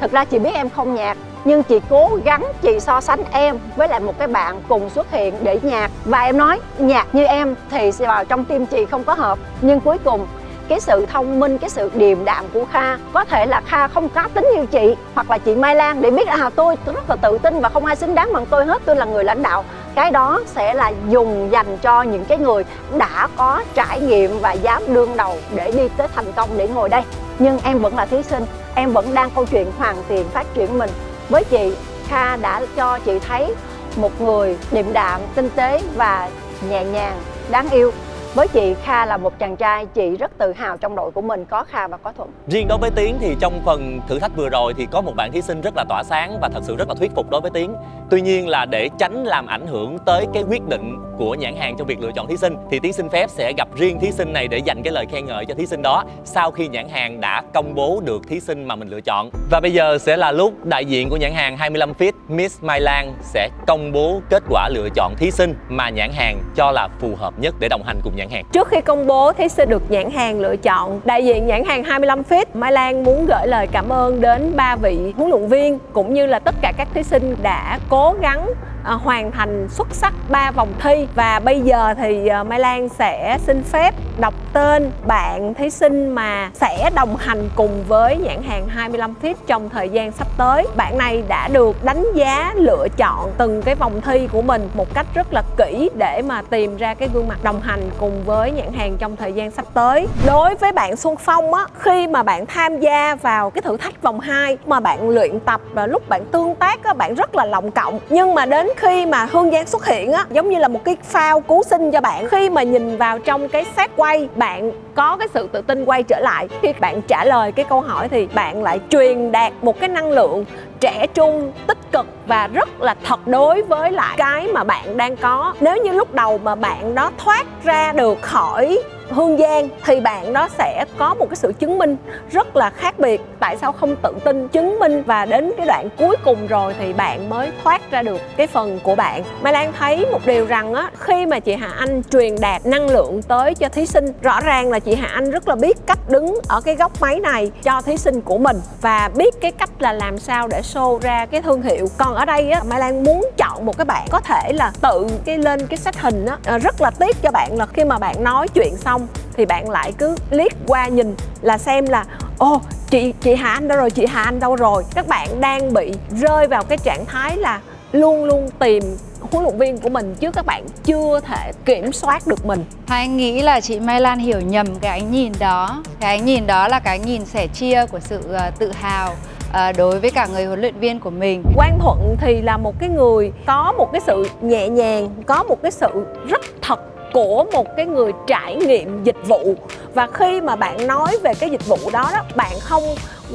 thực ra chị biết em không nhạc nhưng chị cố gắng chị so sánh em với lại một cái bạn cùng xuất hiện để nhạc. Và em nói nhạc như em thì vào trong tim chị không có hợp. Nhưng cuối cùng cái sự thông minh cái sự điềm đạm của kha có thể là kha không cá tính như chị hoặc là chị mai lan để biết là à, tôi rất là tự tin và không ai xứng đáng bằng tôi hết tôi là người lãnh đạo cái đó sẽ là dùng dành cho những cái người đã có trải nghiệm và dám đương đầu để đi tới thành công để ngồi đây. Nhưng em vẫn là thí sinh, em vẫn đang câu chuyện hoàn thiện phát triển mình. Với chị kha đã cho chị thấy một người điềm đạm, tinh tế và nhẹ nhàng, đáng yêu với chị Kha là một chàng trai, chị rất tự hào trong đội của mình, có Kha và có Thuận Riêng đối với Tiến thì trong phần thử thách vừa rồi thì có một bạn thí sinh rất là tỏa sáng và thật sự rất là thuyết phục đối với Tiến. Tuy nhiên là để tránh làm ảnh hưởng tới cái quyết định của nhãn hàng trong việc lựa chọn thí sinh, thì Tiến xin phép sẽ gặp riêng thí sinh này để dành cái lời khen ngợi cho thí sinh đó sau khi nhãn hàng đã công bố được thí sinh mà mình lựa chọn. Và bây giờ sẽ là lúc đại diện của nhãn hàng 25 feet Miss Mai Lan sẽ công bố kết quả lựa chọn thí sinh mà nhãn hàng cho là phù hợp nhất để đồng hành cùng nhãn hàng. Trước khi công bố thí sinh được nhãn hàng lựa chọn, đại diện nhãn hàng 25 feet, Mai Lan muốn gửi lời cảm ơn đến ba vị huấn luyện viên cũng như là tất cả các thí sinh đã cố gắng à, hoàn thành xuất sắc 3 vòng thi và bây giờ thì à, Mai Lan sẽ xin phép đọc tên bạn thí sinh mà sẽ đồng hành cùng với nhãn hàng 25 feet trong thời gian sắp tới. Bạn này đã được đánh giá lựa chọn từng cái vòng thi của mình một cách rất là kỹ để mà tìm ra cái gương mặt đồng hành cùng với nhãn hàng trong thời gian sắp tới. Đối với bạn Xuân Phong á, khi mà bạn tham gia vào cái thử thách vòng 2 mà bạn luyện tập và lúc bạn tương tác á, bạn rất là lòng cộng nhưng mà đến khi mà Hương Giang xuất hiện á, giống như là một cái phao cứu sinh cho bạn. Khi mà nhìn vào trong cái set quay, bạn có cái sự tự tin quay trở lại. Khi bạn trả lời cái câu hỏi thì bạn lại truyền đạt một cái năng lượng trẻ trung, tích cực và rất là thật đối với lại cái mà bạn đang có. Nếu như lúc đầu mà bạn đó thoát ra được khỏi Hương Giang thì bạn đó sẽ có một cái sự chứng minh rất là khác biệt. Tại sao không tự tin chứng minh? Và đến cái đoạn cuối cùng rồi thì bạn mới thoát ra được cái phần của bạn. Mai Lan thấy một điều rằng á, khi mà chị Hà Anh truyền đạt năng lượng tới cho thí sinh, rõ ràng là chị Hà Anh rất là biết cách đứng ở cái góc máy này cho thí sinh của mình. Và biết cái cách là làm sao để show ra cái thương hiệu. Còn ở đây á, Mai Lan muốn chọn một cái bạn có thể là tự cái lên cái sách hình á ờ, rất là tiếc cho bạn là khi mà bạn nói chuyện xong thì bạn lại cứ liếc qua nhìn là xem là ô chị chị Hà Anh đâu rồi? Chị Hà Anh đâu rồi? Các bạn đang bị rơi vào cái trạng thái là luôn luôn tìm huấn luyện viên của mình chứ các bạn chưa thể kiểm soát được mình. Hai nghĩ là chị Mai Lan hiểu nhầm cái ánh nhìn đó. Cái ánh nhìn đó là cái nhìn sẻ chia của sự uh, tự hào uh, đối với cả người huấn luyện viên của mình. Quang Thuận thì là một cái người có một cái sự nhẹ nhàng, có một cái sự rất thật của một cái người trải nghiệm dịch vụ và khi mà bạn nói về cái dịch vụ đó đó bạn không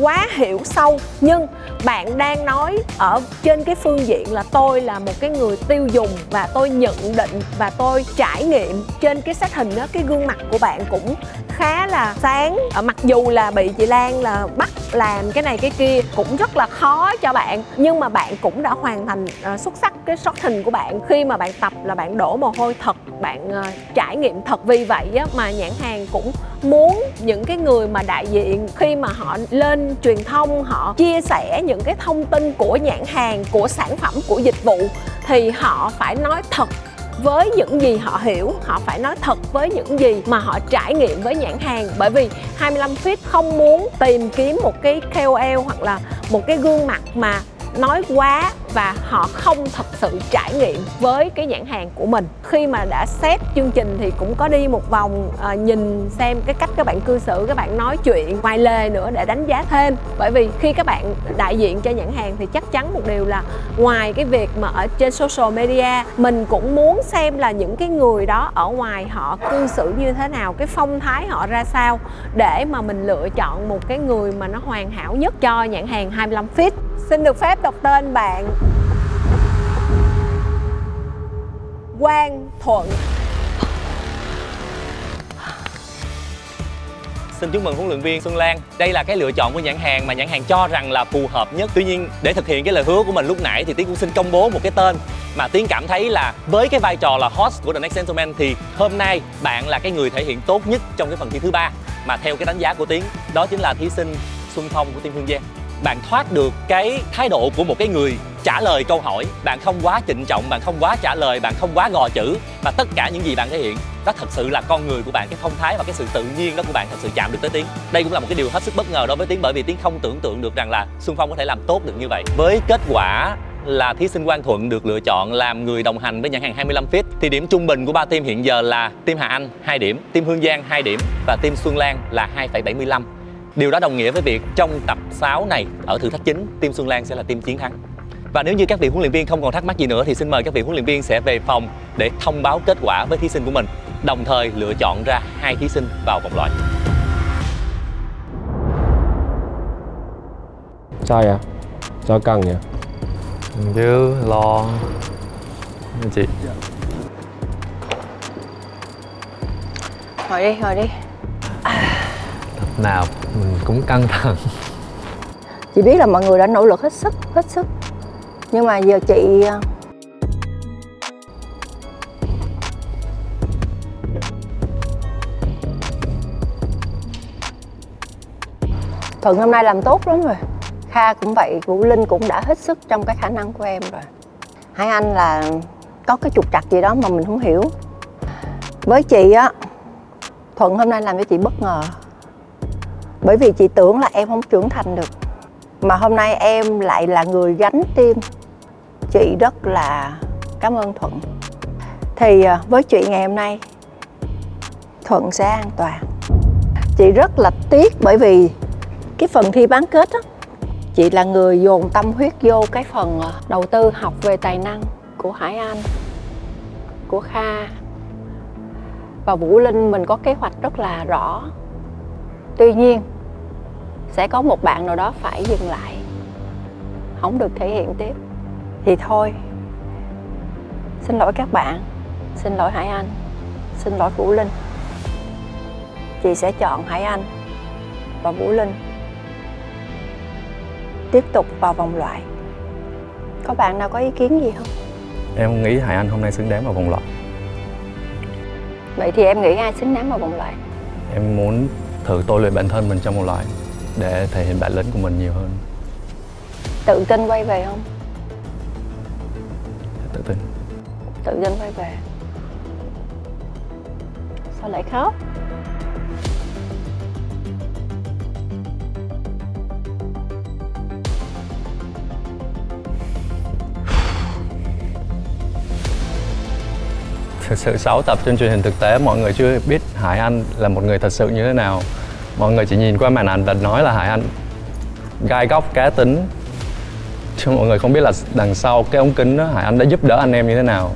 quá hiểu sâu nhưng bạn đang nói ở trên cái phương diện là tôi là một cái người tiêu dùng và tôi nhận định và tôi trải nghiệm trên cái xác hình đó cái gương mặt của bạn cũng khá là sáng. Ờ, mặc dù là bị chị Lan là bắt làm cái này cái kia cũng rất là khó cho bạn nhưng mà bạn cũng đã hoàn thành uh, xuất sắc cái short hình của bạn. Khi mà bạn tập là bạn đổ mồ hôi thật bạn uh, trải nghiệm thật. Vì vậy á, mà nhãn hàng cũng muốn những cái người mà đại diện khi mà họ lên truyền thông, họ chia sẻ những cái thông tin của nhãn hàng, của sản phẩm, của dịch vụ, thì họ phải nói thật với những gì họ hiểu. Họ phải nói thật với những gì mà họ trải nghiệm với nhãn hàng. Bởi vì 25 feet không muốn tìm kiếm một cái KOL hoặc là một cái gương mặt mà nói quá và họ không thật sự trải nghiệm với cái nhãn hàng của mình. Khi mà đã xét chương trình thì cũng có đi một vòng à, nhìn xem cái cách các bạn cư xử các bạn nói chuyện ngoài lề nữa để đánh giá thêm. Bởi vì khi các bạn đại diện cho nhãn hàng thì chắc chắn một điều là ngoài cái việc mà ở trên social media mình cũng muốn xem là những cái người đó ở ngoài họ cư xử như thế nào cái phong thái họ ra sao để mà mình lựa chọn một cái người mà nó hoàn hảo nhất cho nhãn hàng 25 feet. Xin được phép đọc tên bạn Quang Thuận Xin chúc mừng huấn luyện viên Xuân Lan. Đây là cái lựa chọn của nhãn hàng mà nhãn hàng cho rằng là phù hợp nhất. Tuy nhiên, để thực hiện cái lời hứa của mình lúc nãy thì Tiến cũng xin công bố một cái tên mà Tiến cảm thấy là với cái vai trò là host của The Next Gentleman thì hôm nay bạn là cái người thể hiện tốt nhất trong cái phần thi thứ ba mà theo cái đánh giá của Tiến, đó chính là thí sinh Xuân Phong của team Hương Giang bạn thoát được cái thái độ của một cái người trả lời câu hỏi bạn không quá trịnh trọng bạn không quá trả lời bạn không quá gò chữ mà tất cả những gì bạn thể hiện đó thật sự là con người của bạn cái phong thái và cái sự tự nhiên đó của bạn thật sự chạm được tới tiếng đây cũng là một cái điều hết sức bất ngờ đối với tiếng bởi vì tiếng không tưởng tượng được rằng là xuân phong có thể làm tốt được như vậy với kết quả là thí sinh Quang Thuận được lựa chọn làm người đồng hành với nhãn hàng 25 feet, thì điểm trung bình của ba team hiện giờ là team Hà Anh 2 điểm, team Hương Giang 2 điểm và team Xuân Lan là 2,75. Điều đó đồng nghĩa với việc trong tập 6 này ở thử thách chính, team Xuân Lan sẽ là team chiến thắng. Và nếu như các vị huấn luyện viên không còn thắc mắc gì nữa thì xin mời các vị huấn luyện viên sẽ về phòng để thông báo kết quả với thí sinh của mình. đồng thời lựa chọn ra hai thí sinh vào vòng loại. Sao vậy? Sao căng vậy? chứ lo chị ngồi đi ngồi đi nào, mình cũng căng thẳng. Chị biết là mọi người đã nỗ lực hết sức hết sức. Nhưng mà giờ chị à, thuận hôm nay làm tốt lắm rồi. Kha cũng vậy, vũ linh cũng đã hết sức trong cái khả năng của em rồi. Hai anh là có cái trục trặc gì đó mà mình không hiểu. Với chị á, thuận hôm nay làm cho chị bất ngờ bởi vì chị tưởng là em không trưởng thành được. Mà hôm nay em lại là người gánh tim chị rất là cảm ơn thuận. Thì à, với chuyện ngày hôm nay, thuận sẽ an toàn. Chị rất là tiếc bởi vì cái phần thi bán kết á, chị là người dồn tâm huyết vô cái phần à, đầu tư học về tài năng của hải anh, của kha. Và vũ linh mình có kế hoạch rất là rõ tuy nhiên sẽ có một bạn nào đó phải dừng lại không được thể hiện tiếp. Thì thôi xin lỗi các bạn xin lỗi hải anh xin lỗi vũ linh. Chị sẽ chọn hải anh và vũ linh. Tiếp tục vào vòng loại. Có bạn nào có ý kiến gì không? Em nghĩ hải anh hôm nay xứng đáng vào vòng loại. Vậy thì em nghĩ ai xứng đáng vào vòng loại? Em muốn thử tôi luyện bản thân mình trong vòng loại để thể hiện bản lĩnh của mình nhiều hơn. Tự tin quay về không? Tự tin. Tự tin quay về. Sao lại khóc? Thực sự 6 tập trên truyền hình thực tế mọi người chưa biết Hải Anh là một người thật sự như thế nào mọi người chỉ nhìn qua màn ảnh và nói là Hải Anh, gai góc, cá tính. Chứ mọi người không biết là đằng sau cái ống kính đó, Hải Anh đã giúp đỡ anh em như thế nào.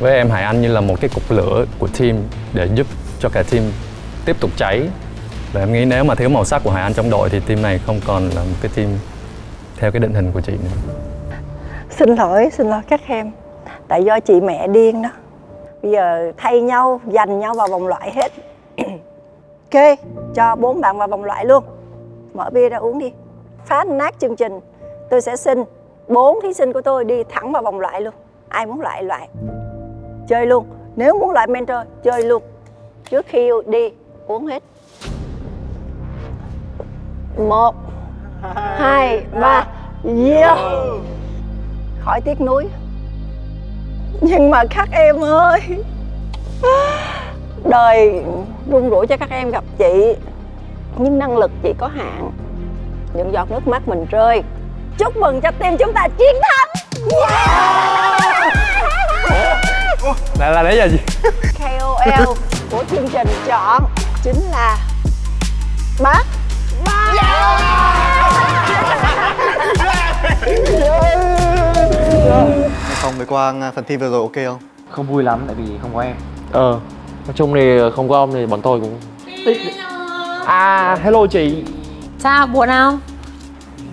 Với em, Hải Anh như là một cái cục lửa của team để giúp cho cả team tiếp tục cháy. Và em nghĩ nếu mà thiếu màu sắc của Hải Anh trong đội thì team này không còn là một cái team theo cái định hình của chị nữa. Xin lỗi xin lỗi các em. Tại do chị mẹ điên đó. Bây giờ thay nhau, giành nhau vào vòng loại hết ok, cho bốn bạn vào vòng loại luôn. Mở bia ra uống đi. Phá nát chương trình. Tôi sẽ xin bốn thí sinh của tôi đi thẳng vào vòng loại luôn. Ai muốn loại loại. Chơi luôn. Nếu muốn loại mentor, chơi luôn. Trước khi đi, uống hết. Một, hai, ba. Yeah. Khỏi tiếc nuối. Nhưng mà các em ơi đời run rủi cho các em gặp chị. Nhưng năng lực chị có hạn. Những giọt nước mắt mình rơi. Chúc mừng cho team chúng ta chiến thắng! Là là đấy giờ gì? KOL của chương trình chọn chính là bác Phong với Quang à, phần thi vừa rồi ok không? Không vui lắm tại vì không có em. Ờ, nói chung thì không có ông thì bọn tôi cũng À, hello chị Sao buồn không?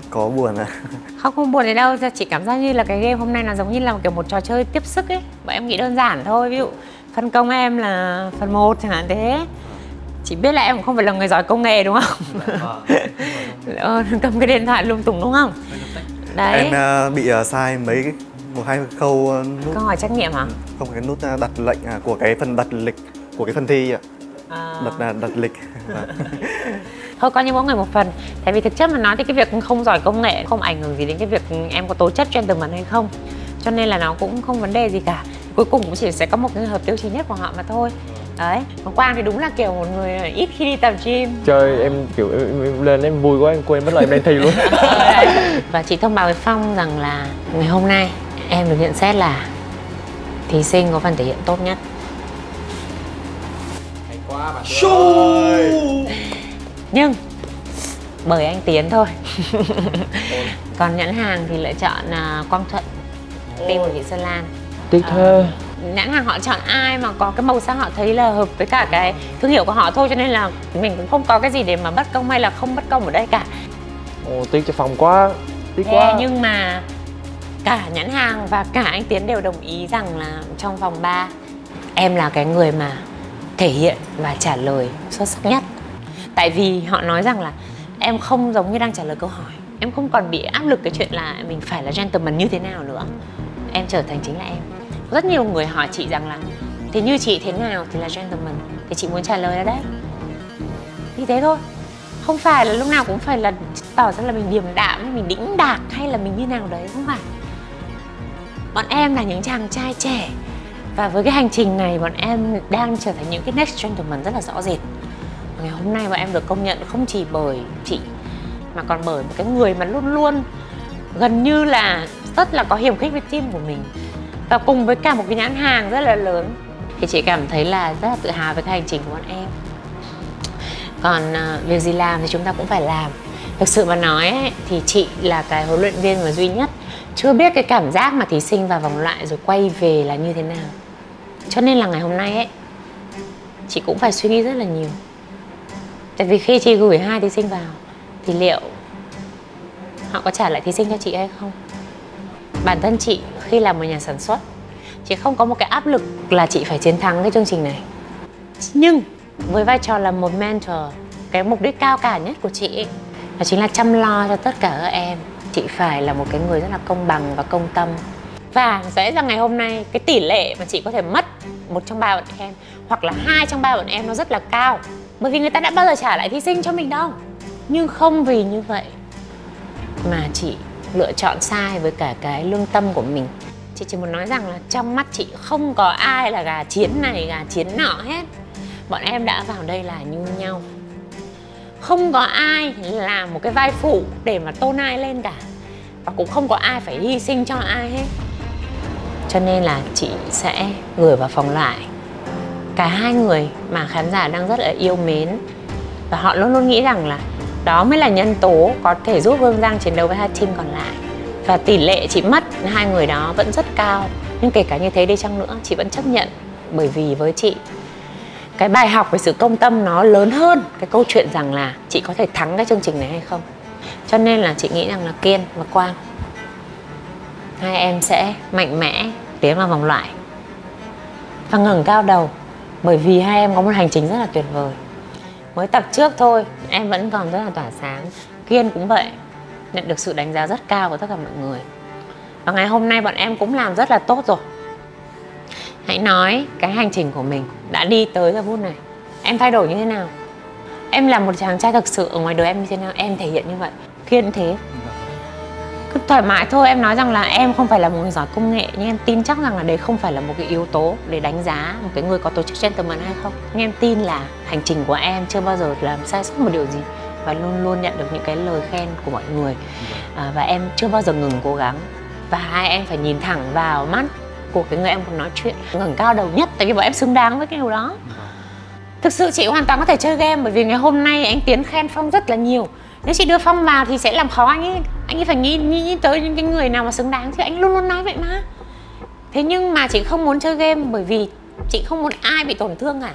Có buồn à? Không không buồn gì đâu, chỉ cảm giác như là cái game hôm nay là giống như là kiểu một trò chơi tiếp sức ấy Bọn em nghĩ đơn giản thôi, ví dụ phân công em là phần 1 chẳng hạn thế Chỉ biết là em cũng không phải là người giỏi công nghệ đúng không? ờ, cầm cái điện thoại lung tung đúng không? Đấy Em à, bị à, sai mấy cái một hai khâu à, nút Câu hỏi trắc nghiệm hả? không cái nút đặt lệnh à, của cái phần đặt lịch của cái phần thi ạ. À. Đặt à, đặt lịch. Thôi coi như mỗi người một phần. Tại vì thực chất mà nói thì cái việc không giỏi công nghệ không ảnh hưởng gì đến cái việc em có tố chất gentleman hay không. Cho nên là nó cũng không vấn đề gì cả. Cuối cùng cũng chỉ sẽ có một cái hợp tiêu chí nhất của họ mà thôi. Đấy, còn Quang thì đúng là kiểu một người ít khi đi tập gym. Chơi em kiểu em, em lên em vui quá em quên mất là em đang thi luôn. Và chị thông báo với Phong rằng là ngày hôm nay em được nhận xét là thí sinh có phần thể hiện tốt nhất Nhưng bởi anh Tiến thôi. Còn nhãn hàng thì lựa chọn à, Quang Thuận Team của chị Sơn Lan. Tiếc thế. Nhãn hàng họ chọn ai mà có cái màu sắc họ thấy là hợp với cả cái thương hiệu của họ thôi cho nên là mình cũng không có cái gì để mà bất công hay là không bất công ở đây cả. Ồ, tiếc cho phòng quá. Tiếc Thế quá. nhưng mà cả nhãn hàng và cả anh Tiến đều đồng ý rằng là trong vòng 3 em là cái người mà thể hiện và trả lời xuất sắc nhất. Tại vì họ nói rằng là em không giống như đang trả lời câu hỏi. Em không còn bị áp lực cái chuyện là mình phải là gentleman như thế nào nữa. Em trở thành chính là em. Rất nhiều người hỏi chị rằng là thì như chị thế nào thì là gentleman thì chị muốn trả lời là đấy. Như thế thôi không phải là lúc nào cũng phải là tỏ ra là mình điềm đạm hay mình đĩnh đạc hay là mình như nào đấy, không phải bọn em là những chàng trai trẻ và với cái hành trình này bọn em đang trở thành những cái next gentleman rất là rõ rệt. Và ngày hôm nay bọn em được công nhận không chỉ bởi chị mà còn bởi một cái người mà luôn luôn gần như là rất là có hiểm khích với team của mình. Và cùng với cả một cái nhãn hàng rất là lớn. Thì chị cảm thấy là rất là tự hào với cái hành trình của bọn em. Còn uh, việc gì làm thì chúng ta cũng phải làm. Thực sự mà nói ấy, thì chị là cái huấn luyện viên mà duy nhất. Chưa biết cái cảm giác mà thí sinh vào vòng loại rồi quay về là như thế nào cho nên là ngày hôm nay ấy chị cũng phải suy nghĩ rất là nhiều. Tại vì khi chị gửi hai thí sinh vào thì liệu họ có trả lại thí sinh cho chị hay không? Bản thân chị khi làm một nhà sản xuất chị không có một cái áp lực là chị phải chiến thắng cái chương trình này. Nhưng với vai trò là một mentor cái mục đích cao cả nhất của chị ấy, là chính là chăm lo cho tất cả các em. Chị phải là một cái người rất là công bằng và công tâm. Và sẽ rằng ngày hôm nay cái tỷ lệ mà chị có thể mất một trong ba bọn em, hoặc là hai trong ba bọn em nó rất là cao. Bởi vì người ta đã bao giờ trả lại thí sinh cho mình đâu. Nhưng không vì như vậy mà chị lựa chọn sai với cả cái lương tâm của mình. Chị chỉ muốn nói rằng là trong mắt chị không có ai là gà chiến này, gà chiến nọ hết. Bọn em đã vào đây là như nhau. Không có ai làm một cái vai phụ để mà tôn ai lên cả. Và cũng không có ai phải hy sinh cho ai hết cho nên là chị sẽ gửi vào phòng lại. Cả hai người mà khán giả đang rất là yêu mến. Và họ luôn luôn nghĩ rằng là đó mới là nhân tố có thể giúp Hương Giang chiến đấu với hai team còn lại. Và tỷ lệ chị mất hai người đó vẫn rất cao. Nhưng kể cả như thế đi chăng nữa, chị vẫn chấp nhận. Bởi vì với chị, cái bài học về sự công tâm nó lớn hơn cái câu chuyện rằng là chị có thể thắng cái chương trình này hay không. Cho nên là chị nghĩ rằng là kiên và quang hai em sẽ mạnh mẽ tiến vào vòng loại. Và ngẩng cao đầu, bởi vì hai em có một hành trình rất là tuyệt vời. Mới tập trước thôi, em vẫn còn rất là tỏa sáng. Kiên cũng vậy, nhận được sự đánh giá rất cao của tất cả mọi người. Và ngày hôm nay bọn em cũng làm rất là tốt rồi. Hãy nói cái hành trình của mình đã đi tới giờ phút này, em thay đổi như thế nào? Em là một chàng trai thực sự, ở ngoài đời em như thế nào? Em thể hiện như vậy. Kiên thế thoải mái thôi em nói rằng là em không phải là một người giỏi công nghệ nhưng em tin chắc rằng là đấy không phải là một cái yếu tố để đánh giá một cái người có tổ chức gentleman hay không. Nhưng em tin là hành trình của em chưa bao giờ làm sai sót một điều gì và luôn luôn nhận được những cái lời khen của mọi người. À, và em chưa bao giờ ngừng cố gắng và hai em phải nhìn thẳng vào mắt của cái người em còn nói chuyện ngẩng cao đầu nhất tại vì bọn em xứng đáng với cái điều đó. Thực sự chị hoàn toàn có thể chơi game bởi vì ngày hôm nay anh tiến khen phong rất là nhiều nếu chị đưa phong vào thì sẽ làm khó anh ấy. Anh ấy phải nghĩ, nghĩ, nghĩ tới những cái người nào mà xứng đáng thì anh luôn luôn nói vậy mà. Thế nhưng mà chị không muốn chơi game bởi vì chị không muốn ai bị tổn thương cả.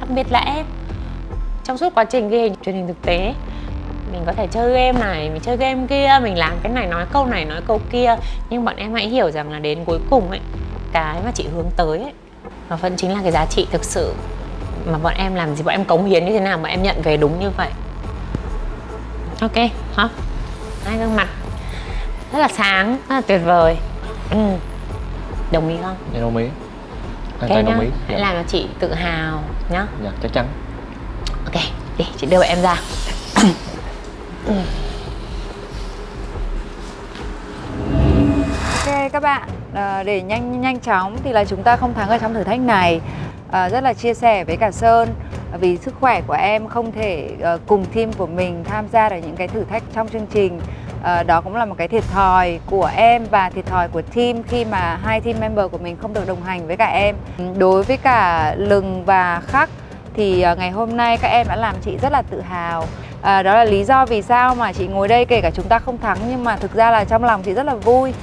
Đặc biệt là em. Trong suốt quá trình ghi truyền hình thực tế mình có thể chơi game này mình chơi game kia mình làm cái này nói câu này nói câu kia. Nhưng bọn em hãy hiểu rằng là đến cuối cùng ấy cái mà chị hướng tới ấy nó vẫn chính là cái giá trị thực sự mà bọn em làm gì bọn em cống hiến như thế nào mà em nhận về đúng như vậy ok hả? Hai gương mặt. Rất là sáng rất là tuyệt vời. Ừ. đồng ý không? Dạ đồng ý. Hoàn ok toàn nhá. đồng ý. Hãy Dạ. làm cho chị tự hào nhá. Dạ chắc chắn. Ok đi chị đưa bọn em ra. Ừ. Ok các bạn, à, để nhanh nhanh chóng thì là chúng ta không thắng ở trong thử thách này uh, rất là chia sẻ với cả Sơn vì sức khỏe của em không thể uh, cùng team của mình tham gia được những cái thử thách trong chương trình. uh, đó cũng là một cái thiệt thòi của em và thiệt thòi của team khi mà hai team member của mình không được đồng hành với cả em. Đối với cả Lừng và Khắc thì uh, ngày hôm nay các em đã làm chị rất là tự hào à, đó là lý do vì sao mà chị ngồi đây kể cả chúng ta không thắng nhưng mà thực ra là trong lòng chị rất là vui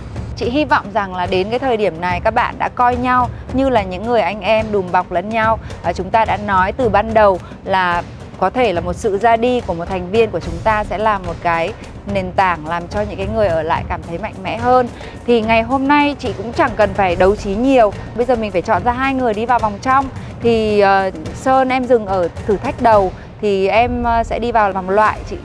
chị hy vọng rằng là đến cái thời điểm này các bạn đã coi nhau như là những người anh em đùm bọc lẫn nhau. Và chúng ta đã nói từ ban đầu là có thể là một sự ra đi của một thành viên của chúng ta sẽ là một cái nền tảng làm cho những cái người ở lại cảm thấy mạnh mẽ hơn. Thì ngày hôm nay chị cũng chẳng cần phải đấu trí nhiều. Bây giờ mình phải chọn ra hai người đi vào vòng trong. Thì uh, sơn em dừng ở thử thách đầu. Thì em uh, sẽ đi vào vòng loại. Chị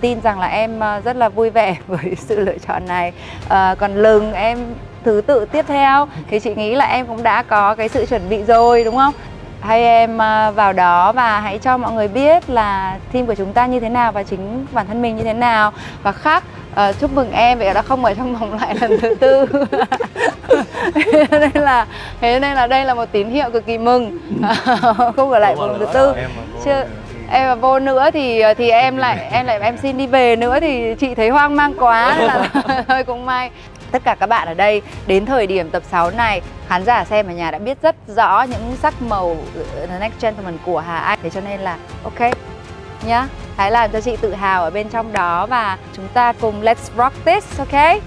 tin rằng là em uh, rất là vui vẻ với sự lựa chọn này. Uh, còn lừng em thứ tự tiếp theo. Thì chị nghĩ là em cũng đã có cái sự chuẩn bị rồi đúng không? Hay em à, vào đó và hãy cho mọi người biết là team của chúng ta như thế nào và chính bản thân mình như thế nào. Và khác uh, chúc mừng em vì đã không ở trong vòng loại lần thứ tư. Nên là thế nên là đây là một tín hiệu cực kỳ mừng. Không ở lại vòng thứ tư. chưa em mà vô nữa thì thì em lại em lại em xin đi về nữa thì chị thấy hoang mang quá là thôi cũng may. Tất cả các bạn ở đây đến thời điểm tập 6 này khán giả xem ở nhà đã biết rất rõ những sắc màu The Next Gentleman của Hà Anh. Thế cho nên là ok nhá. Hãy làm cho chị tự hào ở bên trong đó và chúng ta cùng let's rock this ok?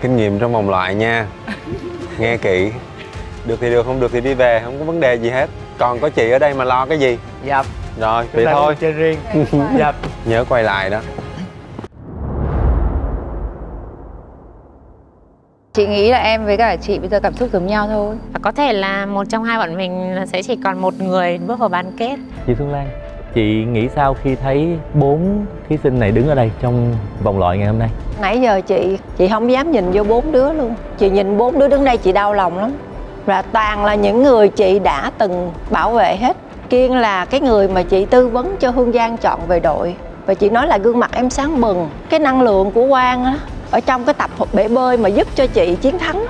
Kinh nghiệm trong vòng loại nha. Nghe kỹ. Được thì được không được thì đi về không có vấn đề gì hết. Còn có chị ở đây mà lo cái gì? Dạ rồi vậy thôi. chơi riêng. Dạ. Nhớ quay lại đó. Chị nghĩ là em với cả chị bây giờ cảm xúc giống nhau thôi. Và có thể là một trong hai bọn mình sẽ chỉ còn một người bước vào bán kết. Chị Xuân Lan, chị nghĩ sao khi thấy bốn thí sinh này đứng ở đây trong vòng loại ngày hôm nay? Nãy giờ chị, chị không dám nhìn vô bốn đứa luôn. Chị nhìn bốn đứa đứng đây chị đau lòng lắm. Và toàn là những người chị đã từng bảo vệ hết Kiên là cái người mà chị tư vấn cho Hương Giang chọn về đội. Và chị nói là gương mặt em sáng bừng, Cái năng lượng của Quang á, ở trong cái tập bể bơi mà giúp cho chị chiến thắng,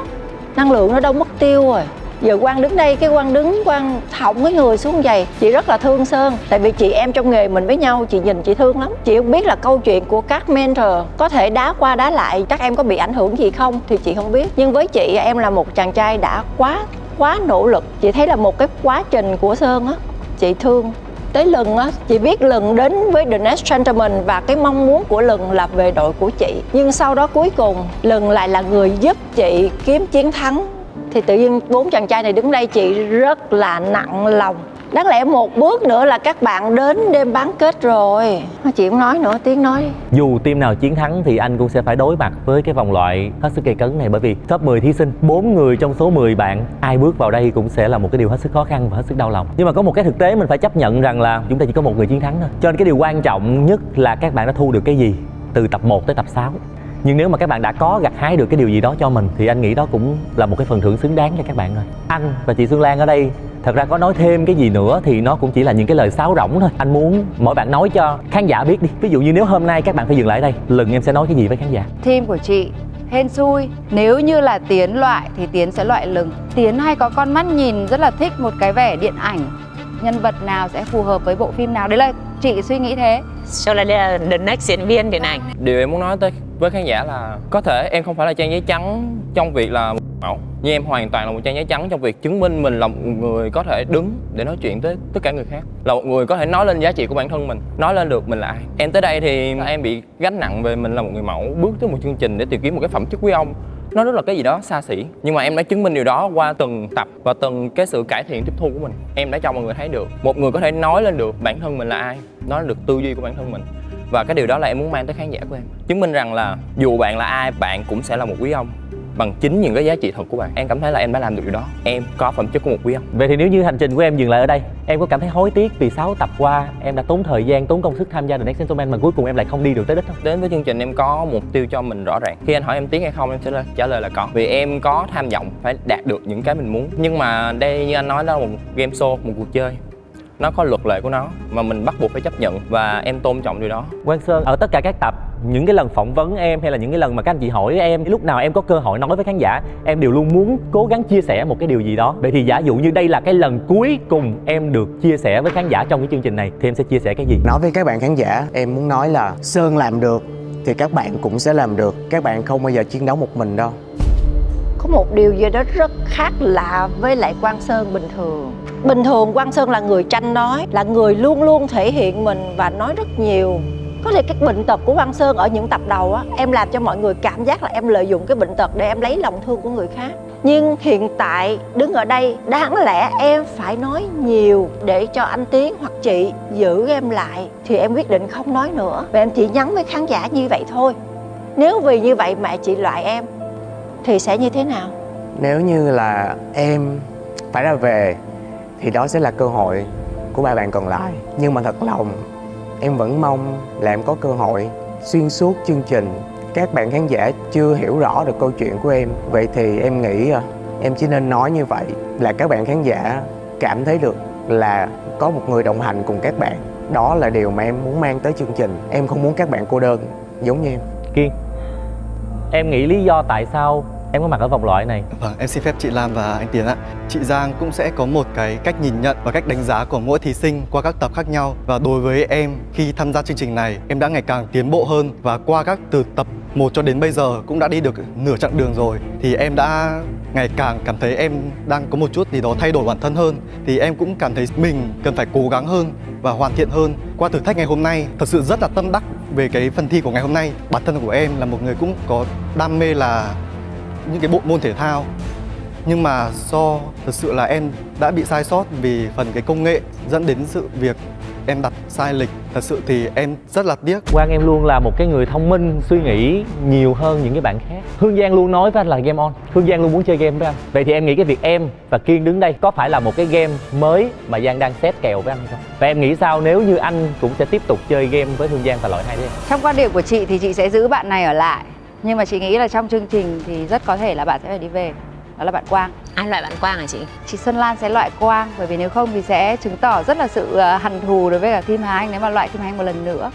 năng lượng nó đâu mất tiêu rồi. Giờ Quang đứng đây, cái Quang đứng, Quang thọng cái người xuống giày. Chị rất là thương sơn, tại vì chị em trong nghề mình với nhau, chị nhìn chị thương lắm. Chị không biết là câu chuyện của các mentor có thể đá qua đá lại, các em có bị ảnh hưởng gì không thì chị không biết. Nhưng với chị, em là một chàng trai đã quá quá nỗ lực. Chị thấy là một cái quá trình của sơn á chị thương. Tới lần á, chị biết lần đến với The Next Gentleman và cái mong muốn của lần là về đội của chị. Nhưng sau đó cuối cùng, lần lại là người giúp chị kiếm chiến thắng. Thì tự nhiên bốn chàng trai này đứng đây, chị rất là nặng lòng đáng lẽ một bước nữa là các bạn đến đêm bán kết rồi. Chị không nói nữa, tiếng nói đi. Dù team nào chiến thắng thì anh cũng sẽ phải đối mặt với cái vòng loại hết sức gây cấn này bởi vì top 10 thí sinh, bốn người trong số 10 bạn, ai bước vào đây cũng sẽ là một cái điều hết sức khó khăn và hết sức đau lòng. Nhưng mà có một cái thực tế mình phải chấp nhận rằng là chúng ta chỉ có một người chiến thắng thôi. Cho nên cái điều quan trọng nhất là các bạn đã thu được cái gì từ tập 1 tới tập 6 nhưng nếu mà các bạn đã có gặt hái được cái điều gì đó cho mình thì anh nghĩ đó cũng là một cái phần thưởng xứng đáng cho các bạn rồi anh và chị Xuân Lan ở đây thật ra có nói thêm cái gì nữa thì nó cũng chỉ là những cái lời sáo rỗng thôi. Anh muốn mỗi bạn nói cho khán giả biết đi. Ví dụ như nếu hôm nay các bạn phải dừng lại đây lần em sẽ nói cái gì với khán giả? Team của chị hên xui. Nếu như là tiến loại thì tiến sẽ loại lừng. Tiến hay có con mắt nhìn rất là thích một cái vẻ điện ảnh. Nhân vật nào sẽ phù hợp với bộ phim nào? Đấy là chị suy nghĩ thế. Cho là đây là the next diễn viên điện ảnh. Điều em muốn nói tới với khán giả là có thể em không phải là trang giấy trắng trong việc là mẫu như em hoàn toàn là một trang giấy trắng trong việc chứng minh mình là một người có thể đứng để nói chuyện tới tất cả người khác. Là một người có thể nói lên giá trị của bản thân mình, nói lên được mình là ai. Em tới đây thì em bị gánh nặng về mình là một người mẫu, bước tới một chương trình để tìm kiếm một cái phẩm chất quý ông. Nó rất là cái gì đó xa xỉ, nhưng mà em đã chứng minh điều đó qua từng tập và từng cái sự cải thiện tiếp thu của mình. Em đã cho mọi người thấy được, một người có thể nói lên được bản thân mình là ai, nói lên được tư duy của bản thân mình. Và cái điều đó là em muốn mang tới khán giả của em, chứng minh rằng là dù bạn là ai, bạn cũng sẽ là một quý ông bằng chính những cái giá trị thật của bạn. Em cảm thấy là em đã làm được điều đó. Em có phẩm chất của một quý ông. Vậy thì nếu như hành trình của em dừng lại ở đây em có cảm thấy hối tiếc vì 6 tập qua em đã tốn thời gian tốn công sức tham gia The Next Gentleman mà cuối cùng em lại không đi được tới đích không? Đến với chương trình em có mục tiêu cho mình rõ ràng. Khi anh hỏi em tiếng hay không em sẽ trả lời là có. Vì em có tham vọng phải đạt được những cái mình muốn. Nhưng mà đây như anh nói đó là một game show một cuộc chơi. Nó có luật lệ của nó mà mình bắt buộc phải chấp nhận và em tôn trọng điều đó. Quang Sơn ở tất cả các tập những cái lần phỏng vấn em hay là những cái lần mà các anh chị hỏi em lúc nào em có cơ hội nói với khán giả em đều luôn muốn cố gắng chia sẻ một cái điều gì đó. Vậy thì giả dụ như đây là cái lần cuối cùng em được chia sẻ với khán giả trong cái chương trình này thì em sẽ chia sẻ cái gì? Nói với các bạn khán giả em muốn nói là sơn làm được thì các bạn cũng sẽ làm được. Các bạn không bao giờ chiến đấu một mình đâu. Có một điều gì đó rất khác lạ với lại Quang Sơn bình thường. Bình thường Quang Sơn là người tranh nói Là người luôn luôn thể hiện mình và nói rất nhiều có thể cái bệnh tật của Văn Sơn ở những tập đầu á, em làm cho mọi người cảm giác là em lợi dụng cái bệnh tật để em lấy lòng thương của người khác. Nhưng hiện tại, đứng ở đây, đáng lẽ em phải nói nhiều để cho anh Tiến hoặc chị giữ em lại, thì em quyết định không nói nữa. Và em chỉ nhắn với khán giả như vậy thôi. Nếu vì như vậy mẹ chị loại em, thì sẽ như thế nào? Nếu như là em phải ra về, thì đó sẽ là cơ hội của ba bạn còn lại. Nhưng mà thật lòng em vẫn mong là em có cơ hội xuyên suốt chương trình. Các bạn khán giả chưa hiểu rõ được câu chuyện của em, vậy thì em nghĩ à, em chỉ nên nói như vậy là các bạn khán giả cảm thấy được là có một người đồng hành cùng các bạn. Đó là điều mà em muốn mang tới chương trình. Em không muốn các bạn cô đơn, giống như em. Kiên, em nghĩ lý do tại sao em có mặt ở vòng loại này Vâng, em xin phép chị Lam và anh Tiến ạ. Chị Giang cũng sẽ có một cái cách nhìn nhận và cách đánh giá của mỗi thí sinh qua các tập khác nhau. Và đối với em, khi tham gia chương trình này, em đã ngày càng tiến bộ hơn và qua các từ tập một cho đến bây giờ cũng đã đi được nửa chặng đường rồi. Thì em đã ngày càng cảm thấy em đang có một chút gì đó thay đổi bản thân hơn. Thì em cũng cảm thấy mình cần phải cố gắng hơn và hoàn thiện hơn. Qua thử thách ngày hôm nay, thật sự rất là tâm đắc về cái phần thi của ngày hôm nay. Bản thân của em là một người cũng có đam mê là những cái bộ môn thể thao. Nhưng mà do thực sự là em đã bị sai sót vì phần cái công nghệ dẫn đến sự việc em đặt sai lịch. Thật sự thì em rất là tiếc. Quang em luôn là một cái người thông minh suy nghĩ nhiều hơn những cái bạn khác. Hương Giang luôn nói với anh là game on. Hương Giang luôn muốn chơi game với anh. Vậy thì em nghĩ cái việc em và Kiên đứng đây có phải là một cái game mới mà Giang đang xét kèo với anh không? Và em nghĩ sao nếu như anh cũng sẽ tiếp tục chơi game với Hương Giang và loại hai em? Trong quan điểm của chị thì chị sẽ giữ bạn này ở lại Nhưng mà chị nghĩ là trong chương trình thì rất có thể là bạn sẽ phải đi về. Đó là bạn Quang. Ai loại bạn Quang hả chị? Chị Xuân Lan sẽ loại Quang Bởi vì nếu không thì sẽ chứng tỏ rất là sự ờ, hằn thù đối với cả Kim Hà Anh Nếu mà loại Kim Hà Anh một lần nữa.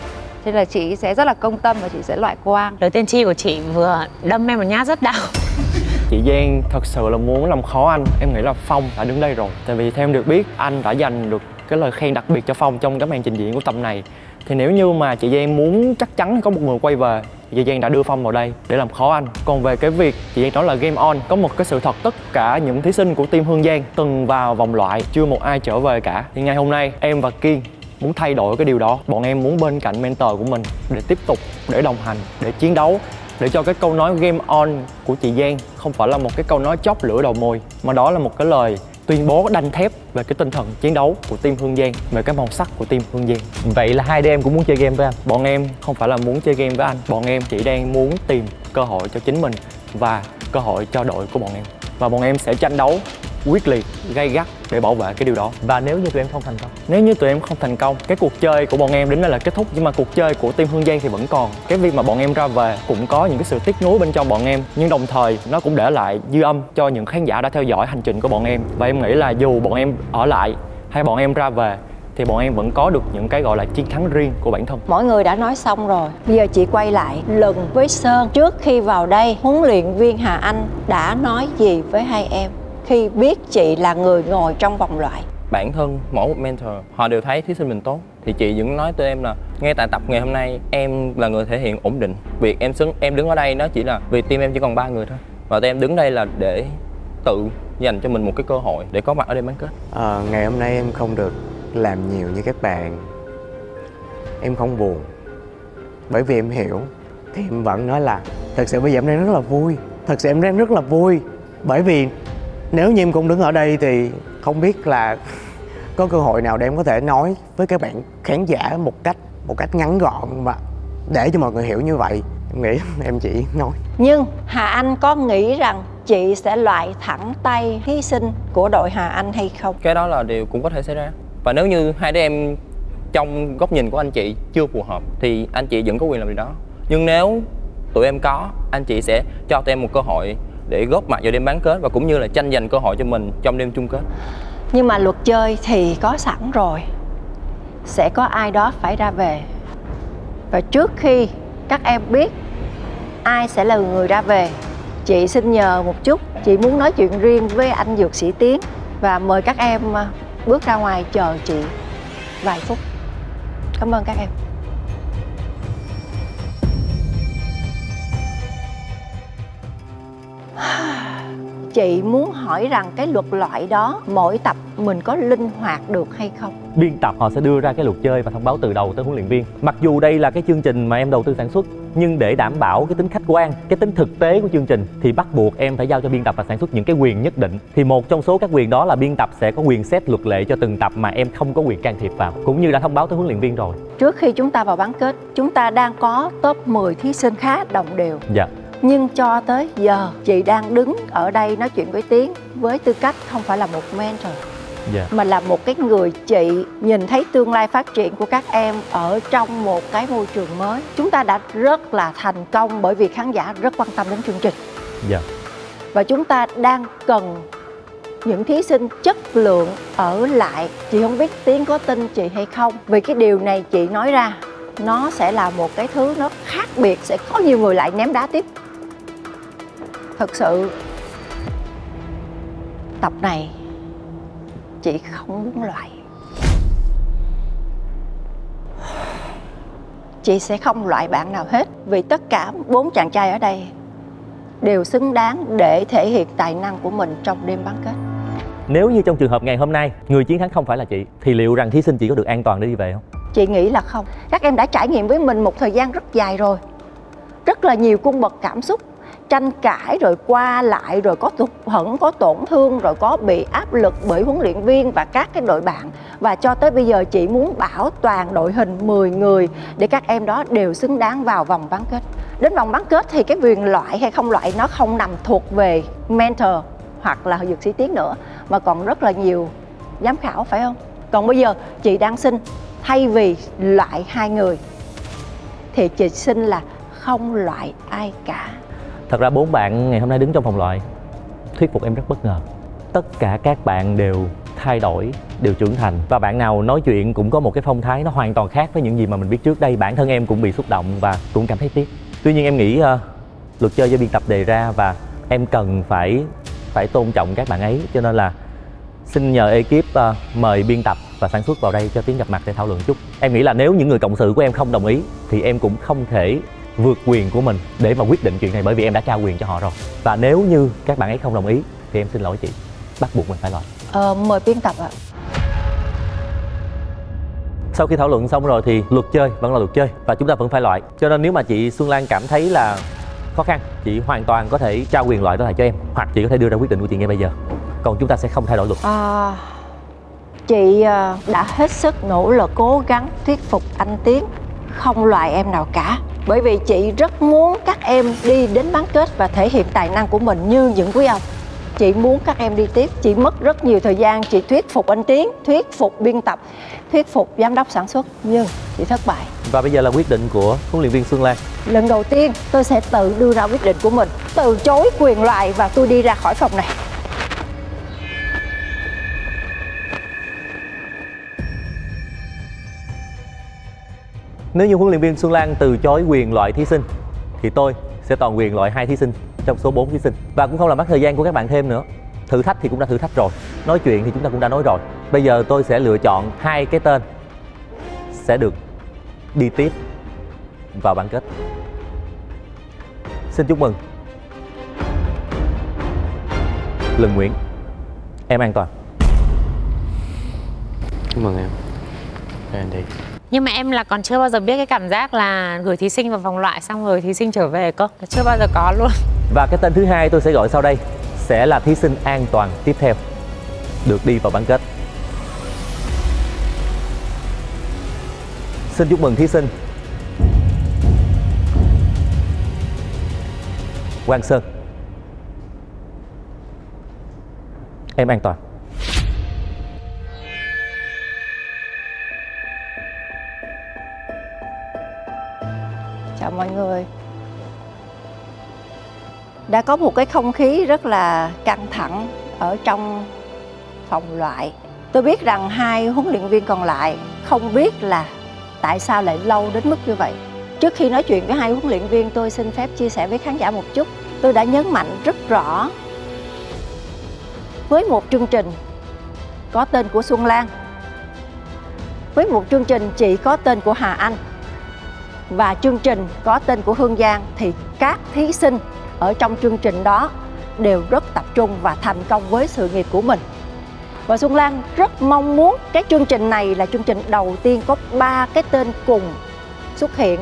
Thế nên là chị sẽ rất là công tâm và chị sẽ loại Quang. Lời tiên tri của chị vừa đâm em một nhát rất đau. Chị Giang thật sự là muốn làm khó anh. Em nghĩ là Phong đã đứng đây rồi. Tại vì theo em được biết anh đã dành được cái lời khen đặc biệt cho Phong trong cái màn trình diễn của tập này. Thì nếu như mà chị Giang muốn chắc chắn có một người quay về chị Giang đã đưa Phong vào đây để làm khó anh. Còn về cái việc chị Giang nói là game on Có một cái sự thật tất cả những thí sinh của team Hương Giang từng vào vòng loại Chưa một ai trở về cả. Thì ngày hôm nay em và Kiên muốn thay đổi cái điều đó. Bọn em muốn bên cạnh mentor của mình để tiếp tục, để đồng hành, để chiến đấu để cho cái câu nói game on của chị Giang không phải là một cái câu nói chóp lửa đầu môi mà đó là một cái lời tuyên bố đanh thép về cái tinh thần chiến đấu của team Hương Giang về cái màu sắc của team Hương Giang. Vậy là hai đứa em cũng muốn chơi game với anh? Bọn em không phải là muốn chơi game với anh. Bọn em chỉ đang muốn tìm cơ hội cho chính mình và cơ hội cho đội của bọn em. Và bọn em sẽ tranh đấu quyết liệt gay gắt để bảo vệ cái điều đó. Và nếu như tụi em không thành công? Nếu như tụi em không thành công cái cuộc chơi của bọn em đến đây là kết thúc nhưng mà cuộc chơi của team hương giang thì vẫn còn. Cái việc mà bọn em ra về cũng có những cái sự tiếc nuối bên trong bọn em nhưng đồng thời nó cũng để lại dư âm cho những khán giả đã theo dõi hành trình của bọn em. Và em nghĩ là dù bọn em ở lại hay bọn em ra về thì bọn em vẫn có được những cái gọi là chiến thắng riêng của bản thân. Mỗi người đã nói xong rồi. Bây giờ chị quay lại lần với Sơn. Trước khi vào đây huấn luyện viên Hà Anh đã nói gì với hai em Khi biết chị là người ngồi trong vòng loại. Bản thân mỗi một mentor họ đều thấy thí sinh mình tốt. Thì chị vẫn nói tới em là ngay tại tập ngày hôm nay em là người thể hiện ổn định. Việc em xứng em đứng ở đây nó chỉ là vì team em chỉ còn ba người thôi. Và tụi em đứng đây là để tự dành cho mình một cái cơ hội để có mặt ở đây bán kết. À, ngày hôm nay em không được làm nhiều như các bạn. Em không buồn. Bởi vì em hiểu thì em vẫn nói là thật sự bây giờ em đang rất là vui. Thật sự em đang rất là vui. Bởi vì nếu như em không đứng ở đây thì không biết là có cơ hội nào để em có thể nói với các bạn khán giả một cách một cách ngắn gọn và để cho mọi người hiểu như vậy. Em nghĩ em chỉ nói. Nhưng Hà Anh có nghĩ rằng chị sẽ loại thẳng tay thí sinh của đội Hà Anh hay không? cái đó là điều cũng có thể xảy ra. Và nếu như hai đứa em trong góc nhìn của anh chị chưa phù hợp thì anh chị vẫn có quyền làm điều đó. Nhưng nếu tụi em có anh chị sẽ cho tụi em một cơ hội để góp mặt vào đêm bán kết và cũng như là tranh giành cơ hội cho mình trong đêm chung kết. Nhưng mà luật chơi thì có sẵn rồi. Sẽ có ai đó phải ra về. Và trước khi các em biết ai sẽ là người ra về, Chị xin nhờ một chút. Chị muốn nói chuyện riêng với anh Dược Sĩ Tiến Và mời các em à, bước ra ngoài chờ chị vài phút. Cảm ơn các em. Chị muốn hỏi rằng cái luật loại đó mỗi tập mình có linh hoạt được hay không? Biên tập họ sẽ đưa ra cái luật chơi và thông báo từ đầu tới huấn luyện viên. Mặc dù đây là cái chương trình mà em đầu tư sản xuất nhưng để đảm bảo cái tính khách quan cái tính thực tế của chương trình thì bắt buộc em phải giao cho biên tập và sản xuất những cái quyền nhất định. Thì một trong số các quyền đó là biên tập sẽ có quyền xét luật lệ cho từng tập mà em không có quyền can thiệp vào cũng như đã thông báo tới huấn luyện viên rồi. Trước khi chúng ta vào bán kết chúng ta đang có top 10 thí sinh khá đồng đều. Dạ nhưng cho tới giờ chị đang đứng ở đây nói chuyện với tiến với tư cách không phải là một mentor dạ. mà là một cái người chị nhìn thấy tương lai phát triển của các em ở trong một cái môi trường mới. Chúng ta đã rất là thành công bởi vì khán giả rất quan tâm đến chương trình. Dạ. Và chúng ta đang cần những thí sinh chất lượng ở lại. Chị không biết tiến có tin chị hay không. Vì cái điều này chị nói ra nó sẽ là một cái thứ nó khác biệt sẽ có nhiều người lại ném đá tiếp thật sự tập này chị không muốn loại. Chị sẽ không loại bạn nào hết vì tất cả bốn chàng trai ở đây đều xứng đáng để thể hiện tài năng của mình trong đêm bán kết. Nếu như trong trường hợp ngày hôm nay người chiến thắng không phải là chị thì liệu rằng thí sinh chị có được an toàn để đi về không? Chị nghĩ là không. Các em đã trải nghiệm với mình một thời gian rất dài rồi. Rất là nhiều cung bậc cảm xúc tranh cãi rồi qua lại, rồi có tục hận có tổn thương, rồi có bị áp lực bởi huấn luyện viên và các cái đội bạn. Và cho tới bây giờ chị muốn bảo toàn đội hình 10 người để các em đó đều xứng đáng vào vòng bán kết. Đến vòng bán kết thì cái quyền loại hay không loại nó không nằm thuộc về mentor hoặc là dược sĩ tiến nữa, mà còn rất là nhiều giám khảo, phải không? Còn bây giờ chị đang xin, thay vì loại hai người, thì chị xin là không loại ai cả thật ra bốn bạn ngày hôm nay đứng trong vòng loại thuyết phục em rất bất ngờ. Tất cả các bạn đều thay đổi đều trưởng thành. Và bạn nào nói chuyện cũng có một cái phong thái nó hoàn toàn khác với những gì mà mình biết trước đây. Bản thân em cũng bị xúc động và cũng cảm thấy tiếc. Tuy nhiên em nghĩ uh, luật chơi do biên tập đề ra và em cần phải phải tôn trọng các bạn ấy. Cho nên là xin nhờ ekip uh, mời biên tập và sản xuất vào đây cho tiếng gặp mặt để thảo luận chút. Em nghĩ là nếu những người cộng sự của em không đồng ý thì em cũng không thể vượt quyền của mình để mà quyết định chuyện này bởi vì em đã trao quyền cho họ rồi. Và nếu như các bạn ấy không đồng ý thì em xin lỗi chị. Bắt buộc mình phải loại ờ, mời biên tập ạ. Sau khi thảo luận xong rồi thì luật chơi vẫn là luật chơi và chúng ta vẫn phải loại. Cho nên nếu mà chị Xuân Lan cảm thấy là khó khăn chị hoàn toàn có thể trao quyền loại đó lại cho em hoặc chị có thể đưa ra quyết định của chị ngay bây giờ. Còn chúng ta sẽ không thay đổi luật. À, chị à, đã hết sức nỗ lực cố gắng thuyết phục anh Tiến không loại em nào cả. Bởi vì chị rất muốn các em đi đến bán kết và thể hiện tài năng của mình như những quý ông. Chị muốn các em đi tiếp. Chị mất rất nhiều thời gian. Chị thuyết phục anh tiến thuyết phục biên tập thuyết phục giám đốc sản xuất. Nhưng chị thất bại. Và bây giờ là quyết định của huấn luyện viên Xuân Lan. Lần đầu tiên tôi sẽ tự đưa ra quyết định của mình từ chối quyền loại và tôi đi ra khỏi phòng này Nếu như huấn luyện viên Xuân Lan từ chối quyền loại thí sinh thì tôi sẽ toàn quyền loại hai thí sinh trong số 4 thí sinh. Và cũng không làm mất thời gian của các bạn thêm nữa. Thử thách thì cũng đã thử thách rồi, nói chuyện thì chúng ta cũng đã nói rồi. Bây giờ tôi sẽ lựa chọn hai cái tên sẽ được đi tiếp vào bán kết. Xin chúc mừng. Lần Nguyễn. Em an toàn. Chúc mừng em. Anh đi nhưng mà em là còn chưa bao giờ biết cái cảm giác là gửi thí sinh vào vòng loại xong rồi thí sinh trở về cơ chưa bao giờ có luôn Và cái tên thứ hai tôi sẽ gọi sau đây sẽ là thí sinh an toàn tiếp theo, được đi vào bán kết. Xin chúc mừng thí sinh Quang Sơn. Em an toàn. Cả mọi người. Đã có một cái không khí rất là căng thẳng ở trong phòng loại. Tôi biết rằng hai huấn luyện viên còn lại không biết là tại sao lại lâu đến mức như vậy. Trước khi nói chuyện với hai huấn luyện viên, tôi xin phép chia sẻ với khán giả một chút. Tôi đã nhấn mạnh rất rõ với một chương trình có tên của xuân lan, với một chương trình chỉ có tên của hà anh và chương trình có tên của Hương Giang thì các thí sinh ở trong chương trình đó đều rất tập trung và thành công với sự nghiệp của mình và Xuân Lan rất mong muốn cái chương trình này là chương trình đầu tiên có ba cái tên cùng xuất hiện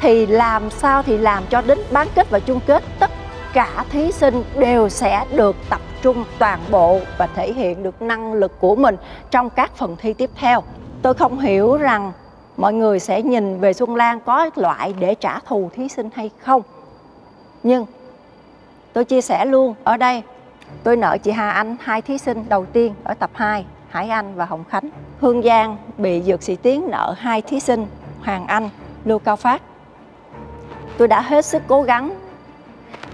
thì làm sao thì làm cho đến bán kết và chung kết, tất cả thí sinh đều sẽ được tập trung toàn bộ và thể hiện được năng lực của mình trong các phần thi tiếp theo. Tôi không hiểu rằng mọi người sẽ nhìn về Xuân Lan có loại để trả thù thí sinh hay không. Nhưng tôi chia sẻ luôn ở đây tôi nợ chị Hà Anh hai thí sinh đầu tiên ở tập 2 Hải Anh và Hồng Khánh. Hương Giang bị Dược Sĩ Tiến nợ hai thí sinh Hoàng Anh, Lưu Cao Phát. Tôi đã hết sức cố gắng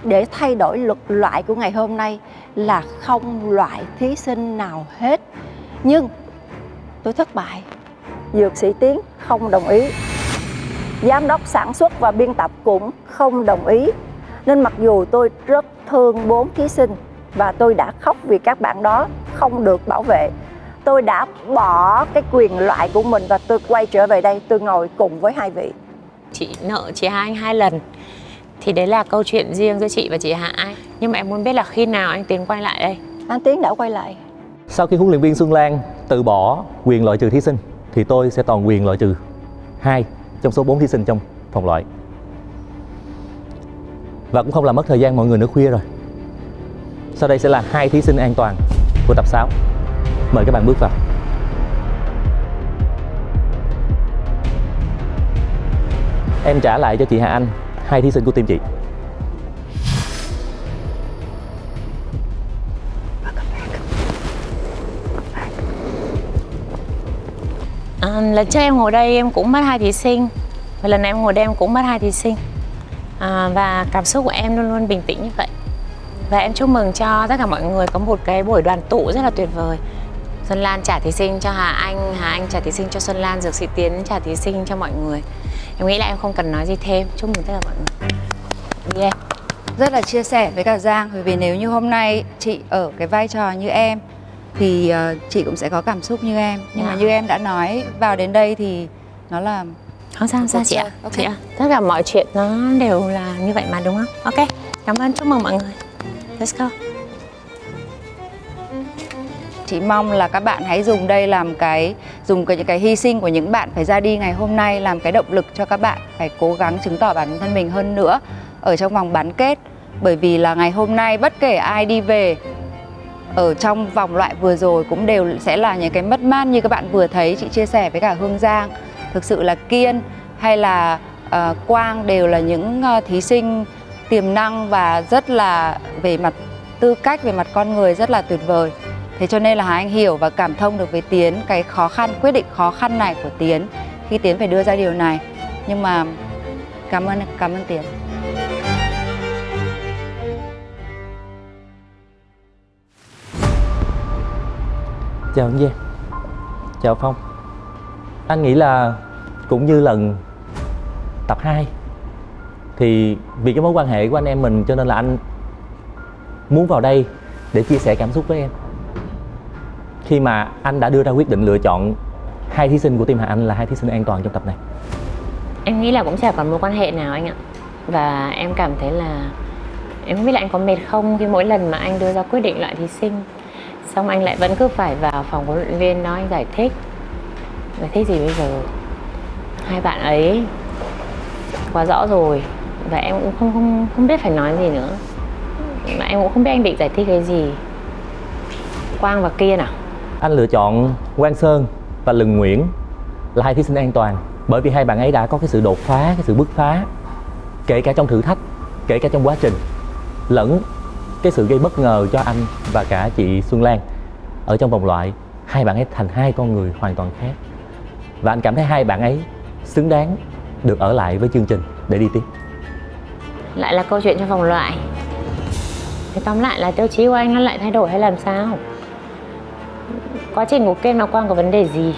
để thay đổi luật loại của ngày hôm nay là không loại thí sinh nào hết. Nhưng tôi thất bại. Dược sĩ Tiến không đồng ý. Giám đốc sản xuất và biên tập cũng không đồng ý. Nên mặc dù tôi rất thương bốn thí sinh và tôi đã khóc vì các bạn đó không được bảo vệ. Tôi đã bỏ cái quyền loại của mình và tôi quay trở về đây, tôi ngồi cùng với hai vị. Chị nợ chị Hà Anh hai lần thì đấy là câu chuyện riêng giữa chị và chị Hạ Anh nhưng mà em muốn biết là khi nào anh Tiến quay lại đây anh Tiến đã quay lại sau khi huấn luyện viên Xuân Lan từ bỏ quyền loại trừ thí sinh thì tôi sẽ toàn quyền loại trừ hai trong số 4 thí sinh trong phòng loại. Và cũng không làm mất thời gian mọi người nữa khuya rồi. Sau đây sẽ là hai thí sinh an toàn của tập 6 mời các bạn bước vào. Em trả lại cho chị Hà Anh hai thí sinh của team chị. À, lần trước em ngồi đây em cũng mất hai thí sinh. Và lần này em ngồi đây em cũng mất hai thí sinh. À, và cảm xúc của em luôn luôn bình tĩnh như vậy. Và em chúc mừng cho tất cả mọi người có một cái buổi đoàn tụ rất là tuyệt vời. Xuân Lan trả thí sinh cho Hà Anh, Hà Anh trả thí sinh cho Xuân Lan, Dược Sĩ Tiến trả thí sinh cho mọi người. Em nghĩ là em không cần nói gì thêm, chúc mừng tất cả mọi người. Yeah. Rất là chia sẻ với cả Giang Bởi vì nếu như hôm nay chị ở cái vai trò như em thì uh, chị cũng sẽ có cảm xúc như em Nhưng yeah. mà dạ. như em đã nói vào đến đây thì nó là Không sao, sao chị ạ okay. Chị ạ, tất cả mọi chuyện nó đều là như vậy mà đúng không? Ok, cảm ơn, chúc mừng mọi người Let's go chị mong là các bạn hãy dùng đây làm cái dùng cái những cái hy sinh của những bạn phải ra đi ngày hôm nay làm cái động lực cho các bạn phải cố gắng chứng tỏ bản thân mình hơn nữa ở trong vòng bán kết bởi vì là ngày hôm nay bất kể ai đi về ở trong vòng loại vừa rồi cũng đều sẽ là những cái mất mát như các bạn vừa thấy chị chia sẻ với cả Hương Giang. Thực sự là Kiên hay là uh, Quang đều là những uh, thí sinh tiềm năng và rất là về mặt tư cách về mặt con người rất là tuyệt vời. Thế cho nên là Hà Anh hiểu và cảm thông được với Tiến cái khó khăn quyết định khó khăn này của Tiến khi Tiến phải đưa ra điều này. Nhưng mà cảm ơn cảm ơn Tiến. Chào anh Giang. Chào Phong. Anh nghĩ là cũng như lần tập 2 thì vì cái mối quan hệ của anh em mình cho nên là anh muốn vào đây để chia sẻ cảm xúc với em. Khi mà anh đã đưa ra quyết định lựa chọn hai thí sinh của team Hà Anh là hai thí sinh an toàn trong tập này? Em nghĩ là cũng chả còn mối quan hệ nào anh ạ. Và em cảm thấy là Em không biết là anh có mệt không khi mỗi lần mà anh đưa ra quyết định loại thí sinh. Xong anh lại vẫn cứ phải vào phòng huấn luyện viên nói giải thích. Giải thích gì bây giờ? Hai bạn ấy quá rõ rồi Và em cũng không không không biết phải nói gì nữa. Mà em cũng không biết anh định giải thích cái gì. Quang và Kia nào anh lựa chọn Quang Sơn và Lừng Nguyễn là hai thí sinh an toàn bởi vì hai bạn ấy đã có cái sự đột phá, cái sự bứt phá kể cả trong thử thách, kể cả trong quá trình lẫn cái sự gây bất ngờ cho anh và cả chị Xuân Lan. Ở trong vòng loại, hai bạn ấy thành hai con người hoàn toàn khác. Và anh cảm thấy hai bạn ấy xứng đáng được ở lại với chương trình để đi tiếp. Lại là câu chuyện trong vòng loại. Thì tóm lại là tiêu chí của anh nó lại thay đổi hay làm sao? Quá trình của Ken nó Quang có vấn đề gì?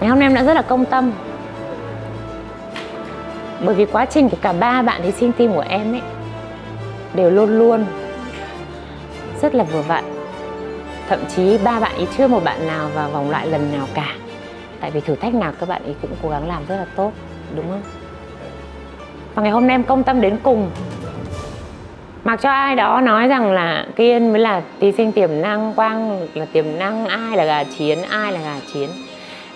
Ngày hôm nay em đã rất là công tâm. Bởi vì quá trình của cả ba bạn thí sinh team của em ấy đều luôn luôn rất là vừa vặn. Thậm chí ba bạn ý chưa một bạn nào vào vòng loại lần nào cả. Tại vì thử thách nào các bạn ý cũng cố gắng làm rất là tốt, đúng không? Và ngày hôm nay em công tâm đến cùng. Mặc cho ai đó nói rằng là kiên mới là thí sinh tiềm năng, quang là tiềm năng, ai là gà chiến, ai là gà chiến.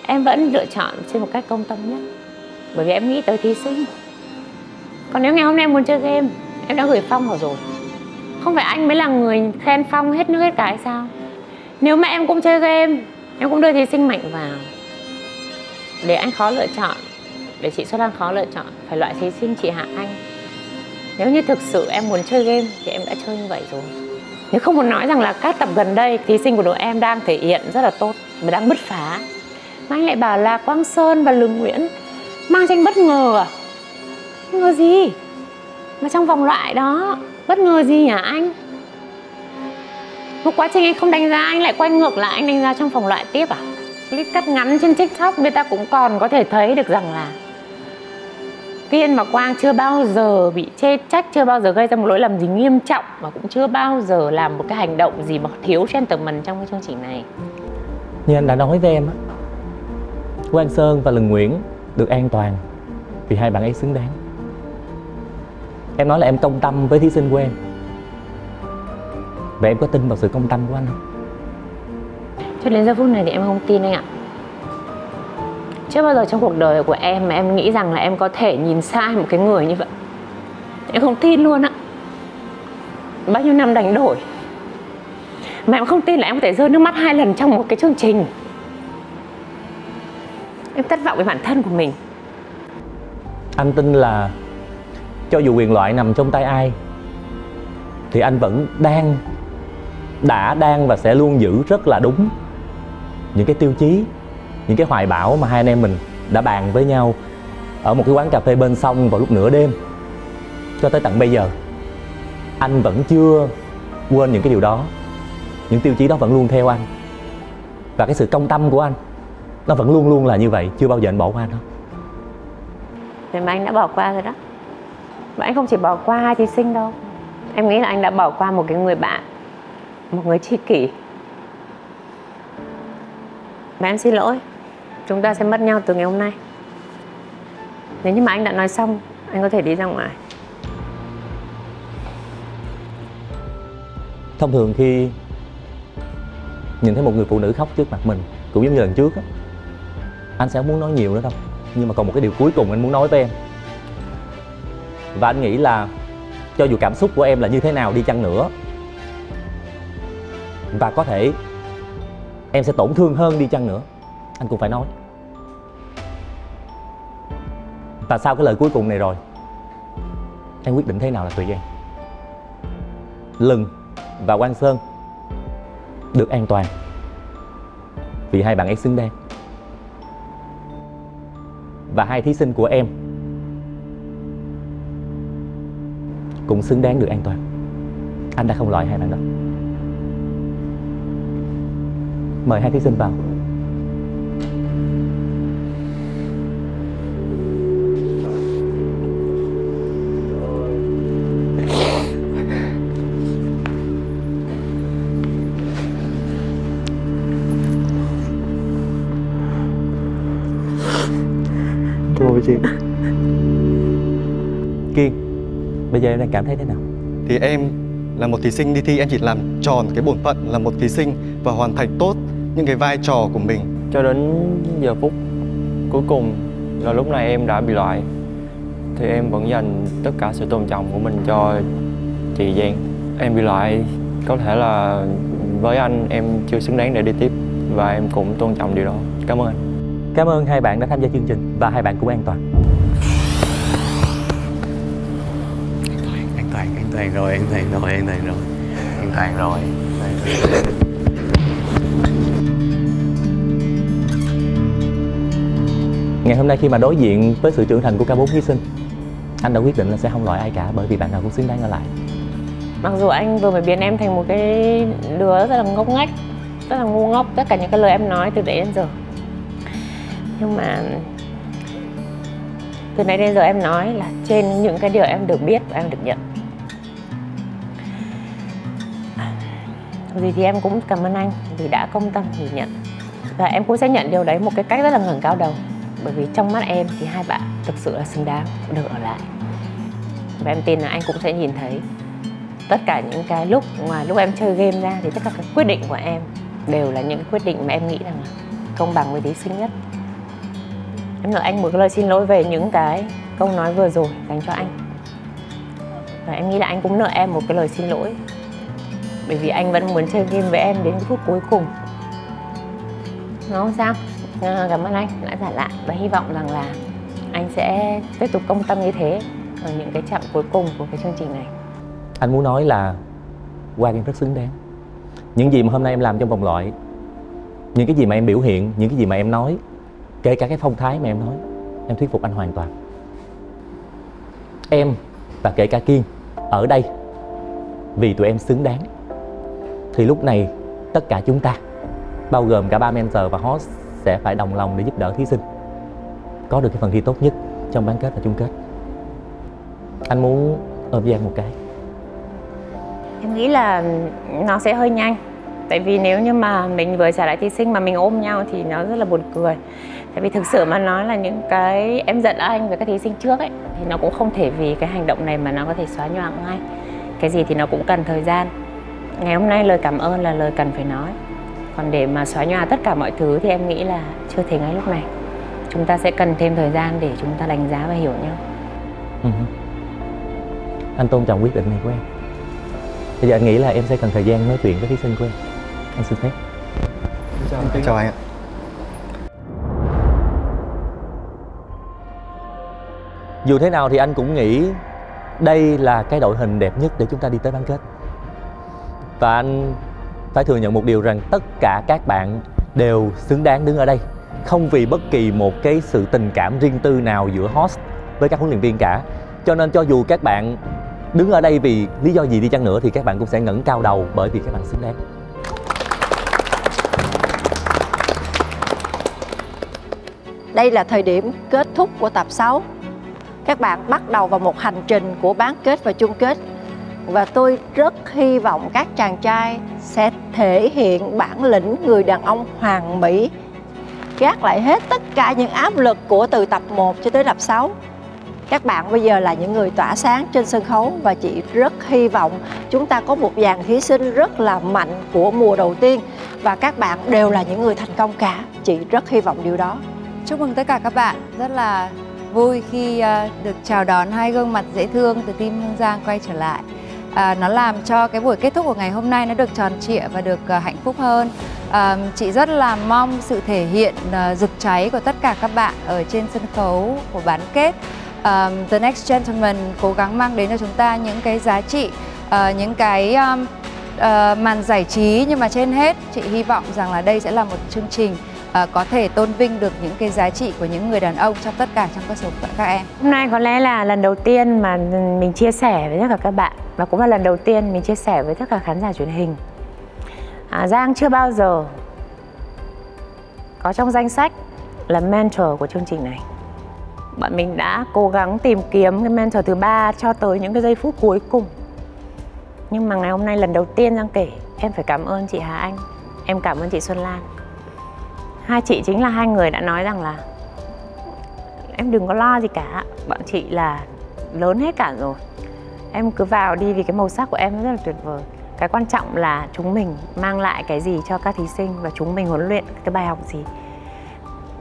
Em vẫn lựa chọn trên một cách công tâm nhất. Bởi vì em nghĩ tới thí sinh. Còn nếu ngày hôm nay em muốn chơi game em đã gửi phong vào rồi. Không phải anh mới là người khen phong hết nước hết cái sao? Nếu mà em cũng chơi game, em cũng đưa thí sinh mạnh vào, để anh khó lựa chọn, để chị Xuân Lan khó lựa chọn, phải loại thí sinh chị Hạ Anh. Nếu như thực sự em muốn chơi game thì em đã chơi như vậy rồi. Nếu không muốn nói rằng là các tập gần đây thí sinh của đội em đang thể hiện rất là tốt và đang bứt phá, mà anh lại bảo là Quang Sơn và Lường Nguyễn mang tranh bất ngờ à? Bất ngờ gì? Mà trong vòng loại đó bất ngờ gì hả anh một quá trình anh không đánh giá anh lại quay ngược lại anh đánh giá trong vòng loại tiếp à clip cắt ngắn trên tiktok người ta cũng còn có thể thấy được rằng là Kiên và Quang chưa bao giờ bị chê trách, chưa bao giờ gây ra một lỗi lầm gì nghiêm trọng và cũng chưa bao giờ làm một cái hành động gì mà thiếu gentleman trong cái chương trình này. Như anh đã nói với em á, Quang Sơn và Lần Nguyễn được an toàn vì hai bạn ấy xứng đáng. Em nói là em công tâm với thí sinh của em. Và em có tin vào sự công tâm của anh không? Cho đến giờ phút này thì em không tin anh ạ. Chưa bao giờ trong cuộc đời của em mà em nghĩ rằng là em có thể nhìn sai một cái người như vậy Em không tin luôn ạ Bao nhiêu năm đánh đổi Mà em không tin là em có thể rơi nước mắt hai lần trong một cái chương trình Em thất vọng với bản thân của mình Anh tin là cho dù quyền loại nằm trong tay ai, thì anh vẫn đang, đã đang và sẽ luôn giữ rất là đúng những cái tiêu chí, những cái hoài bão mà hai anh em mình đã bàn với nhau ở một cái quán cà phê bên sông vào lúc nửa đêm. Cho tới tận bây giờ, anh vẫn chưa quên những cái điều đó. Những tiêu chí đó vẫn luôn theo anh. Và cái sự công tâm của anh, nó vẫn luôn luôn là như vậy, chưa bao giờ anh bỏ qua nó. Vậy mà anh đã bỏ qua rồi đó. Và anh không chỉ bỏ qua hai thí sinh đâu. Em nghĩ là anh đã bỏ qua một cái người bạn, Một người tri kỷ. Và em xin lỗi, Chúng ta sẽ mất nhau từ ngày hôm nay. Nếu như mà anh đã nói xong, Anh có thể đi ra ngoài. Thông thường khi nhìn thấy một người phụ nữ khóc trước mặt mình, cũng giống như lần trước á, anh sẽ không muốn nói nhiều nữa đâu. Nhưng mà còn một cái điều cuối cùng anh muốn nói với em và anh nghĩ là cho dù cảm xúc của em là như thế nào đi chăng nữa, và có thể em sẽ tổn thương hơn đi chăng nữa, anh cũng phải nói. Và sau cái lời cuối cùng này rồi, em quyết định thế nào là tùy em. Lừng và quang sơn được an toàn vì hai bạn ấy xứng đáng. Và hai thí sinh của em cũng xứng đáng được an toàn. Anh đã không loại hai bạn đó mời hai thí sinh vào. Bây giờ em đang cảm thấy thế nào? Thì em là một thí sinh đi thi em chỉ làm tròn cái bổn phận là một thí sinh và hoàn thành tốt những cái vai trò của mình. Cho đến giờ phút cuối cùng là lúc này em đã bị loại. Thì em vẫn dành tất cả sự tôn trọng của mình cho chị Giang. Em bị loại có thể là với anh em chưa xứng đáng để đi tiếp và em cũng tôn trọng điều đó. Cảm ơn. Anh Cảm ơn hai bạn đã tham gia chương trình và hai bạn cũng an toàn toàn rồi an toàn rồi an toàn rồi. An toàn rồi Ngày hôm nay khi mà đối diện với sự trưởng thành của cả bốn thí sinh Anh đã quyết định là sẽ không loại ai cả bởi vì bạn nào cũng xứng đáng ở lại. Mặc dù anh vừa mới biến em thành một cái đứa rất là ngốc nghếch Rất là ngu ngốc tất cả những cái lời em nói từ đấy đến giờ. Nhưng mà từ nãy đến giờ em nói là trên những cái điều em được biết và em được nhận gì thì em cũng cảm ơn anh vì đã công tâm nhìn nhận. Và em cũng sẽ nhận điều đấy một cái cách rất là ngẩng cao đầu. Bởi vì trong mắt em thì hai bạn thực sự là xứng đáng được ở lại. Và em tin là anh cũng sẽ nhìn thấy tất cả những cái lúc ngoài lúc em chơi game ra thì tất cả các quyết định của em đều là những quyết định mà em nghĩ rằng là công bằng với thí sinh nhất. Em nợ anh một lời xin lỗi về những cái câu nói vừa rồi dành cho anh. Và em nghĩ là anh cũng nợ em một cái lời xin lỗi bởi vì anh vẫn muốn chơi game với em đến phút cuối cùng. Nó không sao à, cảm ơn anh đã trả lại và hy vọng rằng là anh sẽ tiếp tục công tâm như thế ở những cái chặng cuối cùng của cái chương trình này. Anh muốn nói là Quang em rất xứng đáng. Những gì mà hôm nay em làm trong vòng loại những cái gì mà em biểu hiện những cái gì mà em nói kể cả cái phong thái mà em nói em thuyết phục anh hoàn toàn. Em và kể cả kiên ở đây vì tụi em xứng đáng thì lúc này, tất cả chúng ta, bao gồm cả ba mentor và host, sẽ phải đồng lòng để giúp đỡ thí sinh. Có được cái phần thi tốt nhất trong bán kết và chung kết. Anh muốn ôm em một cái. Em nghĩ là nó sẽ hơi nhanh. Tại vì nếu như mà mình vừa trả lại thí sinh mà mình ôm nhau thì nó rất là buồn cười. Tại vì thực sự mà nói là những cái em giận anh với các thí sinh trước ấy, thì nó cũng không thể vì cái hành động này mà nó có thể xóa nhòa ngay. Cái gì thì nó cũng cần thời gian ngày hôm nay lời cảm ơn là lời cần phải nói. Còn để mà xóa nhòa tất cả mọi thứ thì em nghĩ là chưa thể ngay lúc này. Chúng ta sẽ cần thêm thời gian để chúng ta đánh giá và hiểu nhau. Ừ. anh tôn trọng quyết định này của em. Bây giờ anh nghĩ là em sẽ cần thời gian nói chuyện với thí sinh của em. Anh xin phép. Chào, chào anh ạ. dù thế nào thì anh cũng nghĩ đây là cái đội hình đẹp nhất để chúng ta đi tới bán kết và anh phải thừa nhận một điều rằng tất cả các bạn đều xứng đáng đứng ở đây không vì bất kỳ một cái sự tình cảm riêng tư nào giữa host với các huấn luyện viên cả cho nên cho dù các bạn đứng ở đây vì lý do gì đi chăng nữa thì các bạn cũng sẽ ngẩng cao đầu bởi vì các bạn xứng đáng Đây là thời điểm kết thúc của tập 6. Các bạn bắt đầu vào một hành trình của bán kết và chung kết. Và tôi rất hy vọng các chàng trai sẽ thể hiện bản lĩnh người đàn ông hoàn mỹ. Gác lại hết tất cả những áp lực của từ tập 1 cho tới tập 6. Các bạn bây giờ là những người tỏa sáng trên sân khấu và chị rất hy vọng chúng ta có một dàn thí sinh rất là mạnh của mùa đầu tiên và các bạn đều là những người thành công cả. Chị rất hy vọng điều đó. Chúc mừng tất cả các bạn Rất là vui khi ờ, được chào đón hai gương mặt dễ thương từ team Hương Giang quay trở lại à, Nó làm cho cái buổi kết thúc của ngày hôm nay nó được tròn trịa và được à, hạnh phúc hơn. À, Chị rất là mong sự thể hiện à, rực cháy của tất cả các bạn ở trên sân khấu của bán kết. À, The Next Gentleman cố gắng mang đến cho chúng ta những cái giá trị à, những cái um, à, màn giải trí nhưng mà trên hết chị hy vọng rằng là đây sẽ là một chương trình à, có thể tôn vinh được những cái giá trị của những người đàn ông trong tất cả trong cuộc sống của các em. Hôm nay có lẽ là lần đầu tiên mà mình chia sẻ với tất cả các bạn và cũng là lần đầu tiên mình chia sẻ với tất cả khán giả truyền hình. À, Giang chưa bao giờ có trong danh sách là mentor của chương trình này. Bọn mình đã cố gắng tìm kiếm cái mentor thứ ba cho tới những cái giây phút cuối cùng. Nhưng mà ngày hôm nay lần đầu tiên Giang kể em phải cảm ơn chị Hà Anh, em cảm ơn chị Xuân Lan hai chị chính là hai người đã nói rằng là em đừng có lo gì cả. Bọn chị là lớn hết cả rồi. Em cứ vào đi vì cái màu sắc của em rất là tuyệt vời. Cái quan trọng là chúng mình mang lại cái gì cho các thí sinh và chúng mình huấn luyện cái bài học gì.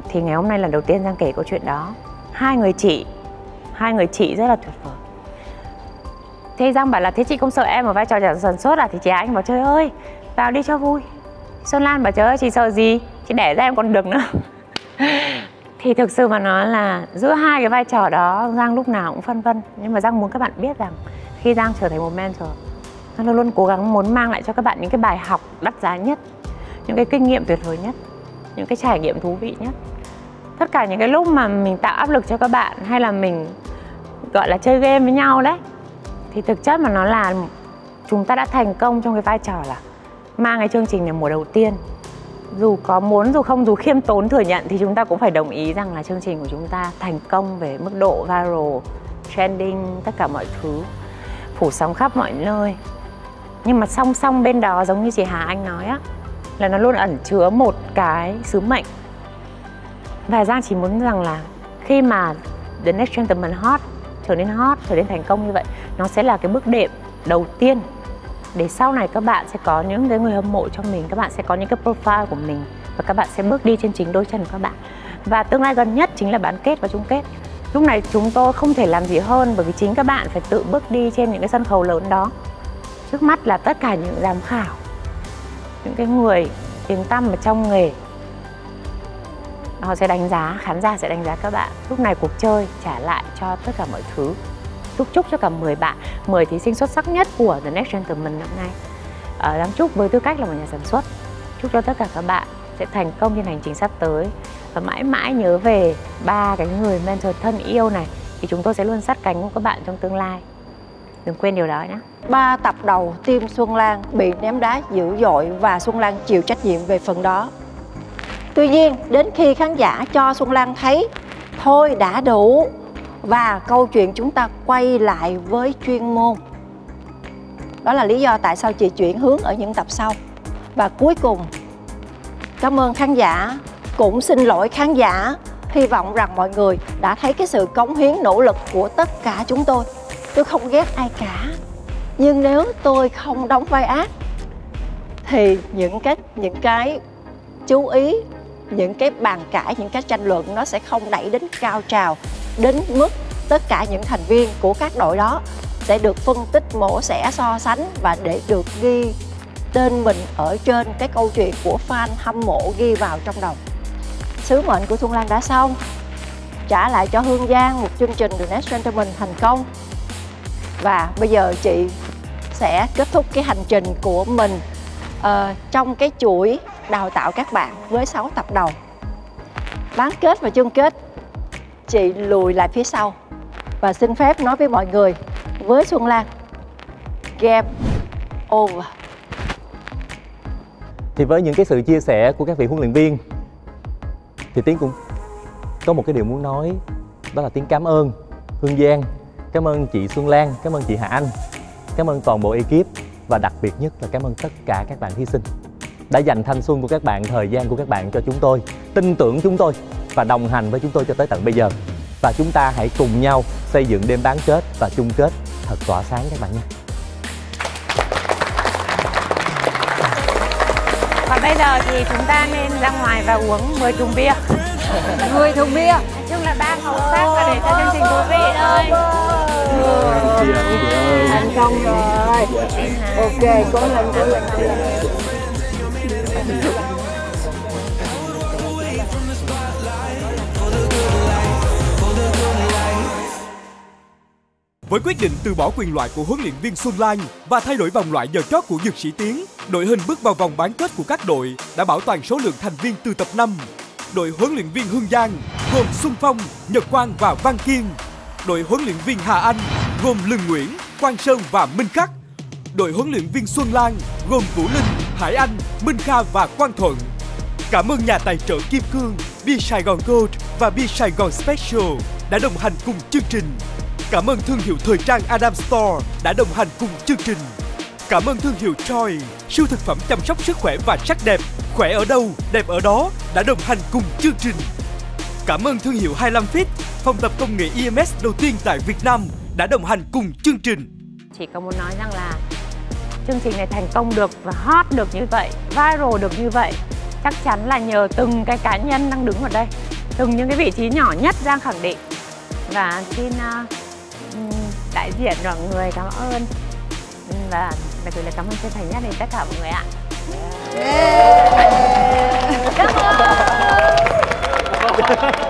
Thì ngày hôm nay là đầu tiên giang kể câu chuyện đó. Hai người chị, hai người chị rất là tuyệt vời. Thế giang bảo là, thế chị không sợ em ở vai trò sản xuất à? Thì chị anh bảo, trời ơi, vào đi cho vui. Xuân lan bảo, trời ơi, chị sợ gì? Chị đẻ ra em còn được nữa. Thì thực sự mà nói là giữa hai cái vai trò đó, giang lúc nào cũng phân vân. Nhưng mà giang muốn các bạn biết rằng khi giang trở thành một mentor, giang luôn luôn cố gắng muốn mang lại cho các bạn những cái bài học đắt giá nhất, những cái kinh nghiệm tuyệt vời nhất, những cái trải nghiệm thú vị nhất. Tất cả những cái lúc mà mình tạo áp lực cho các bạn hay là mình, gọi là, chơi game với nhau đấy, thì thực chất mà nó là chúng ta đã thành công trong cái vai trò là mang cái chương trình này mùa đầu tiên dù có muốn, dù không, dù khiêm tốn thừa nhận thì chúng ta cũng phải đồng ý rằng là chương trình của chúng ta thành công về mức độ viral, trending, tất cả mọi thứ, phủ sóng khắp mọi nơi. Nhưng mà song song bên đó, giống như chị Hà Anh nói á, là nó luôn ẩn chứa một cái sứ mệnh. Và Giang chỉ muốn rằng là khi mà The Next Gentleman hot trở nên hot, trở nên thành công như vậy, nó sẽ là cái bước đệm đầu tiên để sau này các bạn sẽ có những cái người hâm mộ cho mình, các bạn sẽ có những cái profile của mình và các bạn sẽ bước đi trên chính đôi chân của các bạn. Và tương lai gần nhất chính là bán kết và chung kết. Lúc này chúng tôi không thể làm gì hơn bởi vì chính các bạn phải tự bước đi trên những cái sân khấu lớn đó. Trước mắt là tất cả những giám khảo, những cái người tiếng tăm ở trong nghề, họ sẽ đánh giá, khán giả sẽ đánh giá các bạn. Lúc này cuộc chơi trả lại cho tất cả mọi thứ chúc chúc cho cả 10 bạn 10 thí sinh xuất sắc nhất của The Next Gentleman năm nay. À, đáng chúc với tư cách là một nhà sản xuất. Chúc cho tất cả các bạn sẽ thành công trên hành trình sắp tới. Và mãi mãi nhớ về ba cái người mentor thân yêu này thì chúng tôi sẽ luôn sát cánh của các bạn trong tương lai. Đừng quên điều đó nhé. Ba tập đầu team Xuân Lan bị ném đá dữ dội và Xuân Lan chịu trách nhiệm về phần đó. Tuy nhiên đến khi khán giả cho Xuân Lan thấy thôi đã đủ và câu chuyện chúng ta quay lại với chuyên môn. Đó là lý do tại sao chị chuyển hướng ở những tập sau. Và cuối cùng, cảm ơn khán giả. Cũng xin lỗi khán giả. Hy vọng rằng mọi người đã thấy cái sự cống hiến, nỗ lực của tất cả chúng tôi. Tôi không ghét ai cả. Nhưng nếu tôi không đóng vai ác, thì những cái những cái chú ý, những cái bàn cãi, những cái tranh luận nó sẽ không đẩy đến cao trào đến mức tất cả những thành viên của các đội đó sẽ được phân tích mổ xẻ so sánh và để được ghi tên mình ở trên cái câu chuyện của fan hâm mộ ghi vào trong đầu. Sứ mệnh của Xuân Lan đã xong. Trả lại cho Hương Giang một chương trình The Next Gentleman thành công. Và bây giờ chị sẽ kết thúc cái hành trình của mình uh, trong cái chuỗi đào tạo các bạn với 6 tập đầu. Bán kết và chung kết chị lùi lại phía sau và xin phép nói với mọi người, với Xuân Lan, game over. Thì với những cái sự chia sẻ của các vị huấn luyện viên, thì tiến cũng có một cái điều muốn nói, đó là tiếng cảm ơn hương giang, cảm ơn chị xuân lan, cảm ơn chị hà anh, cảm ơn toàn bộ ekip và đặc biệt nhất là cảm ơn tất cả các bạn thí sinh đã dành thanh xuân của các bạn thời gian của các bạn cho chúng tôi tin tưởng chúng tôi và đồng hành với chúng tôi cho tới tận bây giờ và chúng ta hãy cùng nhau xây dựng đêm bán kết và chung kết thật tỏa sáng các bạn nhé Và bây giờ thì chúng ta nên ra ngoài và uống 10 thùng bia 10 thùng bia Nói chung là ba màu sắc và để cho chương trình thú vị thôi thành công rồi ok cố lên cố lên cố lên với quyết định từ bỏ quyền loại của huấn luyện viên Xuân Lan và thay đổi vòng loại giờ chót của Dược Sĩ Tiến, đội hình bước vào vòng bán kết của các đội đã bảo toàn số lượng thành viên từ tập 5. Đội huấn luyện viên Hương Giang gồm Xuân Phong, Nhật Quang và Văn Kiên. Đội huấn luyện viên Hà Anh gồm Lương Nguyễn, Quang Sơn và Minh Khắc. Đội huấn luyện viên Xuân Lan gồm Vũ Linh, Hải Anh, Minh Kha và Quang Thuận. Cảm ơn nhà tài trợ Kim Cương, Bia Sài Gòn Gold và Bia Sài Gòn Special đã đồng hành cùng chương trình. Cảm ơn thương hiệu thời trang Adam Store đã đồng hành cùng chương trình. Cảm ơn thương hiệu Choi, siêu thực phẩm chăm sóc sức khỏe và sắc đẹp, khỏe ở đâu, đẹp ở đó đã đồng hành cùng chương trình. Cảm ơn thương hiệu 25 Fit, phòng tập công nghệ EMS đầu tiên tại Việt Nam đã đồng hành cùng chương trình. Chỉ có muốn nói rằng là chương trình này thành công được và hot được như vậy, viral được như vậy chắc chắn là nhờ từng cái cá nhân đang đứng ở đây, từng những cái vị trí nhỏ nhất Giang khẳng định. Và xin uh, đại diện mọi người cảm ơn và đặc biệt là cảm ơn chân thành nhất đến tất cả mọi người ạ. Yeah. Cảm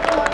ơn.